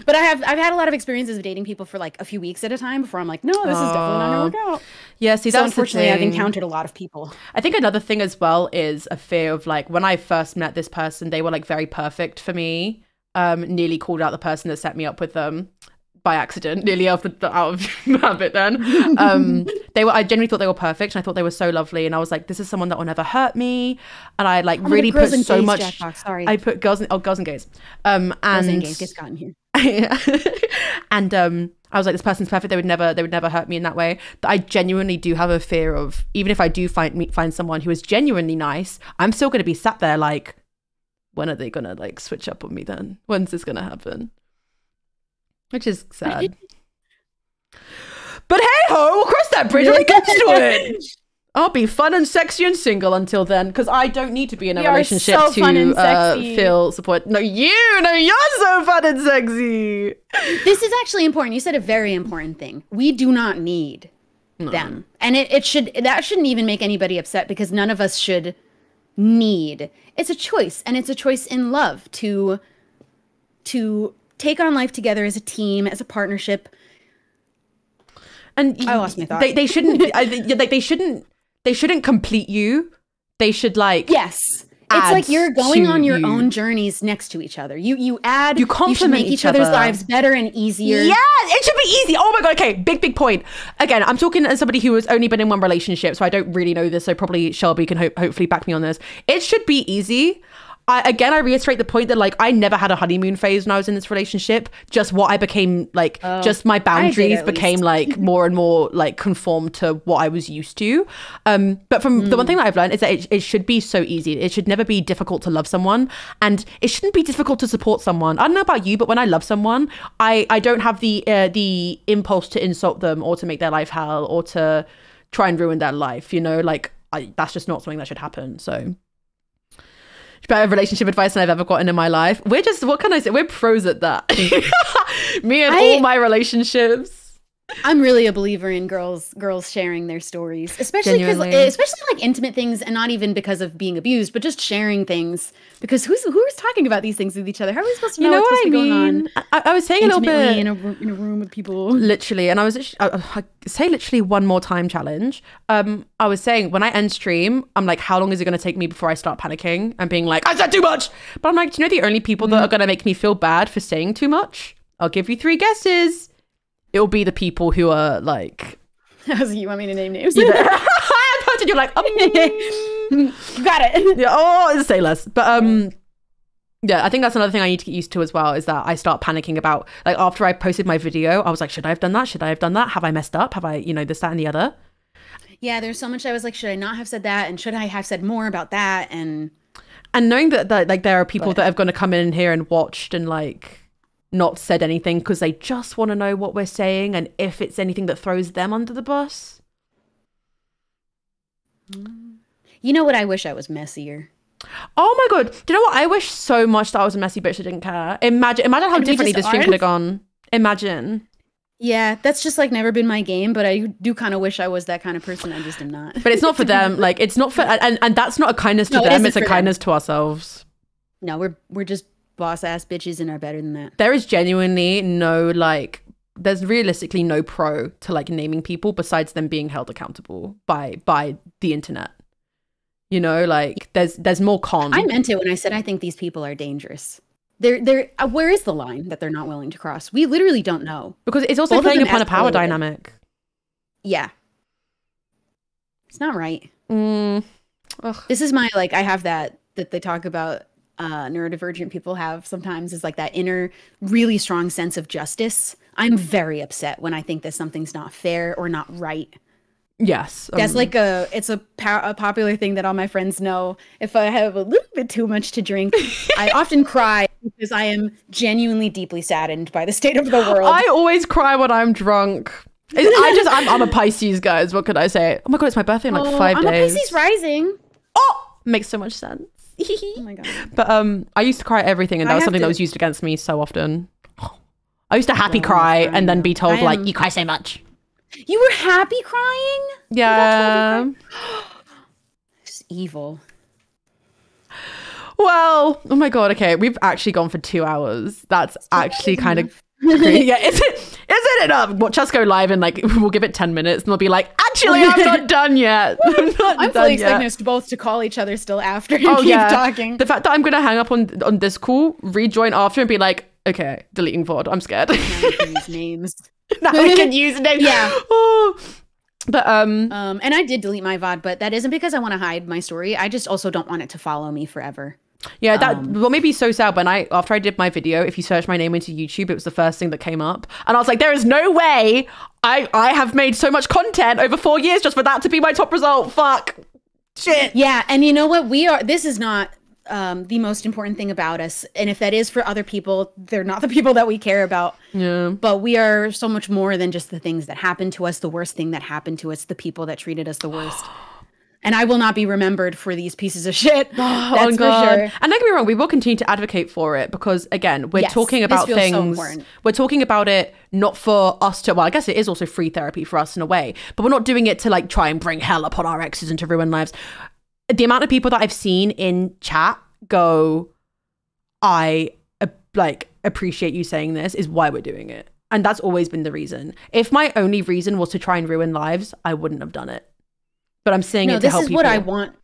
But I have I've had a lot of experiences of dating people for like a few weeks at a time before I'm like, no, this is definitely not gonna work out. Yeah, see, So that's unfortunately, I've encountered a lot of people. I think another thing as well is a fear of like when I first met this person, they were like very perfect for me. Um, nearly called out the person that set me up with them by accident, nearly out of, out of habit. Then um, they were. I genuinely thought they were perfect, and I thought they were so lovely. And I was like, this is someone that will never hurt me. And I like Oh really put so gays, much. Jackbox, sorry. I put girls and oh girls and gays. Um, Girls and and gays gotten here. and um I was like, this person's perfect. They would never, they would never hurt me in that way. But I genuinely do have a fear of, even if I do find meet, find someone who is genuinely nice, I'm still going to be sat there like, when are they going to like switch up on me? Then when's this going to happen? Which is sad. but hey ho, we'll cross that bridge when we get to it. I'll be fun and sexy and single until then, because I don't need to be in a are relationship so to uh, feel support. No, you, no, you're so fun and sexy. This is actually important. You said a very important thing. We do not need them. And it, it should that shouldn't even make anybody upset because none of us should need. It's a choice, and it's a choice in love to to take on life together as a team, as a partnership. And I lost my thought. They they shouldn't I, they, they shouldn't they shouldn't complete you. They should like Yes. It's like you're going on your you. own journeys next to each other. You you add You you complement make each each other's other. lives better and easier. Yeah, it should be easy. Oh my god. Okay, big big point. Again, I'm talking as somebody who has only been in one relationship, so I don't really know this. So probably Shelby can ho- hopefully back me on this. It should be easy. I, again, I reiterate the point that like I never had a honeymoon phase when I was in this relationship. Just what I became like, just my boundaries became least. like more and more like conformed to what I was used to. Um, but from the one thing that I've learned is that it, it should be so easy. It should never be difficult to love someone, and it shouldn't be difficult to support someone. I don't know about you, but when I love someone, I I don't have the uh, the impulse to insult them or to make their life hell or to try and ruin their life. You know, like I, that's just not something that should happen. So. Better relationship advice than I've ever gotten in my life. We're just, what can I say? We're pros at that. Mm. Me and I- all my relationships. I'm really a believer in girls girls sharing their stories, especially because especially like intimate things, and not even because of being abused, but just sharing things. Because who's who's talking about these things with each other? How are we supposed to know, You know what's what I mean? on I, I was saying a little bit. in a room, in a room with people? literally and i was I, I say literally one more time challenge um i was saying when i end stream i'm like how long is it going to take me before i start panicking and being like i said too much but i'm like do you know the only people that are going to make me feel bad for saying too much i'll give you three guesses it'll be the people who are like As you want me to name names? You're like um, you got it. yeah, oh say less. But um yeah. i think that's another thing i need to get used to as well is that i start panicking about like after i posted my video i was like should i have done that? Should i have done that? Have i messed up? Have i you know this that and the other? Yeah, there's so much I was like, should I not have said that, and should I have said more about that? And and knowing that, that like there are people But- that have going to come in here and watched and like not said anything because they just want to know what we're saying and if it's anything that throws them under the bus you know what? I wish I was messier. oh my god do you know what i wish so much that i was a messy bitch that didn't care imagine imagine how And differently this stream could have gone imagine Yeah, that's just like never been my game, but I do kind of wish I was that kind of person. I just am not. but it's not for them like it's not for and, and that's not a kindness to No, them isn't it's a them. kindness to ourselves No, we're we're just boss ass bitches and are better than that. there is genuinely no like there's realistically no pro to like naming people besides them being held accountable by by the internet you know like there's there's more con I meant it when I said I think these people are dangerous. They're they're uh, where is the line that they're not willing to cross? We literally don't know. because it's also both playing upon a power dynamic Yeah. It's not right. mm, ugh. This is my like I have that that they talk about uh neurodivergent people have sometimes is like that inner really strong sense of justice. I'm very upset when I think that something's not fair or not right. yes That's um, like a it's a, po- a popular thing that all my friends know. If I have a little bit too much to drink, I often cry because I am genuinely deeply saddened by the state of the world. i always cry when i'm drunk i just I'm, I'm a pisces guys what could i say oh my god it's my birthday in like Oh, five I'm days a Pisces rising. oh makes so much sense Oh my god. But um, I used to cry at everything, and I that was have something that was used against me so often. I used to happy cry and then be told I like you cry so much. You were happy crying? Yeah. It's evil. Well, oh my god. Okay, we've actually gone for two hours. That's actually kind of yeah, is it is it enough? Watch us go live and like we'll give it ten minutes and they'll be like, actually, I'm not done yet. I'm not I'm done fully yet." expecting us both to call each other still after and Oh keep yeah, talking. The fact that I'm gonna hang up on on this call, rejoin after, and be like, okay, deleting VOD. I'm scared. Now we can use names. now I can use name. Yeah. Oh. But um, Um, and I did delete my VOD, but that isn't because I want to hide my story. I just also don't want it to follow me forever. Yeah, that um, what made me so sad when I after I did my video, if you search my name into YouTube, it was the first thing that came up, and I was like, there is no way I I have made so much content over four years just for that to be my top result. Fuck, shit. Yeah, and you know what? We are. This is not um, the most important thing about us, and if that is for other people, they're not the people that we care about. Yeah. But we are so much more than just the things that happened to us. The worst thing that happened to us, the people that treated us the worst. And I will not be remembered for these pieces of shit. That's oh for god! sure. And don't get me wrong, we will continue to advocate for it because again, we're Yes, talking about so things. important. we're talking about it not for us to. Well, I guess it is also free therapy for us in a way, but we're not doing it to like try and bring hell upon our exes and to ruin lives. The amount of people that I've seen in chat go, I uh, like appreciate you saying this is why we're doing it. And that's always been the reason. If my only reason was to try and ruin lives, I wouldn't have done it. But I'm saying No, it to help. this is people. what I want.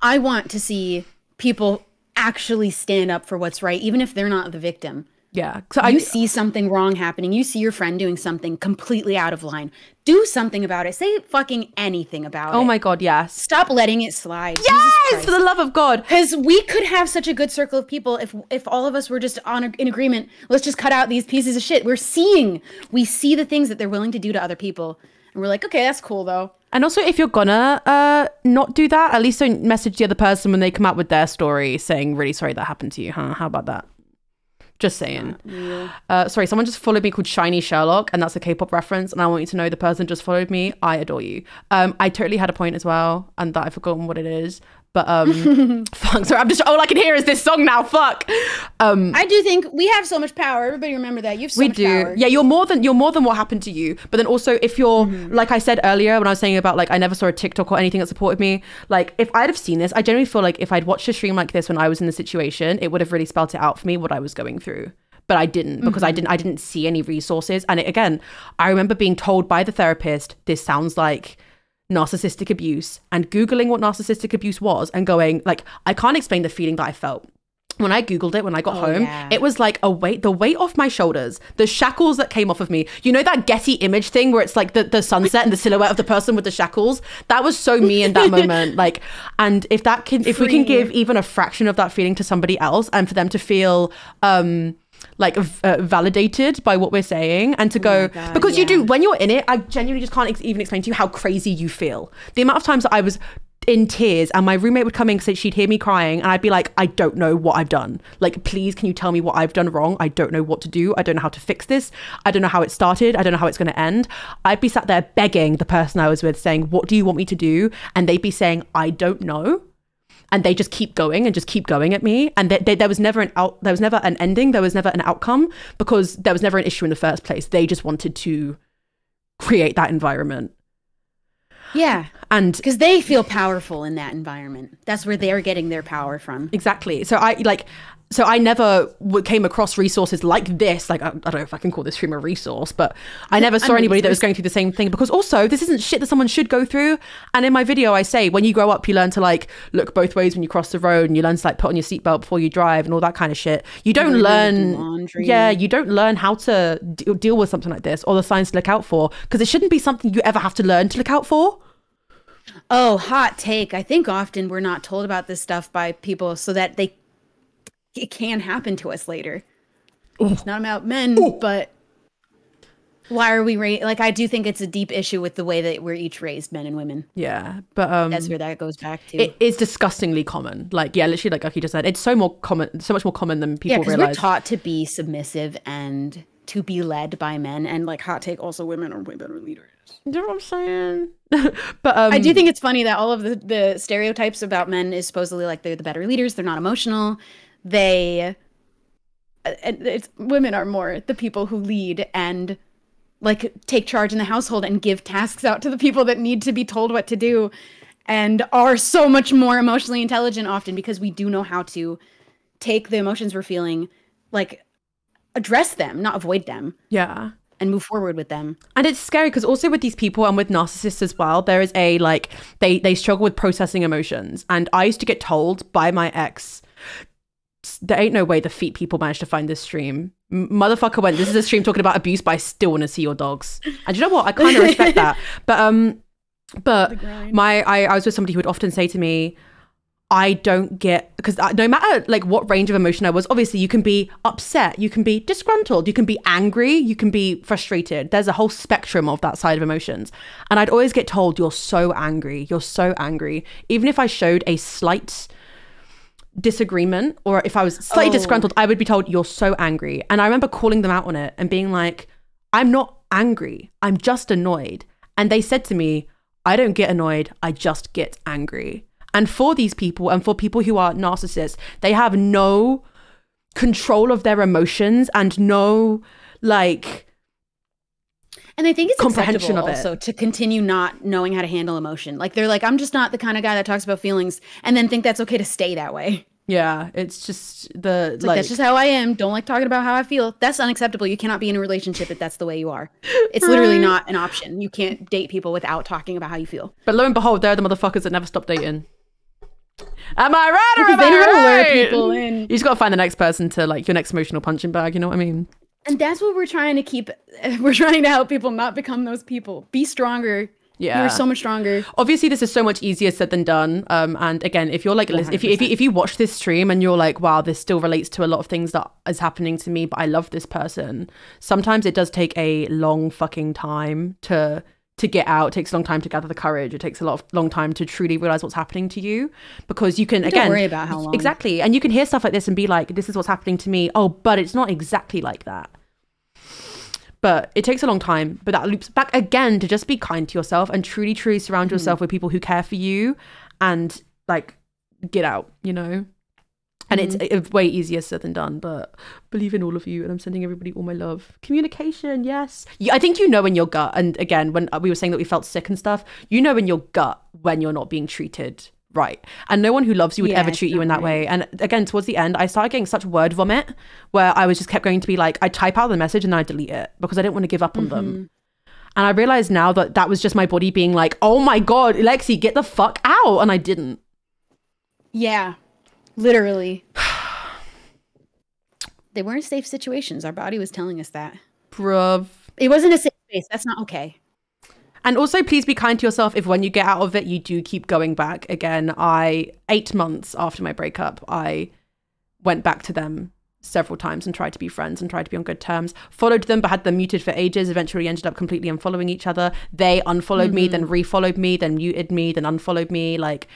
I want to see people actually stand up for what's right, even if they're not the victim. Yeah. So you I see something wrong happening, you see your friend doing something completely out of line. Do something about it. Say fucking anything about oh it. Oh my god, yes. Stop letting it slide. Yes, for the love of God. because we could have such a good circle of people if if all of us were just on a, in agreement. Let's just cut out these pieces of shit. We're seeing, we see the things that they're willing to do to other people, and we're like, okay, that's cool though. And also, if you're gonna uh, not do that, at least don't message the other person when they come out with their story saying, really sorry that happened to you, huh? How about that? Just saying. Uh, sorry, someone just followed me called Shiny Sherlock, and that's a K pop reference. And I want you to know the person just followed me. I adore you. Um, I totally had a point as well, and that I've forgotten what it is. But um, fuck, sorry, I'm just all I can hear is this song now. Fuck. Um, I do think we have so much power. Everybody remember that. You have so we much do power. yeah you're more than you're more than what happened to you but then also if you're like i said earlier when i was saying about like i never saw a tiktok or anything that supported me like if i'd have seen this i generally feel like if i'd watched a stream like this when i was in the situation it would have really spelled it out for me what i was going through but i didn't because i didn't i didn't see any resources and it, again i remember being told by the therapist this sounds like narcissistic abuse and googling what narcissistic abuse was and going like i can't explain the feeling that i felt when I googled it when I got home, yeah. it was like a weight, the weight off my shoulders, the shackles that came off of me. You know that Getty image thing where it's like the, the sunset and the silhouette of the person with the shackles? That was so me in that moment. Like, and if that can, if we can give even a fraction of that feeling to somebody else and for them to feel, um, like uh, validated by what we're saying and to go God, because you do when you're in it i genuinely just can't ex- even explain to you how crazy you feel. The amount of times that i was in tears and my roommate would come in because she'd hear me crying and i'd be like i don't know what i've done. Like please can you tell me what i've done wrong? I don't know what to do. I don't know how to fix this. I don't know how it started. I don't know how it's going to end. I'd be sat there begging the person i was with saying what do you want me to do? And they'd be saying i don't know and they just keep going and just keep going at me. And they, they, there was never an out there was never an ending. There was never an outcome because there was never an issue in the first place. They just wanted to create that environment. Yeah, and because they feel powerful in that environment. That's where they're getting their power from. exactly. So i like so i never w- came across resources like this like I, I don't know if i can call this stream a resource but i never saw mean, anybody that was going through the same thing. Because also this isn't shit that someone should go through. And in my video i say when you grow up you learn to like look both ways when you cross the road and you learn to like put on your seatbelt before you drive and all that kind of shit. You don't learn do yeah you don't learn how to deal with something like this or the signs to look out for. Because it shouldn't be something you ever have to learn to look out for. Oh, hot take. I think often we're not told about this stuff by people so that they it can happen to us later. It's not about men, but why are we ra- like I do think it's a deep issue with the way that we're each raised, men and women. yeah but um That's where that goes back to. it is disgustingly common like yeah literally like Aki just said it's so more common so much more common than yeah, people because we're taught to be submissive and to be led by men, and like hot take, also women are way better leaders. you know what i'm saying but um I do think it's funny that all of the, the stereotypes about men is supposedly like they're the better leaders. They're not emotional. They, uh, and it's women are more the people who lead and like take charge in the household and give tasks out to the people that need to be told what to do, and are so much more emotionally intelligent often because we do know how to take the emotions we're feeling, like address them, not avoid them, Yeah. and move forward with them. And it's scary because also with these people and with narcissists as well, there is a like they they struggle with processing emotions. And I used to get told by my ex, there ain't no way the feet people managed to find this stream. Motherfucker went, this is a stream talking about abuse, but I still want to see your dogs. And you know what? I kind of respect that. But um, but my I, I was with somebody who would often say to me, I don't get because no matter like what range of emotion I was, obviously you can be upset, you can be disgruntled, you can be angry, you can be frustrated. There's a whole spectrum of that side of emotions. And I'd always get told, You're so angry, you're so angry. Even if I showed a slight disagreement or if I was slightly Oh. disgruntled, I would be told, You're so angry. And I remember calling them out on it and being like, I'm not angry, I'm just annoyed. And they said to me, I don't get annoyed, I just get angry. And for these people and for people who are narcissists, they have no control of their emotions and no like And I think it's Comprehension of it. also to continue not knowing how to handle emotion. Like they're like, I'm just not the kind of guy that talks about feelings, and then think that's okay to stay that way. yeah, it's just the It's like, that's just how I am. Don't like talking about how I feel. That's unacceptable. You cannot be in a relationship if that's the way you are. It's literally not an option. You can't date people without talking about how you feel. but lo and behold, they're the motherfuckers that never stop dating. Am I right or am I know how to lure right? people in. You just gotta find the next person to like your next emotional punching bag. You know what I mean? And that's what we're trying to keep. We're trying to help people not become those people. Be stronger. Yeah. You're so much stronger. obviously this is so much easier said than done um and again if you're like if you, if you if you watch this stream and you're like wow this still relates to a lot of things that is happening to me but i love this person sometimes it does take a long fucking time to to get out it takes a long time to gather the courage. It takes a lot of long time to truly realize what's happening to you because you can Don't again worry about how long. exactly. And you can hear stuff like this and be like this is what's happening to me. Oh but it's not exactly like that. But it takes a long time. But that loops back again to just be kind to yourself and truly truly surround Hmm. yourself with people who care for you and like get out you know and it's, Mm-hmm. it's way easier said than done but believe in all of you and i'm sending everybody all my love communication yes You- i think you know in your gut and again when we were saying that we felt sick and stuff you know in your gut when you're not being treated right and no one who loves you would Yeah, ever treat you in that right. way and again towards the end i started getting such word vomit where i was just kept going to be like i type out the message and then i delete it because i didn't want to give up on Mm-hmm. them and i realized now that that was just my body being like oh my god lexie get the fuck out and i didn't Yeah. Literally. they weren't safe situations. Our body was telling us that. bruv It wasn't a safe space. That's not okay. And also, please be kind to yourself if when you get out of it, you do keep going back. Again, I, eight months after my breakup, I went back to them several times and tried to be friends and tried to be on good terms. Followed them, but had them muted for ages. Eventually ended up completely unfollowing each other. They unfollowed me, then mm-hmm. refollowed me, then muted me, then unfollowed me. Like,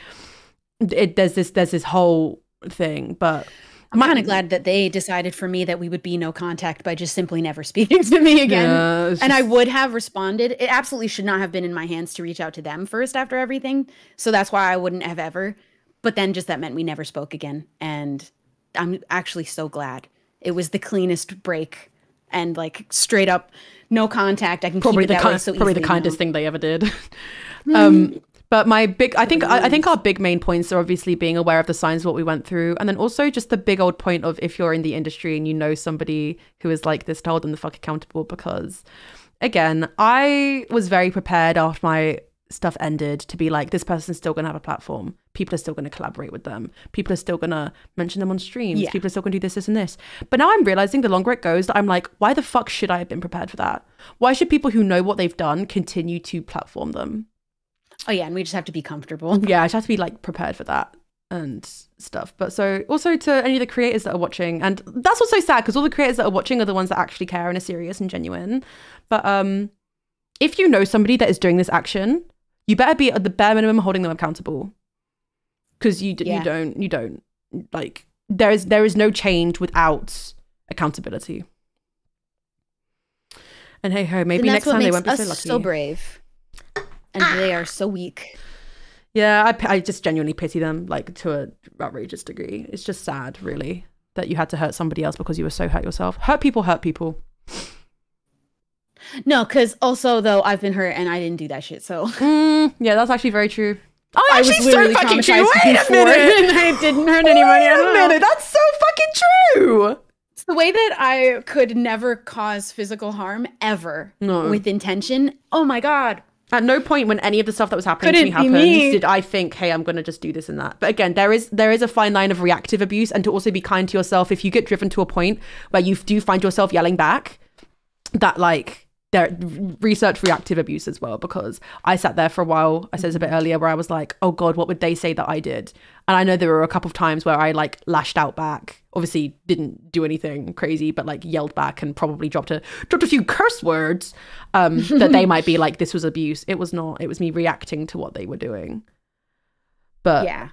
it, there's this, there's this whole thing. But I'm kind of glad that they decided for me that we would be no contact by just simply never speaking to me again. Yeah, it's and I would have responded. It absolutely should not have been in my hands to reach out to them first after everything. So that's why I wouldn't have ever. But then just that meant we never spoke again. And I'm actually so glad. It was the cleanest break and like straight up no contact. I can probably keep the it that way so probably the easily now. kindest thing they ever did. um, but my big, I think, I, I think our big main points are obviously being aware of the signs of what we went through, and then also just the big old point of if you're in the industry and you know somebody who is like this, to hold them the fuck accountable. Because, again, I was very prepared after my stuff ended to be like, this person's still gonna have a platform. People are still gonna collaborate with them. People are still gonna mention them on streams. Yeah. People are still gonna do this, this, and this. But now I'm realizing the longer it goes that I'm like, why the fuck should I have been prepared for that? Why should people who know what they've done continue to platform them? Oh, yeah. And we just have to be comfortable. Yeah, I just have to be like prepared for that and stuff. But so also to any of the creators that are watching, and that's what's so sad because all the creators that are watching are the ones that actually care and are serious and genuine. But um, if you know somebody that is doing this action, you better be at the bare minimum holding them accountable because you d- Yeah. you don't you don't like there is there is no change without accountability. And hey ho, maybe next time they won't be so lucky. so brave. And they are so weak. Yeah, I, I just genuinely pity them, like to a outrageous degree. It's just sad, really, that you had to hurt somebody else because you were so hurt yourself. Hurt people, hurt people. No, because also though I've been hurt and I didn't do that shit. So Mm, yeah, that's actually very true. Oh, I was actually, literally so fucking true. Wait a minute. and I didn't hurt anybody. Wait a minute. That's so fucking true. It's the way that I could never cause physical harm ever No. with intention. Oh my god. At no point when any of the stuff that was happening to me Couldn't happened me. did I think, "Hey, I'm going to just do this and that." But again, there is there is a fine line of reactive abuse, and to also be kind to yourself. If you get driven to a point where you do find yourself yelling back, that like there research reactive abuse as well because I sat there for a while. I said this a bit earlier where I was like, "Oh God, what would they say that I did?" And I know there were a couple of times where I like lashed out back. Obviously, didn't do anything crazy, but like yelled back and probably dropped a dropped a few curse words um, that they might be like, "This was abuse." It was not. It was me reacting to what they were doing. But yeah.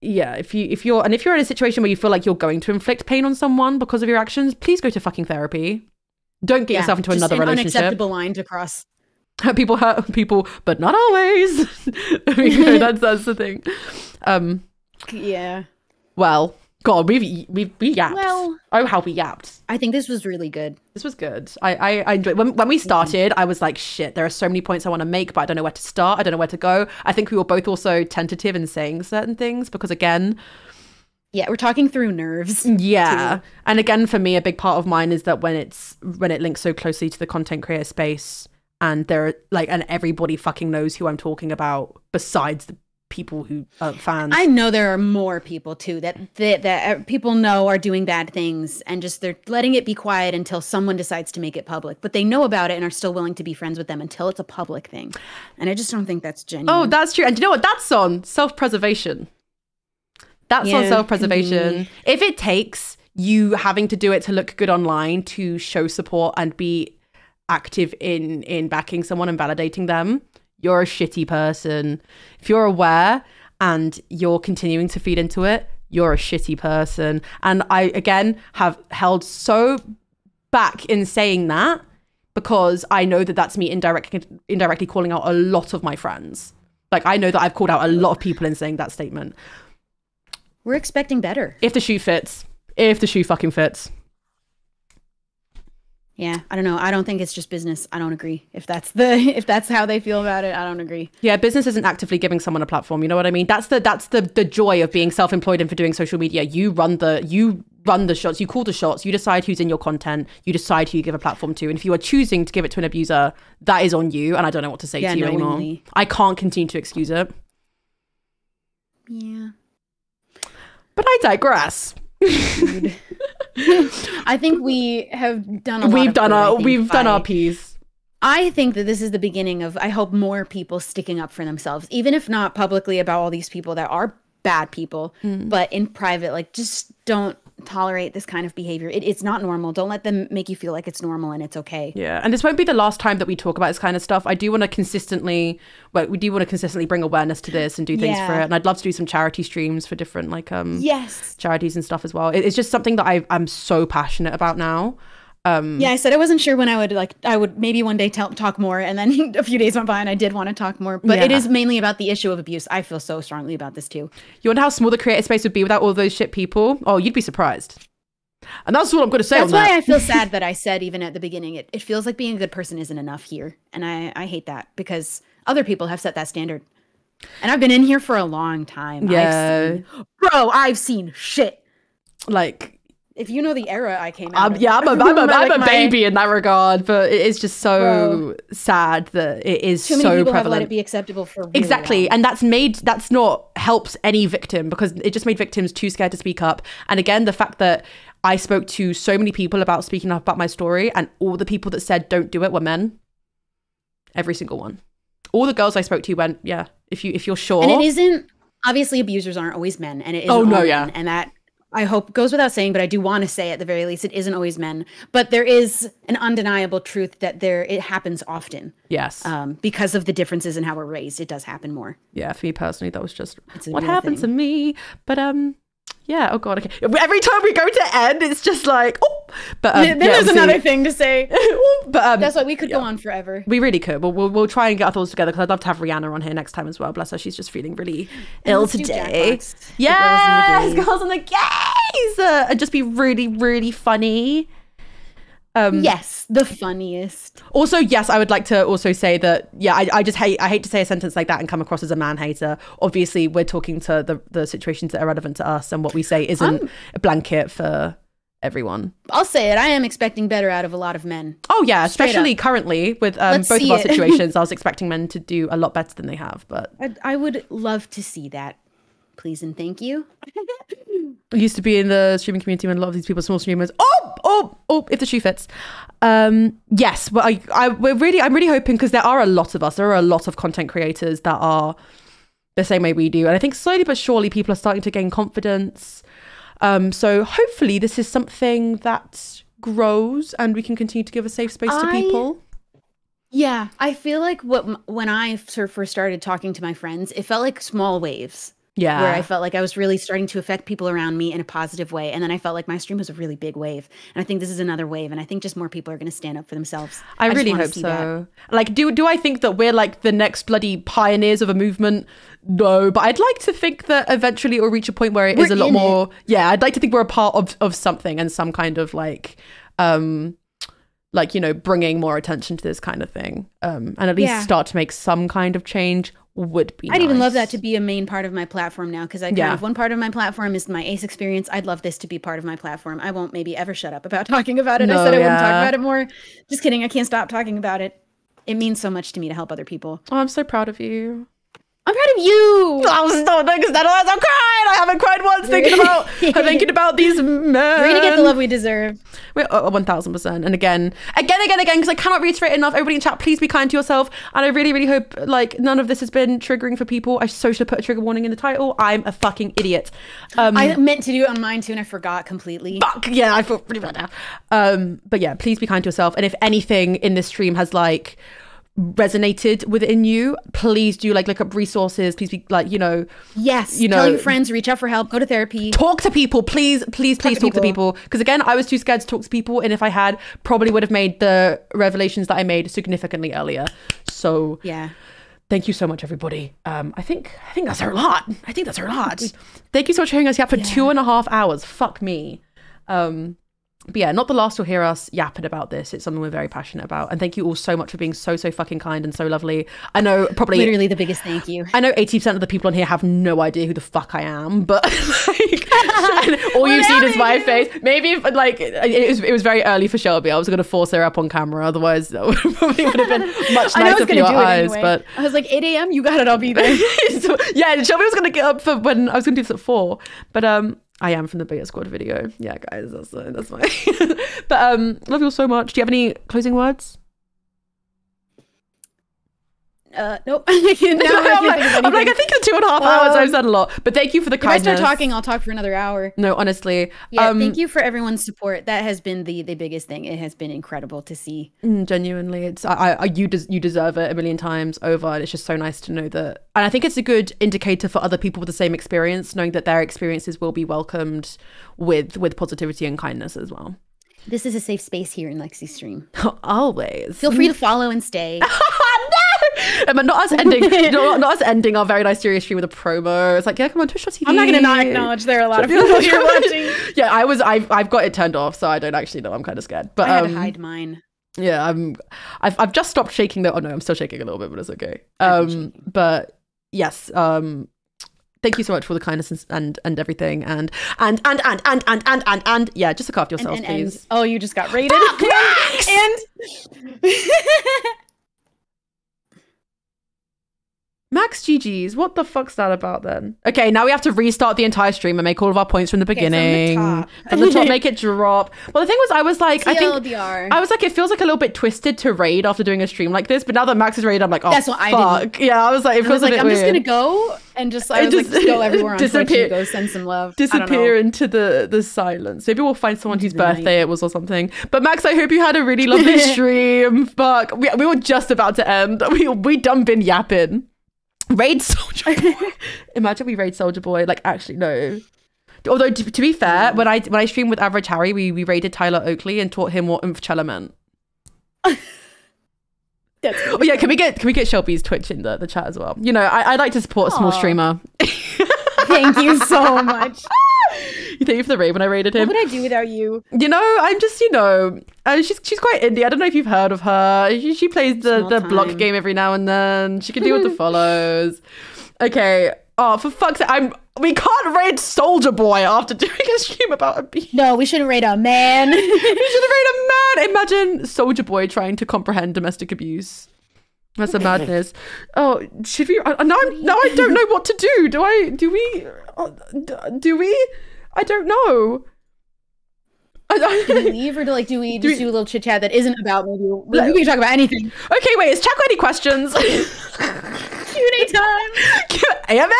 yeah if you if you're and if you're in a situation where you feel like you're going to inflict pain on someone because of your actions please go to fucking therapy don't get Yeah, yourself into another an relationship Unacceptable line to cross. people hurt people but not always you know, that's that's the thing um Yeah. well god we've we've we yapped Well- oh how we yapped I think this was really good. this was good. I, I, I enjoyed when, when we started. I was like, shit. There are so many points I want to make, but I don't know where to start. I don't know where to go. I think we were both also tentative in saying certain things because, again, Yeah, we're talking through nerves. yeah and again for me a big part of mine is that when it's when it links so closely to the content creator space and there are like and everybody fucking knows who i'm talking about besides the people who are fans I know there are more people too that that, that uh, people know are doing bad things and just they're letting it be quiet until someone decides to make it public. But they know about it and are still willing to be friends with them until it's a public thing. And I just don't think that's genuine. oh that's true and you know what that's on self-preservation that's on self-preservation. Mm-hmm. If it takes you having to do it to look good online to show support and be active in in backing someone and validating them you're a shitty person. If you're aware and you're continuing to feed into it you're a shitty person. And i again have held so back in saying that because i know that that's me indirectly indirectly calling out a lot of my friends. Like i know that i've called out a lot of people in saying that statement We're expecting better. if the shoe fits if the shoe fucking fits Yeah, I don't know. I don't think it's just business. I don't agree. If that's the if that's how they feel about it, I don't agree. Yeah, business isn't actively giving someone a platform. You know what I mean? That's the that's the the joy of being self-employed and for doing social media. You run the you run the shots. You call the shots. You decide who's in your content. You decide who you give a platform to. And if you are choosing to give it to an abuser, that is on you. And I don't know what to say Yeah, to you anymore. knowingly. I can't continue to excuse it. Yeah. But I digress. I think we have done a we've of done good, our think, we've done our piece. I think that this is the beginning of I hope more people sticking up for themselves, even if not publicly about all these people that are bad people, Hmm. but in private, like just don't tolerate this kind of behavior. It, it's not normal. Don't let them make you feel like it's normal and it's okay. Yeah, and this won't be the last time that we talk about this kind of stuff. I do want to consistently, well, we do want to consistently bring awareness to this and do things for it. And I'd love to do some charity streams for different like um Yes. charities and stuff as well. It- It's just something that I I'm so passionate about now. Um, Yeah, I said I wasn't sure when I would like I would maybe one day tell, talk more and then a few days went by and I did want to talk more. But it Yeah. is mainly about the issue of abuse. I feel so strongly about this too. You wonder how small the creator space would be without all those shit people? Oh, you'd be surprised. And that's all I'm going to say That's why that. I feel sad that I said even at the beginning it, it feels like being a good person isn't enough here. And I, I hate that because other people have set that standard. And I've been in here for a long time. Yeah. I've seen, bro, I've seen shit. like, If you know the era I came out of. yeah, I'm a, I'm a, Like I'm a my- baby in that regard, but it is just so sad that it is Too many so people have let it be acceptable for really Exactly. long. And that's made, that's not helps any victim because it just made victims too scared to speak up. And again, the fact that I spoke to so many people about speaking up about my story and all the people that said don't do it were men. Every single one. All the girls I spoke to went, yeah, if you if you're sure. And it isn't obviously abusers aren't always men, and it isn't Oh, no, yeah. men, and that I hope goes without saying, but I do want to say at the very least it isn't always men. But there is an undeniable truth that there it happens often Yes. um, because of the differences in how we're raised. It does happen more. yeah, for me personally, that was just what happened thing. to me. But um yeah, oh god, okay. Every time we go to end, it's just like oh but um, then yeah, there's obviously- another thing to say. but um That's why we could go on forever. We really could. We'll, we'll, we'll try and get our thoughts together because I'd love to have Rihanna on here next time as well. Bless her. She's just feeling really ill today. Yes, girls and the gays. girls and the gays. Uh, and just be really, really funny. Um, Yes, the funniest. Also, yes, I would like to also say that, yeah, I, I just hate, I hate to say a sentence like that and come across as a man hater. Obviously, we're talking to the, the situations that are relevant to us and what we say isn't I'm- a blanket for everyone. I'll say it. I am expecting better out of a lot of men. Oh yeah, Straight especially up. currently with um, both of our it. situations. I was expecting men to do a lot better than they have, but I, I would love to see that. Please and thank you. I used to be in the streaming community when a lot of these people, small streamers. Oh, oh, oh! If the shoe fits. Um, yes, but I, I, we're really, I'm really hoping because there are a lot of us. There are a lot of content creators that are the same way we do, and I think slowly but surely people are starting to gain confidence. Um, so hopefully this is something that grows, and we can continue to give a safe space to people. Yeah, I feel like what when I sort of first started talking to my friends, it felt like small waves. Yeah, where I felt like I was really starting to affect people around me in a positive way. And then I felt like my stream was a really big wave. And I think this is another wave. And I think just more people are going to stand up for themselves. I, just really hope so. that. Like, do do I think that we're like the next bloody pioneers of a movement? No, but I'd like to think that eventually it will reach a point where it is We're a lot in it. more. Yeah, I'd like to think we're a part of of something and some kind of like, um, like you know, bringing more attention to this kind of thing, um, and at least Yeah. start to make some kind of change would be. I'd even love that to be a main part of my platform now because I kind Yeah. of one part of my platform is my ace experience. I'd love this to be part of my platform. I won't maybe ever shut up about talking about it. I No, said I wouldn't talk about it more. Just kidding. I can't stop talking about it. It means so much to me to help other people. Oh, I'm so proud of you. I'm proud of you. I'm so because that I'm crying. I haven't cried once thinking about thinking about these men. We're gonna get the love we deserve. We're uh, one thousand percent. And again, again, again, again, because I cannot reiterate enough. Everybody in chat, please be kind to yourself. And I really, really hope like none of this has been triggering for people. I so should have put a trigger warning in the title. I'm a fucking idiot. Um, I meant to do it on mine too, and I forgot completely. fuck yeah, I feel pretty bad now. Um, but yeah, please be kind to yourself. And if anything in this stream has like resonated within you, please do like look up resources. Please be like you know Yes, You know tell your friends, reach out for help, go to therapy. talk to people please please please to talk to people. because again i was too scared to talk to people and if i had probably would have made the revelations that i made significantly earlier. So Yeah. thank you so much everybody. Um i think i think that's a lot. I think that's a lot. Thank you so much for hearing us. Yap for two and a half hours. Fuck me. Um but yeah, not the last you'll hear us yapping about this. It's something we're very passionate about. And thank you all so much for being so, so fucking kind and so lovely. I know probably Literally the biggest thank you. I know 80% of the people on here have no idea who the fuck I am, but like, all you've seen is my face. Maybe if, like it was, it was very early for Shelby. I was going to force her up on camera, otherwise that would- probably would have been much I know I nicer was for your do it eyes. anyway. But I was like, 8 a.m. You got it. I'll be there. so, yeah, Shelby was going to get up for when I was going to do this at four, but um, I am from the Beta Squad video. Yeah, guys, that's that's fine. but um, love you all so much. Do you have any closing words? Uh, nope. now I can't I'm, think like, of I'm like, I anything. think in two and a half hours Um, I've said a lot, but thank you for the If I start talking, I'll talk for another hour. No, honestly. Yeah, um, thank you for everyone's support. That has been the the biggest thing. It has been incredible to see. Mm, genuinely it's I, I you des- you deserve it a million times over and it's just so nice to know that and i think it's a good indicator for other people with the same experience knowing that their experiences will be welcomed with with positivity and kindness as well This is a safe space here in Lexie Stream. always Feel free to follow and stay. but not us ending not, not us ending our very nice serious stream with a promo it's like yeah come on twitch TV. I'm not gonna not acknowledge there are a lot of people here watching. yeah i was I've, I've got it turned off so i don't actually know i'm kind of scared but I um, to hide mine. Yeah, I'm. I've I've just stopped shaking though. Oh no, I'm still shaking a little bit, but it's okay. Um, but yes. Um, thank you so much for the kindness and and, and everything, and and and and and and and and and yeah, just look after And, yourselves, and, and please. oh, you just got rated. And Max GG's. What the fuck's that about then? Okay, now we have to restart the entire stream and make all of our points from the from the beginning. top. From the top, make it drop. Well, the thing was, I was like, I think. I was like, it feels like a little bit twisted to raid after doing a stream like this, but now that Max is raid, I'm like, oh, That's what I fuck. Yeah, I was like, it I feels was like, I'm weird. just gonna go and just, I was like, just just go everywhere on disappear- and go send some love. I disappear into the the silence. Maybe we'll find someone whose the birthday it was or something. But Max, I hope you had a really lovely stream. Fuck, we, we were just about to end. We we done been yapping. Raid Soldier Boy. Imagine we raid Soldier Boy. Like actually no. Although to, to be fair, mm. when I when I streamed with Average Harry, we we raided Tyler Oakley and taught him what Umfchella meant. Oh yeah, can we get can we get Shelby's Twitch in the, the chat as well? You know, I, I like to support a small streamer. Thank you so much. You thank you for the raid when I raided him? What would I do without you? You know, I'm just, you know, uh, she's she's quite indie. I don't know if you've heard of her. She, she plays the, Small the block game every now and then. She can deal with the follows. Okay. Oh, for fuck's sake, I'm we can't raid Soldier Boy after doing a stream about abuse. No, we shouldn't rate a man. We should have raid a man. Imagine Soldier Boy trying to comprehend domestic abuse. That's a madness. Oh, should we? Uh, now, I'm, now I don't know what to do. Do I? Do we? Uh, do we? I don't know. I, do we leave or do like do we Do just we- do a little chit chat that isn't about maybe we we can talk about anything. okay, wait. Is Chuck any questions? Q&A time. AMA.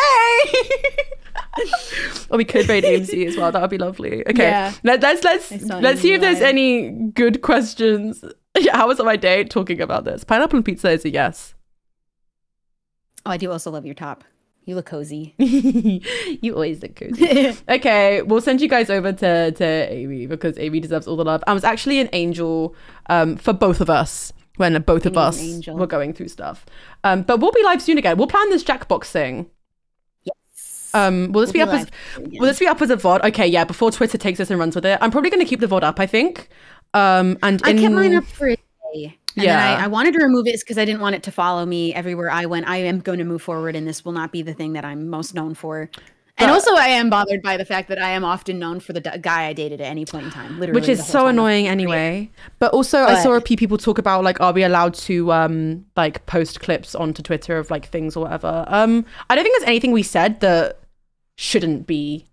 or we could raid Aimsey as well. That would be lovely. Okay, Yeah. Let, let's let's let's see if there's any good questions. How was my day talking about this? Pineapple and pizza is a yes. Oh, I do also love your top. You look cozy. you always look cozy. okay, we'll send you guys over to to Amy because Amy deserves all the love. I was actually an angel um, for both of us when both of us were going through stuff. Um, but we'll be live soon again. We'll plan this Jackbox thing. yes. Um, will this We'll be be up as again. will this be up as a VOD? Okay, yeah. Before Twitter takes us and runs with it, I'm probably going to keep the VOD up. I think. Um, and I kept mine up for a day. And Yeah. I, I wanted to remove it because I didn't want it to follow me everywhere I went. I am going to move forward, and this will not be the thing that I'm most known for. And also, I am bothered by the fact that I am often known for the d- guy I dated at any point in time. Literally, which is so time. annoying anyway. But also, I saw a few people talk about like, are we allowed to um like post clips onto Twitter of like things or whatever? Um, I don't think there's anything we said that shouldn't be.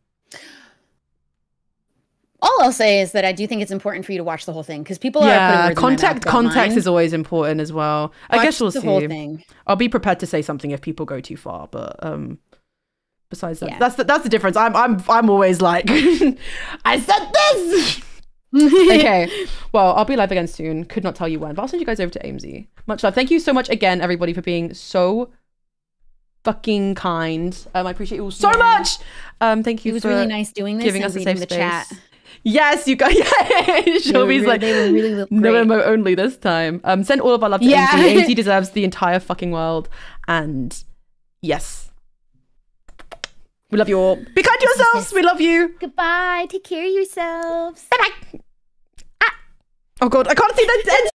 All I'll say is that I do think it's important for you to watch the whole thing because people are putting Yeah, my mouth context is always important as well. I guess we'll the see. whole thing. I'll be prepared to say something if people go too far, but um. Besides that, Yeah. that's the, that's the difference. I'm I'm I'm always like, I said this. okay. Well, I'll be live again soon. Could not tell you when, but I'll send you guys over to Aimsey. Much love. Thank you so much again, everybody, for being so fucking kind. Um, I appreciate you all so Yeah. much. Um, thank you It was really nice doing this giving us a safe the space. chat. Yes, you guys. Yeah, Shelby's really, like they were really li- no emo only this time. Um, send all of our love to Yeah. Aimsey. Aimsey deserves the entire fucking world. And yes, we love you all. Be kind to yourselves. We love you. Goodbye. Take care of yourselves. Bye bye. Ah. Oh god, I can't see the end